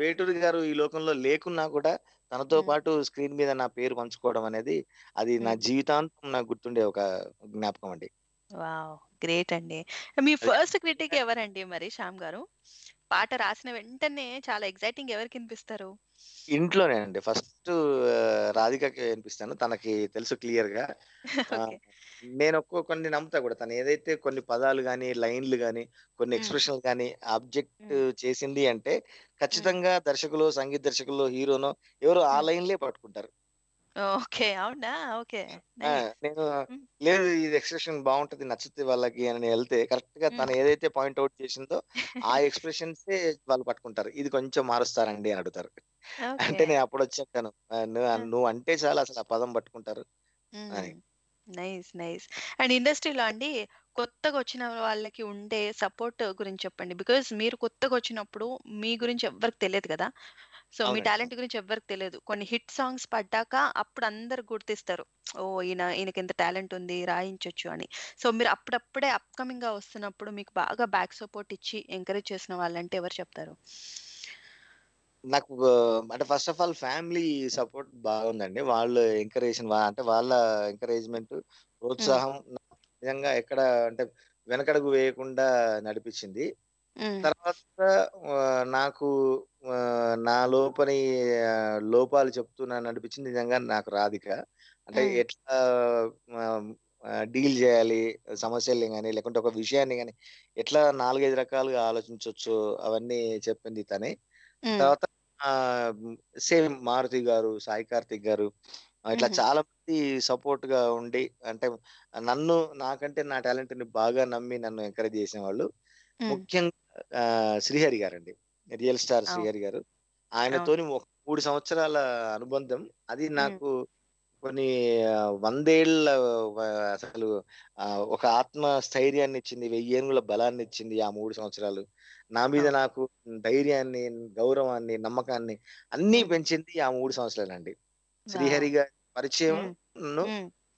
వేటూరు గారు ఈ లోకంలో లేకున్నా కూడా తనతో పాటు స్క్రీన్ మీద నా పేరు పంచుకోవడం అనేది అది నా జీవితాంతం నాకు గుర్తుండే ఒక జ్ఞాపకం అండి. వావ్! గ్రేట్ అండి. మీ ఫస్ట్ క్రిటిక్ ఎవరండి మరి? శ్యామ్ గారు? పాట రాసిన వెంటనే చాలా ఎగ్జైటింగ్ ఎవరికి వినిపిస్తారు? ఇంట్లోనే అండి. ఫస్ట్ రాధికకి వినిపిస్తాను. తనకి తెలుసు క్లియర్గా నేను ఒక్కో కొన్ని నమ్ముతా కూడా. తను ఏదైతే కొన్ని పదాలు గాని లైన్లు గాని కొన్ని ఎక్స్ప్రెషన్లు గాని ఆబ్జెక్ట్ చేసింది అంటే ఖచ్చితంగా దర్శకులు సంగీత దర్శకులు హీరోనో ఎవరు ఆ లైన్లే పట్టుకుంటారు. ఓకే. అవునా? ఓకే. ఆ, నేను లేదు ఇది ఎక్స్ప్రెషన్ బాగుంటది నచ్చుతుంది వాళ్ళకి అని వెళ్తే కరెక్ట్గా తను ఏదైతే పాయింట్ అవుట్ చేసిందో ఆ ఎక్స్ప్రెషన్స్ వాళ్ళు పట్టుకుంటారు. ఇది కొంచెం మారుస్తారండి అని అడుగుతారు. అంటే నేను అప్పుడు వచ్చాను నువ్వు అంటే చాలు అసలు ఆ పదం పట్టుకుంటారు అని. Nice nice. అండ్ ఇండస్ట్రీలో అండి కొత్తగా వచ్చిన వాళ్ళకి ఉండే సపోర్ట్ గురించి చెప్పండి. బికాజ్ మీరు కొత్తగా వచ్చినప్పుడు మీ గురించి ఎవ్వరికి తెలియదు కదా? సో మీ. టాలెంట్ గురించి ఎవ్వరికి తెలియదు కొన్ని హిట్ సాంగ్స్ పడ్డాక అప్పుడు అందరు గుర్తిస్తారు. ఓ ఈయన ఈయనకి ఎంత టాలెంట్ ఉంది రాయించొచ్చు అని. సో మీరు అప్పుడప్పుడే అప్కమింగ్గా వస్తున్నప్పుడు మీకు బాగా బ్యాక్ సపోర్ట్ ఇచ్చి ఎంకరేజ్ చేసిన వాళ్ళంటే ఎవరు చెప్తారు? నాకు అంటే first of all family support బాగుందండి. వాళ్ళు ఎంకరేషన్ అంటే వాళ్ళ ఎంకరేజ్మెంట్ ప్రోత్సాహం నిజంగా ఎక్కడ అంటే వెనకడుగు వేయకుండా నడిపించింది. తర్వాత నాకు నా లోపని లోపాలు చెప్తూ నన్ను నడిపించింది నిజంగా నాకు రాధిక అంటే. ఎట్లా డీల్ చేయాలి సమస్యల్ని కానీ లేకుంటే ఒక విషయాన్ని కానీ ఎట్లా నాలుగైదు రకాలుగా ఆలోచించవచ్చు అవన్నీ చెప్పింది తనే. తర్వాత సేమ్ మారుతి గారు సాయి కార్తిక్ గారు ఇట్లా. చాలా మంది సపోర్ట్గా ఉండి అంటే నన్ను నాకంటే నా టాలెంట్ని బాగా నమ్మి నన్ను ఎంకరేజ్ చేసిన వాళ్ళు. ముఖ్యంగా శ్రీహరి గారు అండి రియల్ స్టార్. శ్రీహరి గారు. ఆయనతోని ఒక మూడు సంవత్సరాల అనుబంధం. అది నాకు కొన్ని వందేళ్ళ అసలు ఒక ఆత్మ స్థైర్యాన్ని ఇచ్చింది వెయ్యి ఏనుగుల బలాన్ని ఇచ్చింది ఆ మూడు సంవత్సరాలు. నా మీద నాకు ధైర్యాన్ని గౌరవాన్ని నమ్మకాన్ని అన్ని పెంచింది ఆ మూడు సంవత్సరాలండి. శ్రీహరి గారి పరిచయం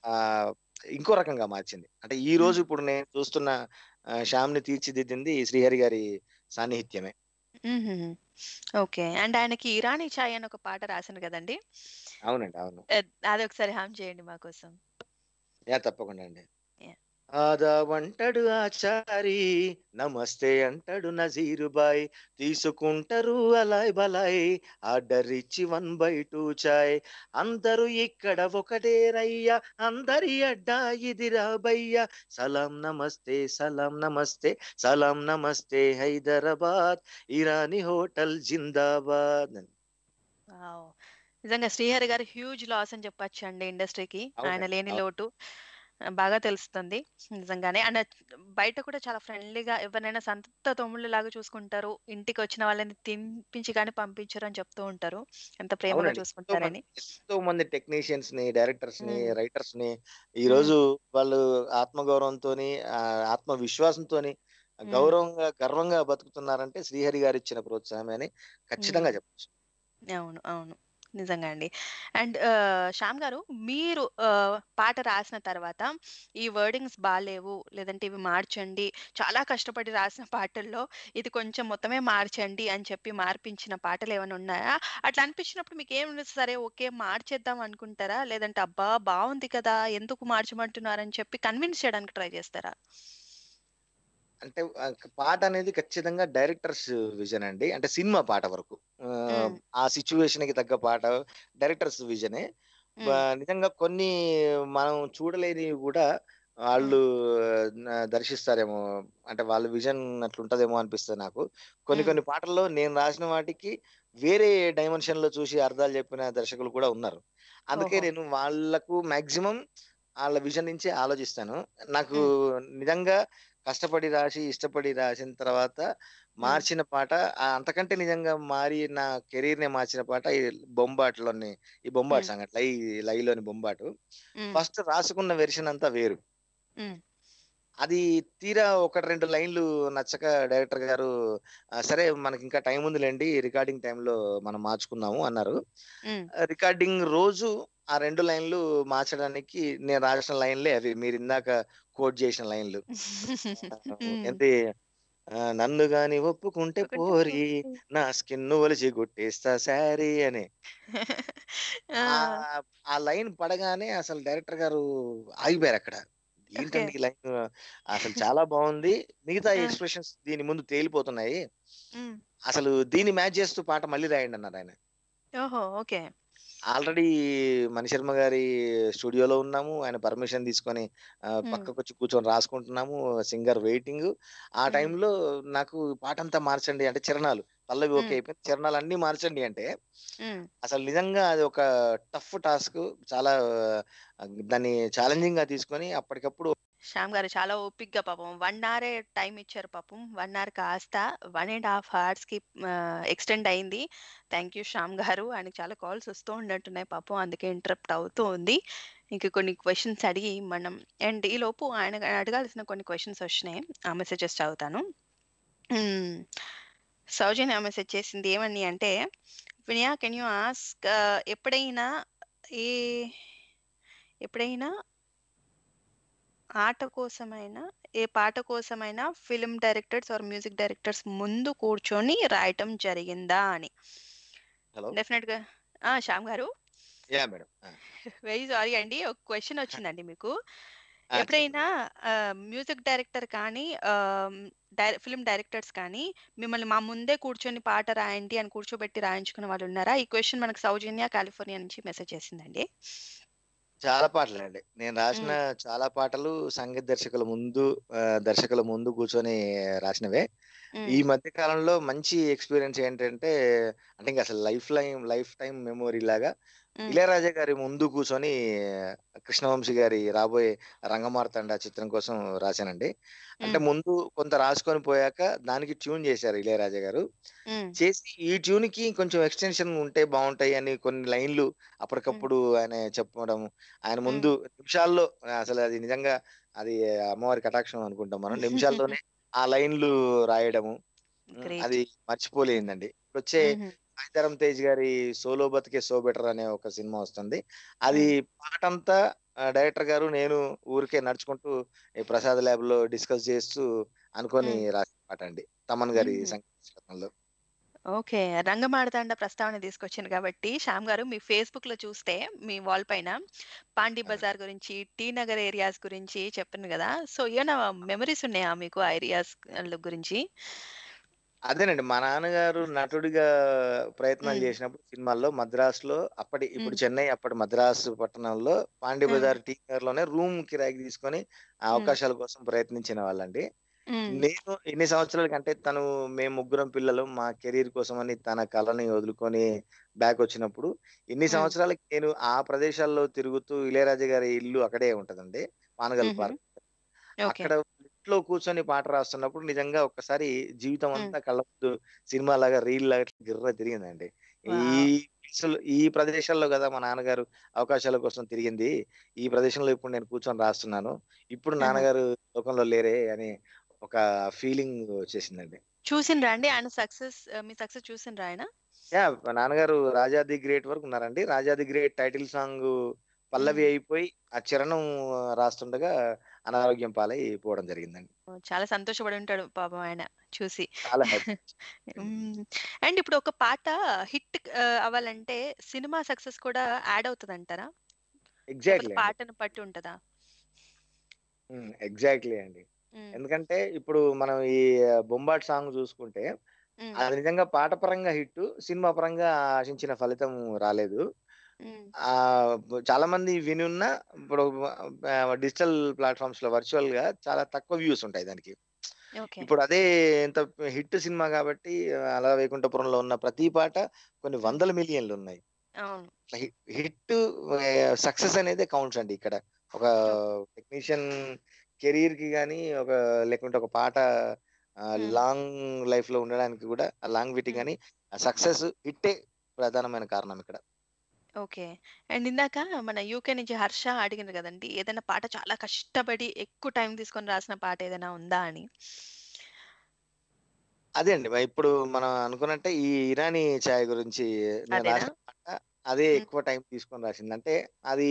ఆ ఇంకో రకంగా మార్చింది. అంటే ఈ రోజు ఇప్పుడు నేను చూస్తున్న శ్యామ్ని తీర్చిదిద్దింది శ్రీహరి గారి సాన్నిహిత్యమే. ఓకే. అండ్ ఆయనకి ఇరానీ ఛాయ్ అని ఒక పాట రాశాను కదండి? అవునండి అవును. అద్- ఒకసారి హామ్ చేయండి మా కోసం యా తప్పకుండా అండి. Yeah. ఆదా అంటాడు ఆచారి నమస్తే అంటాడు నజీరుబాయ్. తీసుకుంటారు అలాయ్ బలాయ్ ఆర్డర్ ఇచ్చి వన్ బై టూ చాయ్. అందరూ ఇక్కడ ఒకటే రయ్యా అందరి అడ్డా ఇది రాబయ్యా సలాం నమస్తే సలాం నమస్తే సలాం నమస్తే హైదరాబాద్. ఇరానీ హోటల్ జిందాబాద్. నిజంగా శ్రీహరి గారు హ్యూజ్ లాస్ అని చెప్పొచ్చు అండి ఇండస్ట్రీకి. ఆయన లేని. లోటు. బాగా తెలుస్తుంది నిజంగానే. అండ్ బయట కూడా చాలా ఫ్రెండ్లీగా ఎవరినైనా సంత తమ్ముళ్ళు లాగా చూసుకుంటారు. ఇంటికి వచ్చిన వాళ్ళని తినిపించి కానీ పంపించరు అని చెప్తూ ఉంటారు. ఎంత ప్రేమగా చూసుకుంటారని. ఎంతో మంది టెక్నీషియన్స్ని డైరెక్టర్స్ని రైటర్స్ని ఈ రోజు వాళ్ళు ఆత్మగౌరవంతో ఆత్మ విశ్వాసంతో ఉమ్, గౌరవంగా గర్వంగా బతుకుతున్నారంటే శ్రీహరి గారు ఇచ్చిన ప్రోత్సాహమే అని. ఖచ్చితంగా చెప్పచ్చు. అవును అవును. నిజంగా అండి. అండ్ శ్యామ్ గారు మీరు పాట రాసిన తర్వాత ఈ వర్డింగ్స్ బాగాలేవు లేదంటే ఇవి మార్చండి చాలా కష్టపడి రాసిన పాటల్లో ఇది కొంచెం మొత్తమే మార్చండి అని చెప్పి మార్పించిన పాటలు ఏమైనా ఉన్నాయా? అట్లా అనిపించినప్పుడు మీకు ఏం సరే ఓకే మార్చేద్దాం అనుకుంటారా? లేదంటే అబ్బా బాగుంది కదా ఎందుకు మార్చమంటున్నారని చెప్పి కన్విన్స్ చేయడానికి ట్రై చేస్తారా? అంటే పాట అనేది ఖచ్చితంగా డైరెక్టర్స్ విజన్ అండి. అంటే సినిమా పాట వరకు. ఆ, సిచ్యువేషన్కి తగ్గ పాట డైరెక్టర్స్ విజనే. నిజంగా కొన్ని మనం చూడలేనివి కూడా వాళ్ళు దర్శిస్తారేమో. అంటే వాళ్ళ విజన్ అట్లుంటదేమో అనిపిస్తుంది నాకు. కొన్ని కొన్ని పాటల్లో నేను రాసిన వాటికి వేరే డైమెన్షన్లో చూసి అర్థాలు చెప్పిన దర్శకులు కూడా ఉన్నారు. అందుకే నేను వాళ్ళకు మాక్సిమం వాళ్ళ విజన్ నుంచి ఆలోచిస్తాను. నాకు నిజంగా కష్టపడి రాసి ఇష్టపడి రాసిన తర్వాత మార్చిన పాట అంతకంటే నిజంగా మారి నా కెరీర్ నే మార్చిన పాట ఈ బొంబాట్లోని ఈ బొంబాట్ సాంగ్ లై లైలోని బొంబాటు. ఫస్ట్ రాసుకున్న వెర్షన్ అంతా వేరు. అది తీరా ఒకటి రెండు లైన్లు నచ్చక డైరెక్టర్ గారు "ఆ, సరే మనకి ఇంకా టైం ఉందిలేండి రికార్డింగ్ టైంలో మనం మార్చుకుందాము అన్నారు. రికార్డింగ్ రోజు ఆ రెండు లైన్లు మార్చడానికి నేను రాసిన లైన్లే అవి. మీరు ఇందాక కోట్ చేసిన లైన్లు. ఏంటి? ఆ, నన్ను గాని ఒప్పుకుంటే పోరి. నా స్కిన్ ఒలిచి గుట్టేస్తా శారీ అని. ఆ, లైన్ పడగానే అసలు డైరెక్టర్ గారు ఆగిపోయారు అక్కడ. ఏంటండి ఈ లైన్? అసలు చాలా బాగుంది. మిగతా ఎక్స్ప్రెషన్స్ దీని ముందు తేలిపోతున్నాయి. అసలు దీన్ని మ్యాచ్ చేస్తూ పాట మళ్ళీ రాయండి అన్నారు ఆయన. ఓహో ఓకే. ఆల్రెడీ మణిశర్మ గారి స్టూడియోలో ఉన్నాము. ఆయన పర్మిషన్ తీసుకొని పక్కకు వచ్చి కూర్చొని రాసుకుంటున్నాము. Singer waiting. ఆ టైంలో నాకు పాట అంతా మార్చండి అంటే చరణాలు. పల్లవి ఓకే అయిపోయింది. చరణాలు అన్ని మార్చండి అంటే అసలు నిజంగా అది ఒక టఫ్ టాస్క్. చాలా దాన్ని ఛాలెంజింగ్గా తీసుకొని అప్పటికప్పుడు శ్యామ్ గారు చాలా ఓపిక్గా పాపం వన్ అవరే టైం ఇచ్చారు పాపం. వన్ అవర్ కాస్త వన్ అండ్ హాఫ్ అవర్స్కి ఎక్స్టెండ్ అయింది. థ్యాంక్ యూ శ్యామ్ గారు. ఆయనకి చాలా కాల్స్ వస్తూ ఉన్నట్టున్నాయి పాపం. అందుకే ఇంటరప్ట్ అవుతూ ఉంది. ఇంకా కొన్ని క్వశ్చన్స్ అడిగి మనం అండ్ ఈ లోపు ఆయన అడగాల్సిన కొన్ని క్వశ్చన్స్ వచ్చినాయి. ఆ మెసేజెస్ చదువుతాను. సౌజన్య మెసేజ్ చేసింది ఏమని అంటే వినయా కెన్ యూ ఆస్క్ ఎప్పుడైనా ఏ ఎప్పుడైనా ఆట కోసమైనా ఏ పాట కోసమైనా film directors or music directors ముందు కూర్చొని రాయటం జరిగిందా అని. డెఫినెట్గా ఆ శ్యామ్ గారు? వెరీ సారీ అండి ఒక క్వశ్చన్ వచ్చిందండి మీకు. ఎప్పుడైనా మ్యూజిక్ డైరెక్టర్ కానీ ఫిల్మ్ డైరెక్టర్స్ కానీ మిమ్మల్ని మా ముందే కూర్చొని పాట రాయండి అని కూర్చోబెట్టి రాయించుకున్న వాళ్ళు ఉన్నారా? ఈ క్వశ్చన్ మనకు సౌజన్య కాలిఫోర్నియా నుంచి మెసేజ్ చేసిందండి. చాలా పాటలు అండి నేను రాసిన. చాలా పాటలు సంగీత దర్శకుల ముందు దర్శకుల ముందు కూర్చొని రాసినవే ఈ. మధ్య కాలంలో మంచి ఎక్స్పీరియన్స్ ఏంటంటే అంటే ఇంకా అసలు life life life time memory లాగా. ఇళయరాజా గారి ముందు కూర్చొని కృష్ణవంశీ గారి రాబోయే రంగమార్తండ చిత్రం కోసం రాశానండి అంటే. ముందు కొంత రాసుకొని పోయాక దానికి ట్యూన్ చేశారు ఇళయరాజా గారు. చేసి ఈ ట్యూన్కి కొంచెం ఎక్స్టెన్షన్ ఉంటే బాగుంటాయి అని కొన్ని లైన్లు. అప్పటికప్పుడు ఆయన చెప్పడం ఆయన. ముందు నిమిషాల్లో అసలు అది నిజంగా అది అమ్మవారి కటాక్షం అనుకుంటాం మనం నిమిషాల్లోనే ఆ లైన్లు రాయడము అది మర్చిపోలేదండి ఇప్పుడు వచ్చే సాయిధరం తేజ్ గారి సోలో బతికే సో బెటర్ అనే ఒక సినిమా వస్తుంది. అది పాటంతా డైరెక్టర్ గారు నేను ఊరికే నడుచుకుంటూ ఈ ప్రసాద్ ల్యాబ్లో డిస్కస్ చేస్తూ అనుకొని. రాసిన పాట అండి. తమన్ గారి మ్మ్. సంగీత దర్శకత్వంలో ఓకే. రంగమాడతాండ ప్రస్తావన తీసుకొచ్చాను కాబట్టి శ్యామ్ గారు మీ ఫేస్బుక్లో చూస్తే మీ వాల్ పైన పాండి బజార్ గురించి టీ నగర్ ఏరియాస్ గురించి చెప్పాను కదా. సో ఏమైనా మెమరీస్ ఉన్నాయా మీకు ఆ ఏరియాస్ గురించి? అదేనండి మా నాన్నగారు నటుడిగా ప్రయత్నాలు. చేసినప్పుడు సినిమాల్లో మద్రాసులో అప్పటి ఇప్పుడు. చెన్నై అప్పటి మద్రాసు పట్టణంలో పాండి. బజార్ టీ లోనే రూమ్ కిరాయికి తీసుకొని ఆ. అవకాశాల కోసం ప్రయత్నించిన వాళ్ళండి నేను ఎన్ని సంవత్సరాల కంటే తను మేము ముగ్గురం పిల్లలు మా కెరీర్ కోసం అని తన కళని వదులుకొని బ్యాక్ వచ్చినప్పుడు ఇన్ని సంవత్సరాలకి నేను ఆ ప్రదేశాల్లో తిరుగుతూ ఇళయరాజా గారి ఇల్లు అక్కడే ఉంటదండి పానగల్. పార్క్ ఓకే అక్కడ ఇంట్లో కూర్చొని పాట రాస్తున్నప్పుడు నిజంగా ఒక్కసారి జీవితం అంతా కళ్ళ ముందు సినిమా లాగా రీల్ లాగా గిర్ర తిరిగిందండి. ఈ ఈ ప్రదేశాల్లో కదా మా నాన్నగారు అవకాశాల కోసం తిరిగింది. ఈ ప్రదేశంలో ఇప్పుడు నేను కూర్చొని రాస్తున్నాను. ఇప్పుడు నాన్నగారు లోకంలో లేరే అని ఒక ఫీలింగ్ వచ్చేసిందండి. చూసిండ్రా అండి ఆయన సక్సెస్ మీ సక్సెస్ చూసిండ్రా ఆయన యా నాన్నగారు రాజా ది గ్రేట్ వరకు ఉన్నారండి. Raja the great title song పల్లవి అయిపోయి ఆ చరణం రాస్తుండగా అనారోగ్యం పాలై పోవడం జరిగిందండి చాలా సంతోషపడి ఉంటాడు పాపం ఆయన చూసి. అండ్ ఇప్పుడు ఒక పాట హిట్ అవ్వాలంటే సినిమా సక్సెస్ కూడా యాడ్ అవుతుంది అంటారా ఎగ్జాక్ట్లీ పాటను పట్టి ఉంటదా ఎగ్జాక్ట్లీ అండి. ఎందుకంటే ఇప్పుడు మనం ఈ బొంబాట్ సాంగ్ చూసుకుంటే. అది నిజంగా పాట పరంగా హిట్ సినిమా పరంగా ఆశించిన ఫలితం రాలేదు. ఆ చాలా మంది వినున్న ఇప్పుడు డిజిటల్ ప్లాట్ఫామ్స్లో వర్చువల్గా చాలా తక్కువ వ్యూస్ ఉంటాయి దానికి. ఇప్పుడు అదే ఎంత హిట్ సినిమా కాబట్టి అలా వైకుంఠపురంలో ఉన్న ప్రతి పాట కొన్ని వందల మిలియన్లు ఉన్నాయి. హిట్ సక్సెస్ అనేది కౌంట్స్ అండి ఇక్కడ. ఒక టెక్నీషియన్ కెరీర్కి కానీ ఒక లేకుంటే ఒక పాట లాంగ్ లైఫ్లో ఉండడానికి కూడా లాంగ్ విటి కానీ సక్సెస్ హిట్టే ప్రధానమైన కారణం ఇక్కడ. ఓకే. అండ్ ఇందాక మన యూకే నుంచి హర్ష అడిగింది కదండి ఏదైనా పాట చాలా కష్టపడి ఎక్కువ టైం తీసుకొని రాసిన పాట ఏదైనా ఉందా అని? అదే అండి. ఇప్పుడు మనం అనుకున్నట్టే ఈ ఇరానీ ఛాయ్ గురించి నేను అదేనా? రాసిన పాట అదే ఎక్కువ టైం తీసుకొని రాసింది. అంటే అది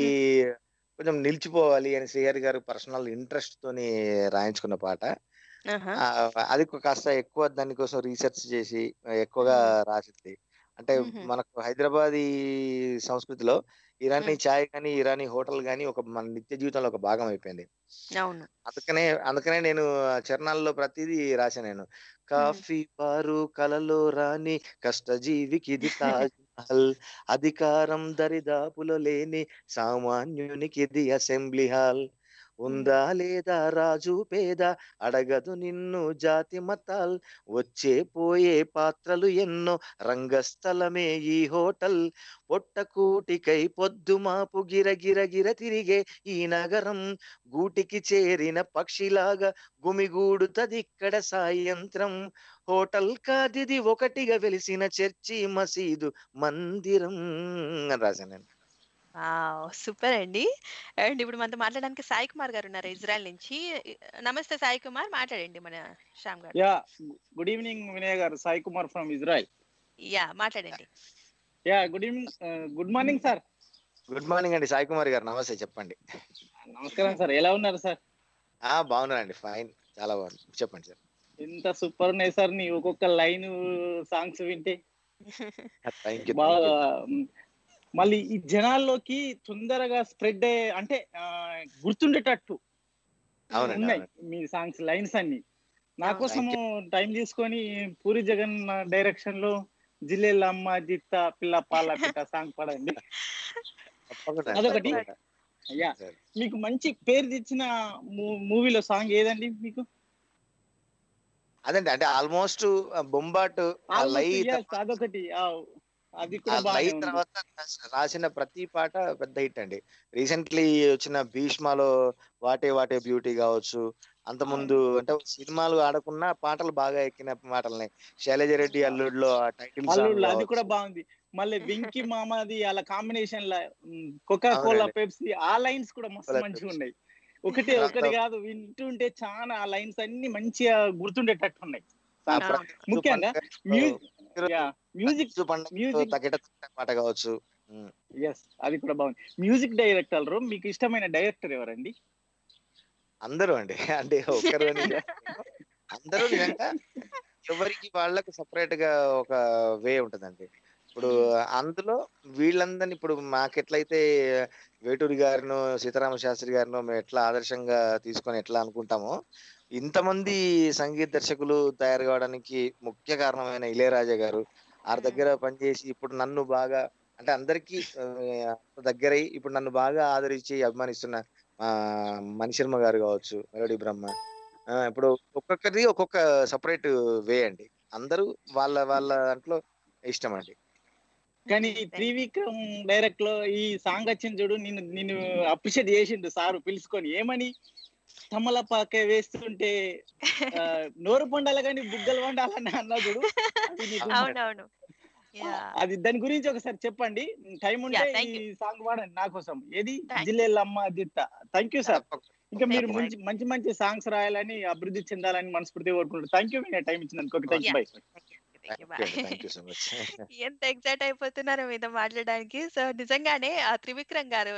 కొంచెం నిలిచిపోవాలి అని శ్రీహరి గారు పర్సనల్ ఇంట్రెస్ట్ తోని రాయించుకున్న పాట. ఆహా. అది కాస్త ఎక్కువ దానికోసం రీసెర్చ్ చేసి ఎక్కువగా రాసింది. అంటే. మనకు హైదరాబాదీ సంస్కృతిలో ఇరానీ ఛాయ్ కానీ ఇరానీ హోటల్ కానీ ఒక మన నిత్య జీవితంలో ఒక భాగం అయిపోయింది. అవును. అందుకనే అందుకనే నేను చరణాల్లో ప్రతిదీ రాశాను నేను. కాఫీ బారు కలలో రాని కష్టజీవికి ఇది తాజ్ మహల్ అధికారం దరిదాపులో లేని సామాన్యునికి ఇది అసెంబ్లీ హాల్. ఉందా లేదా రాజు పేద? అడగదు నిన్ను జాతి మతాల్. వచ్చే పోయే పాత్రలు ఎన్నో. రంగస్థలమే ఈ హోటల్. పొట్టకూటికై పొద్దు మాపు గిరగిరగిర తిరిగే ఈ నగరం. గూటికి చేరిన పక్షిలాగా గుమిగూడుతది ఇక్కడ సాయంత్రం. హోటల్ కాదిది ఒకటిగా వెలిసిన చర్చి మసీదు మందిరం అని సూపర్ అండి. అండ్ ఇప్పుడు మనతో మాట్లాడడానికి సాయి కుమార్ గారు ఉన్నారు ఇజ్రాయెల్ నుంచి. నమస్తే సాయి కుమార్ మాట్లాడండి మన శ్యామ్ గారు. యా గుడ్ ఈవినింగ్ వినయ్ గారు Sai Kumar from Israel. Yeah మాట్లాడండి. Yeah good evening good morning sir. Good morning అండి సాయి కుమార్ గారు నమస్తే చెప్పండి. నమస్కారం సార్ ఎలా ఉన్నారు సార్? ఆ బాగున్నానండి ఫైన్ చాలా బాగుంది చెప్పండి సార్. ఎంత సూపర్ ఉన్నాయి సార్ నీ ఒక్కొక్క లైన్ సాంగ్స్ వింటే. థ్యాంక్ యూ బాగా మ్, మళ్ళీ ఈ జనాల్లోకి తొందరగా స్ప్రెడ్ అయ్యే అంటే గుర్తుండేటట్టు ఉన్నాయి మీ సాంగ్స్ లైన్స్ అన్ని. నా కోసము టైం తీసుకొని పూరి జగన్ డైరెక్షన్లో జిల్లెల్లమ్మ జిత్త పిల్ల పాల పిట్ట సాంగ్ పాడండి. అదొకటి. అయ్యా మీకు మంచి పేరు తెచ్చిన మూవీలో సాంగ్ ఏదండి మీకు? అదండి అంటే ఆల్మోస్ట్ బొంబాట్ అదొకటి. ఆ, అది తర్వాత రాసిన- ప్రతి పాట పెద్ద హిట్ అండి. రీసెంట్లీ వచ్చిన భీష్మలో వాటే వాటే బ్యూటీ కావచ్చు. అంత ముందు అంటే సినిమాలు ఆడకున్న పాటలు బాగా ఎక్కిన పాటలనే శైలజ రెడ్డి అల్లుడిలో టైటిల్ అది కూడా బాగుంది. మళ్ళీ వెంకీ మామాది అలా కాంబినేషన్ లా కోకా కోలా. పెప్సీ ఆ లైన్స్ కూడా మస్తు మంచిగా. ఉన్నాయి. ఒకటి ఒకటి కాదు వింటుంటే చాలా ఆ లైన్స్ అన్ని మంచిగా గుర్తుండేటట్టు ఉన్నాయి. ముఖ్యంగా మ్యూజిక్ మ్యూజిక్ మ్యూజిక్ పాట కావచ్చు. ఎస్ అది కూడా బాగుంది. మ్యూజిక్ డైరెక్టర్ మీకు ఇష్టమైన డైరెక్టర్ ఎవరండి? అందరూ అండి. అంటే ఒక్కరు కాదు. అందరూ నిజంగా ఎవరికి వాళ్ళకి సపరేట్గా ఒక వే ఉంటదండి. ఇప్పుడు అందులో వీళ్ళందరినీ ఇప్పుడు మాకెట్లయితే వేటూరి గారినో సీతారామ శాస్త్రి గారినో మేము ఎట్లా ఆదర్శంగా తీసుకొని ఎట్లా అనుకుంటామో ఇంతమంది సంగీత దర్శకులు తయారు కావడానికి ముఖ్య కారణమైన ఇళయరాజా గారు ఆ దగ్గర పనిచేసి ఇప్పుడు నన్ను బాగా అంటే అందరికీ దగ్గరై ఇప్పుడు నన్ను బాగా ఆదరించి అభిమానిస్తున్న మణిశర్మ గారు కావచ్చు మెలోడీ బ్రహ్మ. ఇప్పుడు ఒక్కొక్కరి ఒక్కొక్క సపరేట్ వే అండి. అందరూ వాళ్ళ వాళ్ళ దాంట్లో ఇష్టం అండి. కానీ త్రివిక్రమ్ డైరెక్ట్లో ఈ సాంగ్ వచ్చింది చూడు నిన్ను నిన్ను అప్రిషియేట్ చేసిండు సారు పిలుచుకొని. ఏమని? తమలపాకే వేస్తుంటే నోరు పండాలి కానీ బుగ్గలు పండాలని అన్నా చూడు. అది నీకు అవునవును. అది దాని గురించి ఒకసారి చెప్పండి. టైం ఉంటే ఈ సాంగ్ పాడండి నా కోసం. ఏది? జిల్లెల్లమ్మ దిత్త థ్యాంక్ యూ సార్ ఇంకా మీరు మంచి మంచి మంచి సాంగ్స్ రాయాలని అభివృద్ధి చెందాలని మనస్ఫూర్తిగా కోరుకుంటున్నాను. థ్యాంక్ యూ మీ టైం ఇచ్చినందుకు. థ్యాంక్ యూ బై ఎంత ఎక్సైట్ అయిపోతున్నారో మీతో మాట్లాడడానికి. సో నిజంగానే ఆ త్రివిక్రమ్ గారు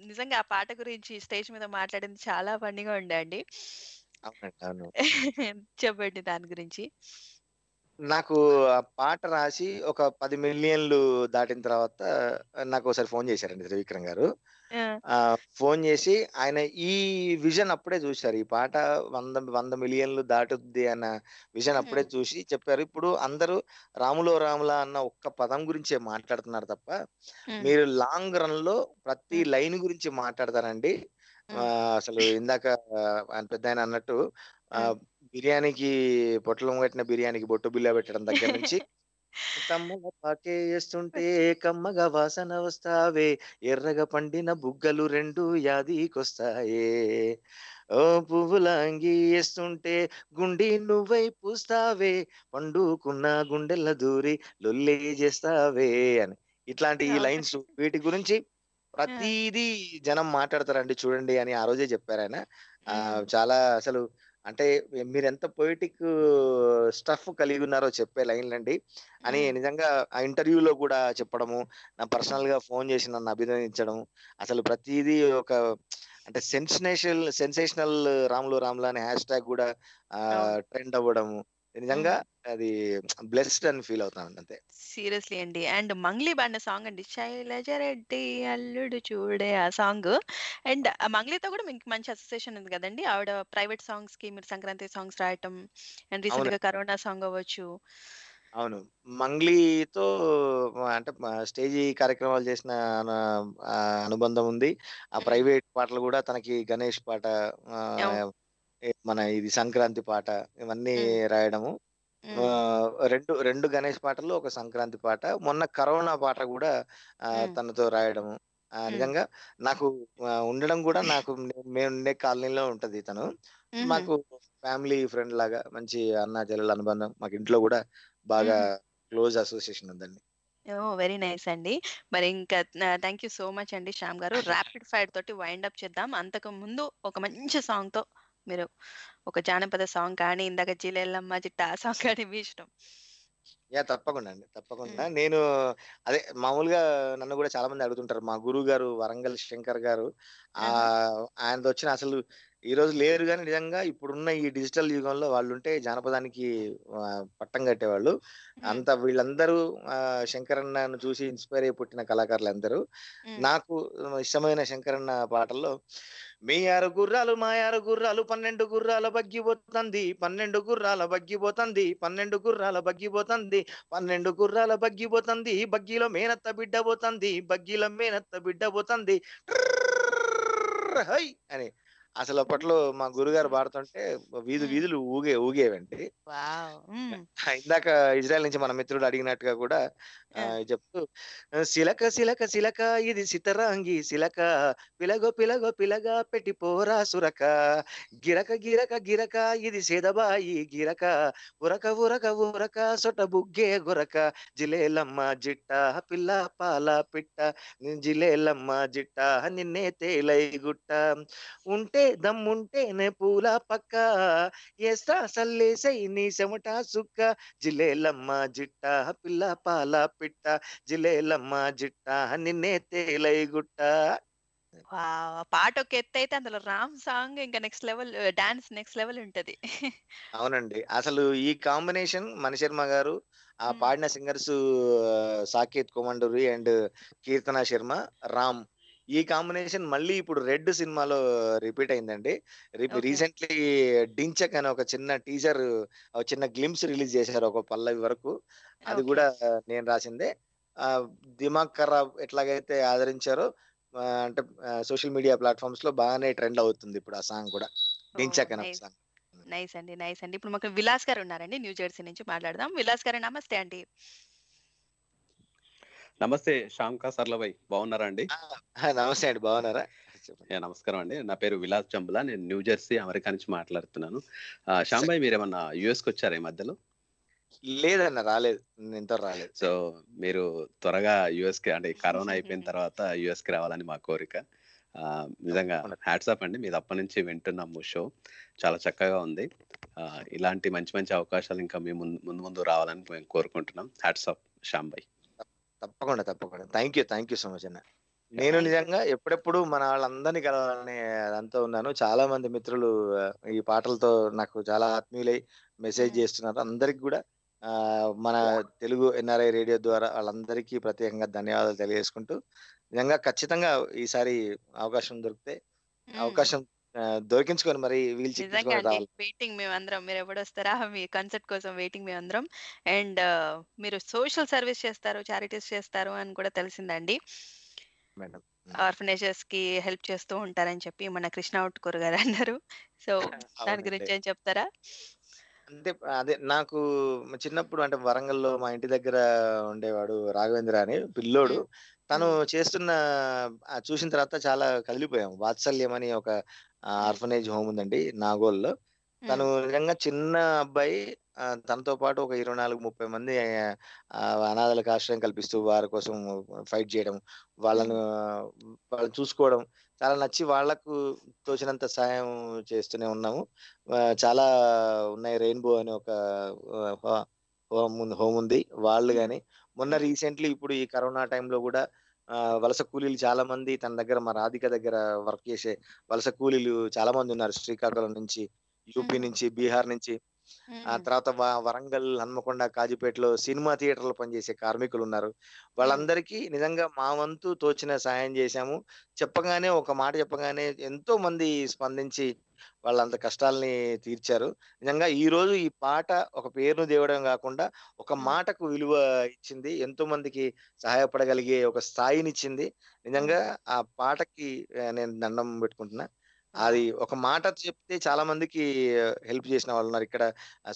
నిజంగా ఆ పాట గురించి స్టేజ్ మీద మాట్లాడింది చాలా ఫన్నీగా ఉండండి చెప్పండి దాని గురించి. నాకు ఆ పాట రాసి ఒక పది మిలియన్లు దాటిన తర్వాత నాకు ఒకసారి ఫోన్ చేశారండి త్రివిక్రమ్ గారు. ఫోన్ చేసి ఆయన ఈ విజన్ అప్పుడే చూశారు. ఈ పాట వంద వంద మిలియన్లు దాటుద్ది అన్న విజన్ అప్పుడే చూసి చెప్పారు. ఇప్పుడు అందరూ రాములో రాములా అన్న ఒక్క పదం గురించే మాట్లాడుతున్నారు తప్ప మీరు లాంగ్ రన్లో ప్రతి లైన్ గురించి మాట్లాడతారండి. అసలు ఇందాక ఆయన పెద్ద ఆయన అన్నట్టు బిర్యానీకి పొట్టలు కట్టిన బిర్యానీకి బొట్టు బిల్ల పెట్టడం దగ్గర నుంచి కమ్మగా పాకే వేస్తుంటే కమ్మగా వాసన వస్తావే. ఎర్రగా పండిన బుగ్గలు రెండు యాదికొస్తాయే. ఓ పువ్వుల అంగి వేస్తుంటే గుండి నువ్వై పూస్తావే. పండుకున్న గుండెల దూరి లొల్లే చేస్తావే అని. ఇట్లాంటి ఈ లైన్స్ వీటి గురించి ప్రతిదీ జనం మాట్లాడతారండి చూడండి అని ఆ రోజే చెప్పారు ఆయన. ఆ, చాలా అసలు అంటే మీరు ఎంత పొయిటిక్ స్టఫ్ కలిగి ఉన్నారో చెప్పే లైన్లండి. అని నిజంగా ఆ ఇంటర్వ్యూలో కూడా చెప్పడము నా పర్సనల్గా ఫోన్ చేసి నన్ను అభినందించడం అసలు ప్రతిదీ ఒక అంటే సెన్సేషనల్ సెన్సేషనల్ రాములు రాములు అనే హ్యాష్ ట్యాగ్ కూడా ట్రెండ్ అవ్వడము నిజంగా అది బ్లెస్డ్ అని ఫీల్ అవుతాను అంతే. సీరియస్లీ అండి. అండ్ మంగ్లీ బాడిన సాంగ్ అండి శైలజరెడ్డి అల్లుడు చూడే ఆ సాంగ్ అండ్ మంగ్లీతో కూడా మీకు మంచి అసోసియేషన్ ఉంది కదండి. ఆవిడ ప్రైవేట్ సాంగ్స్కి మీరు సంక్రాంతి సాంగ్స్ రాయటం అండ్ రీసెంట్గా. కరోనా సాంగ్ అవ్వచ్చు. అవును. మంగ్లీతో అంటే స్టేజీ కార్యక్రమాలు చేసిన అనుబంధం ఉంది. ఆ ప్రైవేట్ పాటలు కూడా తనకి గణేష్ పాట మన ఇది సంక్రాంతి పాట ఇవన్నీ రాయడము. రెండు రెండు గణేష్ పాటలు ఒక సంక్రాంతి పాట మొన్న కరోనా పాట కూడా తనతో రాయడము. నిజంగా నాకు ఉండడం కూడా నాకు మేము ఉండే కాలనీలో ఉంటది తను. మాకు ఫ్యామిలీ ఫ్రెండ్ లాగా మంచి అన్న చెల్లెల అనుబంధం మాకు ఇంట్లో కూడా బాగా క్లోజ్ అసోసియేషన్ ఉందండి. ఓ వెరీ నైస్ అండి. మరి ఇంకా థ్యాంక్ యూ సో మచ్ అండి శ్యామ్ గారు. ర్యాపిడ్ ఫైర్ తోటి వైండ్ అప్ చేద్దాం. అంతకు ముందు ఒక మంచి సాంగ్తో మీరు ఒక జానపద సాంగ్ కానీ ఇందాక జిల్లెల్లమ్మ జిట్ట ఆ సాంగ్ కానీ మీ ఇష్టం. యా తప్పకుండా అండి తప్పకుండా. నేను అదే మామూలుగా నన్ను కూడా చాలా మంది అడుగుతుంటారు. మా గురువు గారు వరంగల్ శంకర్ గారు ఆ ఆయనతో వచ్చిన అసలు ఈ రోజు లేరు కానీ నిజంగా ఇప్పుడున్న ఈ డిజిటల్ యుగంలో వాళ్ళు ఉంటే జానపదానికి పట్టం కట్టేవాళ్ళు. అంత వీళ్ళందరూ ఆ, శంకరన్నను చూసి ఇన్స్పైర్ అయి పుట్టిన కళాకారులు అందరూ నాకు ఇష్టమైన శంకరన్న పాటల్లో మీ ఆరు గుర్రాలు మా ఆరు గుర్రాలు పన్నెండు గుర్రాల బగ్గిపోతుంది పన్నెండు గుర్రాల బగ్గిపోతుంది పన్నెండు గుర్రాల బగ్గిపోతుంది పన్నెండు గుర్రాల బగ్గిపోతుంది బగ్గిలో మేనత్త బిడ్డ పోతుంది బగ్గిలో మేనత్త బిడ్డ పోతుంది. హై! అని అసలు అప్పట్లో మా గురుగారు పాడుతుంటే వీధు వీధులు ఊగే ఊగేవండి. ఇందాక ఇజ్రాయెల్ నుంచి మన మిత్రుడు అడిగినట్టుగా కూడా చెప్తూ సిలక సిలక సిలక ఇది సితరాంగి సిలక పిలగో పిలగో పిలగా పెట్టి పోరా సురక. గిరక గిరక గిరక ఇది సేదబాయి గిరక. ఉరక ఉరక ఉరక సొట బుగ్గే గురక. జిలేలమ్మ జిట్ట పిల్ల పాల పిట్ట. జిలేలమ్మ జిట్ట నిన్నే తేలై గుట్ట. ఉంటే దమ్ముంటేనే పూల పక్క. ఏస్తా సల్లేసై నీ చెమట సుక్క. జిలేలమ్మ జిట్ట పిల్ల పాల పిట్ట. జిలేలమ్మ జిట్ట నిన్నే తేలై గుట్ట. పాట ఒక ఎత్తు అయితే అందులో రామ్ సాంగ్ ఇంకా next level dance next level ఉంటది. అవునండి. అసలు ఈ కాంబినేషన్ మణిశర్మ గారు ఆ పాడిన సింగర్స్ సాకేత్ కొమండూరి అండ్ కీర్తన శర్మ రామ్. ఈ కాంబినేషన్ మళ్ళీ ఇప్పుడు రెడ్ సినిమాలో రిపీట్ అయిందండి. రీసెంట్లీ డించక్ అనే ఒక చిన్న టీజర్ చిన్న గ్లిమ్స్ రిలీజ్ చేశారు ఒక పల్లవి వరకు. అది కూడా నేను రాసిందే. దిమాగ్ ఖరాబ్ ఎట్లాగైతే ఆదరించారో అంటే సోషల్ మీడియా ప్లాట్ఫామ్స్లో బాగానే ట్రెండ్ అవుతుంది ఇప్పుడు ఆ సాంగ్ కూడా. డించక్ అనే. సాంగ్. నైస్ అండి నైస్ అండి. ఇప్పుడు మాకు విలాస్ గారు ఉన్నారండి న్యూ జెర్సీ నుంచి మాట్లాడదాం. విలాస్ గారు నమస్తే అండి. నమస్తే శ్యామ్ కా సర్లభాయ్ బాగున్నారా అండి? నమస్తే అండి బాగున్నారా? నమస్కారం అండి. నా పేరు విలాస్ చంబులా నేను న్యూ జెర్సీ అమెరికా నుంచి మాట్లాడుతున్నాను. భాయ్ మీరు ఏమన్నా యుఎస్కి వచ్చారా ఈ మధ్యలో? లేదన్న రాలేదు. ఇంత రాలేదు. సో మీరు త్వరగా యుఎస్కి అంటే కరోనా అయిపోయిన తర్వాత యుఎస్కి రావాలని మా కోరిక. నిజంగా హ్యాట్సాప్ అండి. మీరు అప్పటి నుంచి వింటున్నాము షో. చాలా చక్కగా ఉంది. ఇలాంటి మంచి మంచి అవకాశాలు ఇంకా మీ ముందు ముందు ముందు రావాలని మేము కోరుకుంటున్నాం. హ్యాట్సాప్ భాయ్ తప్పకుండా తప్పకుండా. Thank you thank you so much అన్న. నేను నిజంగా ఎప్పుడెప్పుడు మన వాళ్ళందరినీ కలవాలని అదంతా ఉన్నాను. చాలా మంది మిత్రులు ఈ పాటలతో నాకు చాలా ఆత్మీయులై మెసేజ్ చేస్తున్నారు. అందరికి కూడా మన తెలుగు ఎన్ఆర్ఐ రేడియో ద్వారా వాళ్ళందరికీ ప్రత్యేకంగా ధన్యవాదాలు తెలియజేసుకుంటూ నిజంగా ఖచ్చితంగా ఈసారి అవకాశం దొరికితే అవకాశం ఆ, దొరికించుకొని మరి వీలు నిజంగా చిక్కించుకొని అండి. రావాలి. వెయిటింగ్ మేమందరం మీరు ఎప్పుడు వస్తారా మీ కన్సర్ట్ కోసం వెయిటింగ్ మేమందరం. అండ్ మీరు సోషల్ సర్వీస్ చేస్తారు చారిటీస్ చేస్తారు అని కూడా తెలిసిందండి. మేడం. ఆర్ఫనేజెస్కి హెల్ప్ చేస్తూ ఉంటారని చెప్పి మన కృష్ణ అవుట్కూర్ గారు అన్నారు. సో దాని అవునండి. గురించి ఏం చెప్తారా? అంటే అదే నాకు చిన్నప్పుడు అంటే వరంగల్లో మా ఇంటి దగ్గర ఉండేవాడు రాఘవేంద్ర అని పిల్లోడు. తను చేస్తున్న చూసిన తర్వాత చాలా కదిలిపోయాం. వాత్సల్యం అని ఒక ఆర్ఫనేజ్ హోమ్ ఉందండి నాగోల్లో. తను నిజంగా చిన్న అబ్బాయి తనతో పాటు ఒక ఇరవై నాలుగు ముప్పై మంది అనాథలకు ఆశ్రయం కల్పిస్తూ వారి కోసం ఫైట్ చేయడం వాళ్ళను వాళ్ళని చూసుకోవడం చాలా నచ్చి వాళ్ళకు తోచినంత సాయం చేస్తూనే ఉన్నాము. చాలా ఉన్నాయి. రెయిన్బో అని ఒక హోమ్ హోమ్ ఉంది వాళ్ళు కానీ మొన్న రీసెంట్లీ ఇప్పుడు ఈ కరోనా టైంలో కూడా ఆ, వలస కూలీలు చాలా మంది తన దగ్గర మా రాధిక దగ్గర వర్క్ చేసే వలస కూలీలు చాలా మంది ఉన్నారు. శ్రీకాకుళం నుంచి యూపీ నుంచి బీహార్ నుంచి. ఆ తర్వాత వరంగల్ హన్మకొండ కాజీపేటలో సినిమా థియేటర్లో పనిచేసే కార్మికులు ఉన్నారు. వాళ్ళందరికీ నిజంగా మా వంతు తోచిన సాయం చేశాము. చెప్పగానే ఒక మాట చెప్పగానే ఎంతో మంది స్పందించి వాళ్ళంత కష్టాల్ని తీర్చారు. నిజంగా ఈ రోజు ఈ పాట ఒక పేరును దేవడం కాకుండా ఒక మాటకు విలువ ఇచ్చింది ఎంతో మందికి సహాయపడగలిగే ఒక స్థాయినిచ్చింది. నిజంగా ఆ పాటకి నేను దండం పెట్టుకుంటున్నా. అది ఒక మాట చెప్తే చాలా మందికి హెల్ప్ చేసిన వాళ్ళు ఉన్నారు. ఇక్కడ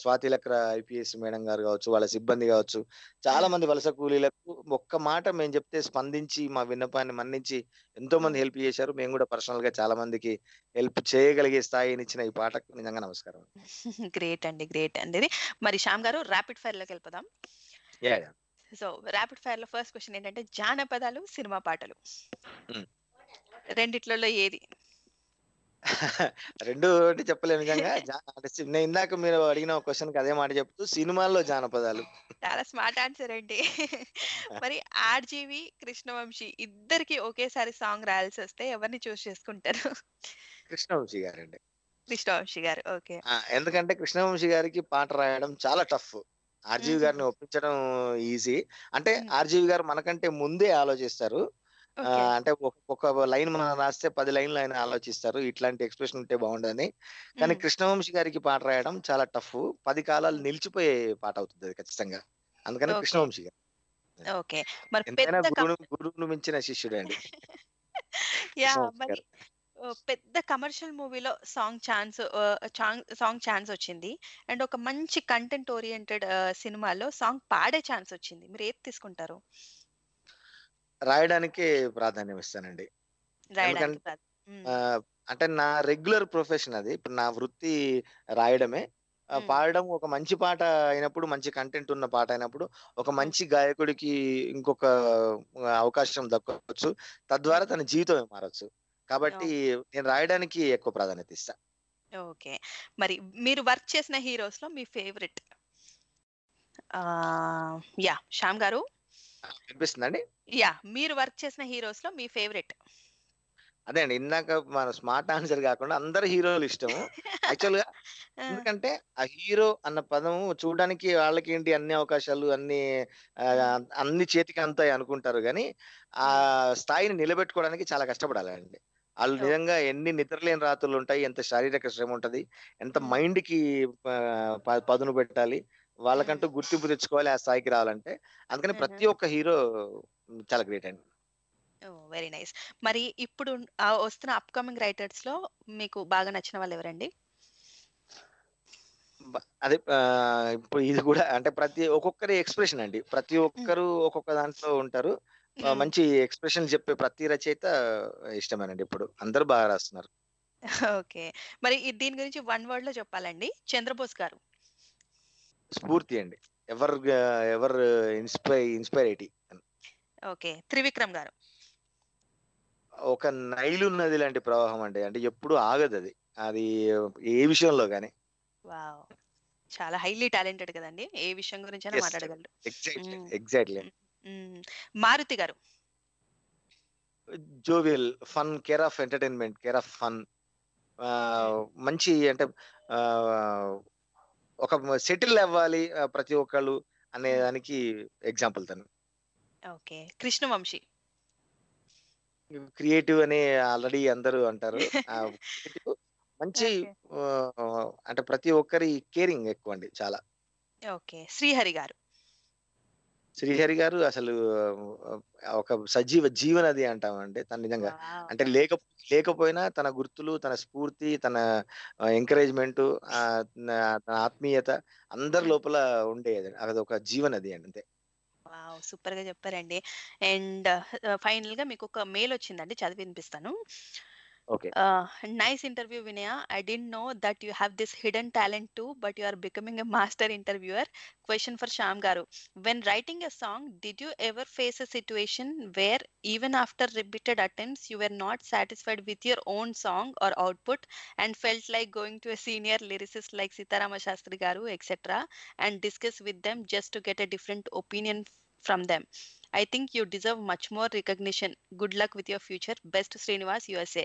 స్వాతి లక్ర ఐపీఎస్ మేడం గారు కావచ్చు వాళ్ళ సిబ్బంది కావచ్చు చాలా మంది వలస కూలీలకు ఒక్క మాట మేము చెప్తే స్పందించి మా విన్నపాన్ని మన్నించి ఎంతో మంది హెల్ప్ చేశారు. మేము కూడా పర్సనల్గా చాలా మందికి హెల్ప్ చేయగలిగే స్థాయిని ఇచ్చిన ఈ పాటకు నిజంగా నమస్కారం గ్రేట్ అండి గ్రేట్ అండి. మరి శ్యామ్ గారు ర్యాపిడ్ ఫైర్లోకి వెళ్ళిపోదాం సో ర్యాపిడ్ ఫైర్లో ఫస్ట్ క్వశ్చన్ ఏంటంటే జానపదాలు సినిమా పాటలు. రెండిట్లలో ఏది? రెండు అంటే చెప్పలేను నిజంగా. ఇందాక మీరు అడిగిన క్వశ్చన్కి అదే మాట చెప్తూ సినిమాల్లో జానపదాలు. చాలా స్మార్ట్ ఆన్సర్ అండి. మరి ఆర్జీవి కృష్ణవంశీ ఇద్దరికి ఒకేసారి సాంగ్ రాయాల్సి వస్తే ఎవరిని చూస్ చేసుకుంటారు? కృష్ణవంశీ గారండి. కృష్ణవంశీ గారు. ఓకే. ఎందుకంటే కృష్ణవంశీ గారికి పాట రాయడం చాలా టఫ్. ఆర్జీవి గారిని ఒప్పించడం ఈజీ. అంటే ఆర్జీవి గారు మనకంటే ముందే ఆలోచిస్తారు. ఆ, అంటే ఒక- ఒక లైన్ మనం రాస్తే పది లైన్లు ఆయన ఆలోచిస్తారు. ఇట్లాంటి ఎక్స్ప్రెషన్ ఉంటే బాగుండదని. కానీ కృష్ణవంశీ గారికి పాట రాయడం చాలా టఫ్. పది కాలాలు నిలిచిపోయే పాట అవుతుంది అది ఖచ్చితంగా. అందుకని. కృష్ణవంశీ గారు. ఓకే. మరి ఎంతైనా పెద్ద గురువును గురువును మించిన శిష్యుడే అండి యా కృష్ణవంశీ మరి గారు. పెద్ద కమర్షియల్ మూవీలో సాంగ్ ఛాన్స్ సాంగ్ ఛాన్స్ వచ్చింది. అండ్ ఒక మంచి కంటెంట్ ఓరియంటెడ్ సినిమాలో సాంగ్ పాడే ఛాన్స్ వచ్చింది. మీరు ఏది తీసుకుంటారు? రాయడానికే ప్రాధాన్యం ఇస్తానండి ఎందుకంటే అంటే నా రెగ్యులర్ ప్రొఫెషన్ అది. ఇప్పుడు నా వృత్తి రాయడమే. పాడడం ఒక మంచి పాట అయినప్పుడు మంచి కంటెంట్ ఉన్న పాట అయినప్పుడు ఒక మంచి గాయకుడికి ఇంకొక అవకాశం దక్కవచ్చు తద్వారా తన జీవితమే మారచ్చు. కాబట్టి నేను రాయడానికి ఎక్కువ ప్రాధాన్యత ఇస్తా. ఓకే. మరి మీరు వర్క్ చేసిన హీరోస్లో మీ ఫేవరెట్? యా శ్యామ్ గారు? వినిపిస్తుందండి? యా మీరు వర్క్ చేసిన హీరోస్లో మీ ఫేవరెట్. అదే అండి ఇందాక మన స్మార్ట్ ఆన్సర్ కాకుండా అందరు హీరోలు ఇష్టము. యాక్చువల్గా ఎందుకంటే ఆ హీరో అన్న పదం చూడడానికి వాళ్ళకి ఏంటి అన్ని అవకాశాలు అన్ని అన్ని చేతికి అందుతాయి అనుకుంటారు కానీ ఆ స్థాయిని నిలబెట్టుకోవడానికి చాలా కష్టపడాలండి. వాళ్ళు నిజంగా ఎన్ని నిద్రలేని రాత్రులు ఉంటాయి ఎంత శారీరక శ్రమ ఉంటది ఎంత మైండ్కి పదును పెట్టాలి వాళ్ళకంటూ గుర్తింపు తెచ్చుకోవాలి ఆ స్థాయికి రావాలంటే. అందుకని ప్రతి ఒక్క హీరో చాలా గ్రేట్ అండి. Very nice. మరి ఇప్పుడు వస్తున్న అప్కమింగ్ రైటర్స్లో మీకు బాగా నచ్చిన వాళ్ళు ఎవరండి? అదే ఇప్పుడు ఇది కూడా అంటే ప్రతి ఒక్కొక్కరి ఎక్స్ప్రెషన్ అండి. ప్రతి ఒక్కరు ఒక్కొక్క దాంట్లో ఉంటారు. మంచి ఎక్స్ప్రెషన్ చెప్పే ప్రతి రచయిత ఇష్టమేనండి ఇప్పుడు. అందరూ బాగా రాస్తున్నారు. ఓకే. మరి దీని గురించి వన్ వర్డ్లో చెప్పాలండి. చంద్రబోస్ గారు. స్ఫూర్తి అండి ఎవర్ ఎవర్ ఇన్స్పై ఇన్స్పైరేటి. ఓకే. త్రివిక్రమ్ గారు. ఒక నైలు నది లాంటి ప్రవాహం అండి. అంటే ఎప్పుడు ఆగదు అది. అది ఏ విషయంలో కానీ వావ్. చాలా హైలీ టాలెంటెడ్ కదండి. ఏ విషయం గురించి అయినా మాట్లాడగలరు. ఎగ్జాక్ట్లీ. మారుతి గారు. Jovial fun care of entertainment care of fun. మంచి అంటే ఒక సెటిల్ అవ్వాలి ప్రతి ఒక్కళ్ళు అనే దానికి ఎగ్జాంపుల్ తను. ఓకే. కృష్ణవంశీ. క్రియేటివ్ అని ఆల్రెడీ అందరూ అంటారు. మంచి అంటే ప్రతి ఒక్కరి కేరింగ్ ఎక్కువ అండి చాలా. ఓకే. శ్రీహరి గారు. శ్రీహరి గారు అసలు ఒక సజీవ జీవనది అంటామంటే తను నిజంగా. అంటే లేక లేకపోయినా తన గుర్తులు తన స్ఫూర్తి తన ఎంకరేజ్మెంట్ తన ఆత్మీయత అందరి లోపల ఉండేది. అది ఒక జీవనది అండి అంతే. సూపర్గా చెప్పారండి. అండ్ ఫైనల్గా మీకు ఒక మెయిల్ వచ్చిందండి. చదివి వినిపిస్తాను Okay. Uh, nice interview, Vinaya. I didn't know that you have this hidden talent too, but you are becoming a master interviewer. Question for Sham Garu. When writing a song, did you ever face a situation where even after repeated attempts, you were not satisfied with your own song or output and felt like going to a senior lyricist like Sitarama Shastri Garu, etc., and discuss with them just to get a different opinion from them? I think you deserve much more recognition. Good luck with your future. Best srinivas usa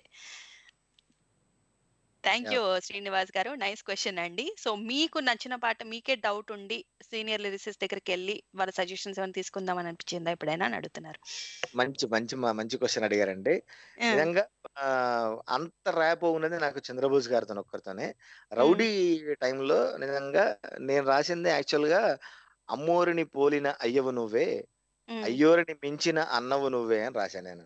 thank you Srinivas గారు. Nice question అండి. So మీకు నచ్చిన పాట మీకే doubt ఉండి senior lyricist దగ్గరికి వెళ్ళి వాళ్ళ సజెషన్స్ ఏమైనా తీసుకుందామని అనిపించిందా ఎప్పుడైనా అని అడుగుతున్నారు. మంచి మంచి మంచి క్వశ్చన్ అడిగారండి. నిజంగా అంత ర్యాప్ ఉన్నది నాకు చంద్రబోస్ గారితో ఒక్కరితోనే. రౌడీ టైంలో నిజంగా నేను రాసింది యాక్చువల్గా అమ్మోరిని పోలిన అయ్యవు నువ్వే. అయ్యోరిని మించిన అన్నవు నువ్వే అని రాశాను నేను.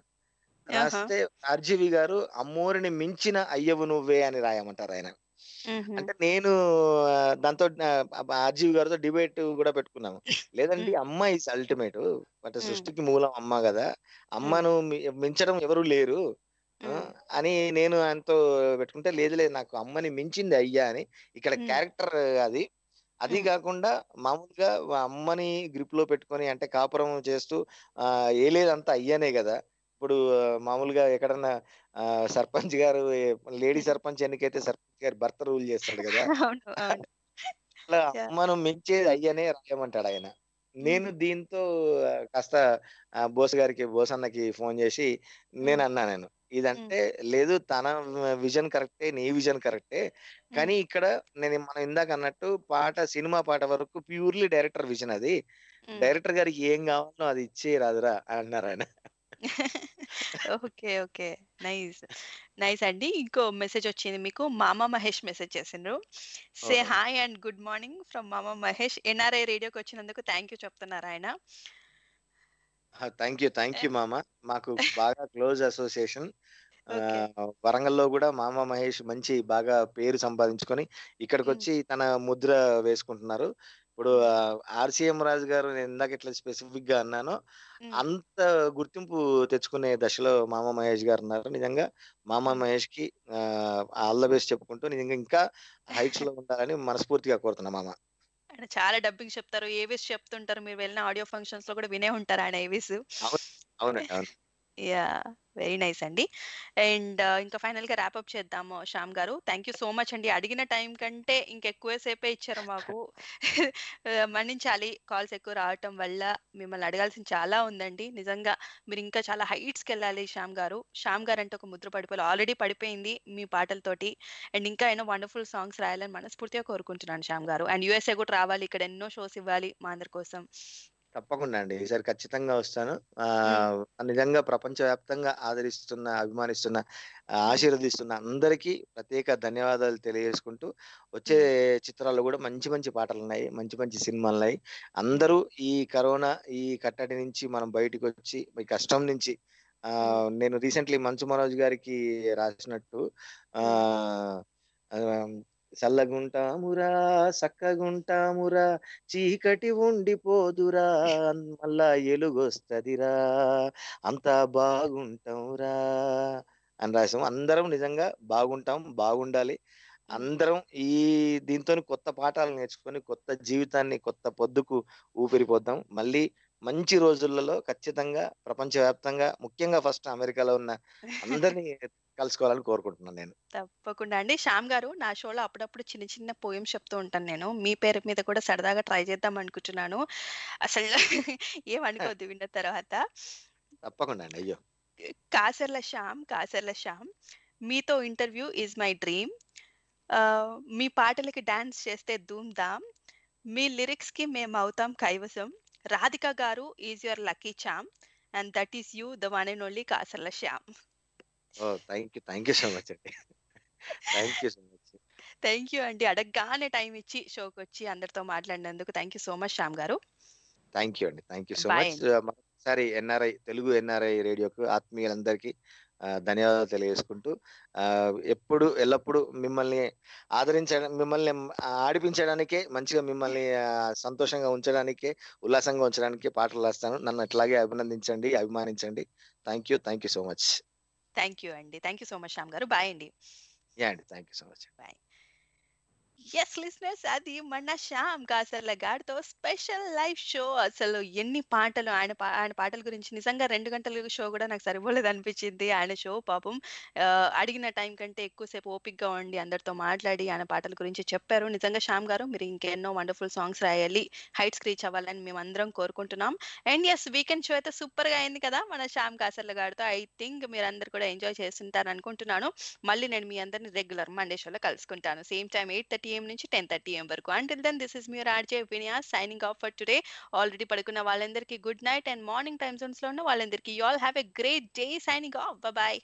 రాస్తే ఆర్జీవి గారు అమ్మోరిని మించిన అయ్యవు నువ్వే అని రాయమంటారు ఆయన. అంటే నేను దాంతో ఆర్జీవి గారితో డిబేట్ కూడా పెట్టుకున్నాము. లేదండి అమ్మ ఇస్ అల్టిమేట్. అంటే సృష్టికి మూలం అమ్మ కదా. అమ్మను మించడం ఎవరు లేరు. అని నేను ఆయనతో పెట్టుకుంటే లేదు లేదు నాకు అమ్మని మించింది అయ్యా అని. ఇక్కడ క్యారెక్టర్ అది. అది కాకుండా మామూలుగా అమ్మని గ్రిప్లో పెట్టుకొని అంటే కాపురం చేస్తూ ఆ ఏ లేదంతా అయ్యానే కదా! ఇప్పుడు మామూలుగా ఎక్కడన్నా సర్పంచ్ గారు లేడీ సర్పంచ్ ఎన్నికైతే సర్పంచ్ గారు భర్త రూల్ చేస్తాడు కదా! అట్లా అమ్మను మించేది అయ్యనే రాయమంటాడు ఆయన. నేను దీంతో కాస్త బోస్ గారికి బోస్ అన్నకి ఫోన్ చేసి నేను అన్నా నేను. ఇదంటే లేదు తన విజన్ కరెక్టే నీ విజన్ కరెక్టే. కానీ ఇక్కడ నేను మనం ఇందాక అన్నట్టు పాట సినిమా పాట వరకు ప్యూర్లీ డైరెక్టర్ విజన్ అది. డైరెక్టర్ గారికి ఏం కావాలో అది ఇచ్చే రాదురా అని అన్నారు ఆయన. Okay okay. నైస్. నైస్ అండి. ఇంకో మెసేజ్ వచ్చింది మీకు. మామ మహేష్ మెసేజ్ చేసిండ్రు. Say. Hi and good morning from మామ మహేష్. ఎన్ఆర్ఐ రేడియోకి వచ్చినందుకు థ్యాంక్ యూ చెప్తున్నారు ఆయన. థ్యాంక్ యూ థ్యాంక్ యూ మామ. మాకు బాగా క్లోజ్ అసోసియేషన్. వరంగల్లో కూడా మామ మహేష్ మంచి బాగా పేరు సంపాదించుకొని ఇక్కడికి వచ్చి తన ముద్ర వేసుకుంటున్నారు. ఇప్పుడు ఆర్సీఎం రాజు గారు నేను ఇందాక ఇట్లా స్పెసిఫిక్గా అన్నాను అంత గుర్తింపు తెచ్చుకునే దశలో మామ మహేష్ గారు ఉన్నారు. నిజంగా మామ మహేష్కి ఆల్ ద బెస్ట్ చెప్పుకుంటూ నిజంగా ఇంకా హైట్స్లో ఉండాలని మనస్ఫూర్తిగా కోరుతున్నా మామ. ఆయన చాలా డబ్బింగ్ చెప్తారు. ఏవిస్ చెప్తుంటారు? మీరు వెళ్ళిన ఆడియో ఫంక్షన్స్లో కూడా వినే ఉంటారు ఆయన ఏవిస్ అవును. అవునండి. అవును. యా వెరీ నైస్ అండి. అండ్ ఇంకా ఫైనల్గా ర్యాప్ అప్ చేద్దాము శ్యామ్ గారు. థ్యాంక్ యూ సో మచ్ అండి. అడిగిన టైం కంటే ఇంకెక్కువ సేపే ఇచ్చారు మాకు. మన్నించాలి. కాల్స్ ఎక్కువ రావటం వల్ల మిమ్మల్ని అడగాల్సింది చాలా ఉందండి. నిజంగా మీరు ఇంకా చాలా హైట్స్కి వెళ్ళాలి శ్యామ్ గారు. శ్యామ్ గారు అంటే ఒక ముద్ర పడిపోయి ఆల్రెడీ పడిపోయింది మీ పాటలతోటి. అండ్ ఇంకా ఎన్నో వండర్ఫుల్ సాంగ్స్ రాయాలని మనస్ఫూర్తిగా కోరుకుంటున్నాను శ్యామ్ గారు. అండ్ యుఎస్ఏ కూడా రావాలి. ఇక్కడ ఎన్నో షోస్ ఇవ్వాలి మా అందరి కోసం. తప్పకుండా అండి. ఈసారి ఖచ్చితంగా వస్తాను. ఆ నిజంగా ప్రపంచవ్యాప్తంగా ఆదరిస్తున్న అభిమానిస్తున్న ఆశీర్వదిస్తున్న అందరికీ ప్రత్యేక ధన్యవాదాలు తెలియజేసుకుంటూ వచ్చే చిత్రాల్లో కూడా మంచి మంచి పాటలు ఉన్నాయి మంచి మంచి సినిమాలు ఉన్నాయి అందరూ ఈ కరోనా ఈ కట్టడి నుంచి మనం బయటకు వచ్చి ఈ కష్టం నుంచి ఆ నేను రీసెంట్లీ మంచు మనోజ్ గారికి రాసినట్టు ఆ చల్లగుంటామురా సక్కగుంటామురా చీకటి ఉండిపోదురా మళ్ళా ఎలుగొస్తదిరా అంతా బాగుంటాంరా అని రాసాం. అందరం నిజంగా బాగుంటాం బాగుండాలి. అందరం ఈ దీంతో కొత్త పాఠాలు నేర్చుకొని కొత్త జీవితాన్ని కొత్త పొద్దుకు ఊపిరిపోద్దాం. మళ్ళీ మంచి రోజులలో ఖచ్చితంగా ప్రపంచవ్యాప్తంగా ముఖ్యంగా ఫస్ట్ అమెరికాలో ఉన్న అందరినీ కలుసుకోవాలని కోరుకుంటున్నాను నేను. తప్పకుండా అండి. శ్యామ్ గారు నా షోలో అప్పుడప్పుడు చిన్న చిన్న పోయం చెప్తూ ఉంటాను నేను. మీ పేరు మీద కూడా సరదాగా ట్రై చేద్దాం అనుకుంటున్నాను. అసలు ఏమనుకోద్దు విన్న తర్వాత. తప్పకుండా అండి. అయ్యో! కాసర్ల శ్యామ్ కాసర్ల శ్యామ్ మీతో ఇంటర్వ్యూ ఈజ్ మై డ్రీమ్. మీ పాటలకి డాన్స్ చేస్తే ధూమ్ ధామ్ మీ లిరిక్స్కి మేము అవుతాం కైవసం. రాధిక గారు is your lucky charm and that is you the one and only Kasarla Shyam. Oh thank you thank you so much అండి. Thank you so much. Thank you అండి. అడగగానే టైం ఇచ్చి షోకి వచ్చి అందరితో మాట్లాడినందుకు thank you so much Shyam గారు. Thank you అండి థ్యాంక్ యూ సో మచ్. మరొకసారి ఎన్ఆర్ఐ తెలుగు ఎన్ఆర్ఐ రేడియోకు ఆత్మీయులందరికీ ధన్యవాదాలు తెలియజేసుకుంటూ ఎప్పుడు ఎల్లప్పుడూ మిమ్మల్ని ఆదరించడం మిమ్మల్ని ఆడిపించడానికే మంచిగా మిమ్మల్ని సంతోషంగా ఉంచడానికే ఉల్లాసంగా ఉంచడానికే పాటలు రాస్తాను. నన్ను అట్లాగే అభినందించండి అభిమానించండి. Thank you thank you so much thank you అండి. Thank you so much Shyam గారు. బాయ్ అండి. యా అండి. Thank you so much bye yes listeners అది మన శ్యామ్ కాసర్ల గారితో స్పెషల్ లైవ్ షో. అసలు ఎన్ని పాటలు ఆయన పా- ఆయన పాటల గురించి నిజంగా రెండు గంటల షో కూడా నాకు సరిపోలేదు అనిపించింది. ఆయన షో పాపం అడిగిన టైం కంటే ఎక్కువసేపు ఓపిక్గా ఉండి అందరితో మాట్లాడి ఆయన పాటల గురించి చెప్పారు. నిజంగా శ్యామ్ గారు మీరు ఇంకెన్నో వండర్ఫుల్ సాంగ్స్ రాయాలి హైట్స్ రీచ్ అవ్వాలని మేము అందరం కోరుకుంటున్నాం. అండ్ ఎస్ వీకెండ్ షో అయితే సూపర్గా అయింది కదా మన శ్యామ్ కాసర్ల గారితో. ఐ థింక్ మీరు అందరు కూడా ఎంజాయ్ చేస్తుంటారు అనుకుంటున్నాను మళ్ళీ నేను మీ అందరిని రెగ్యులర్ మండే షోలో కలుసుకుంటాను. Same time eight thirty am నుంచి టెన్ థర్టీ ఏం వరకు. Until then this is your RJ Vinaya signing off for today already పడుకున్న వాళ్ళందరికీ good night and morning time జోన్స్లో ఉన్న వాళ్ళందరికీ. You all have a great day signing off bye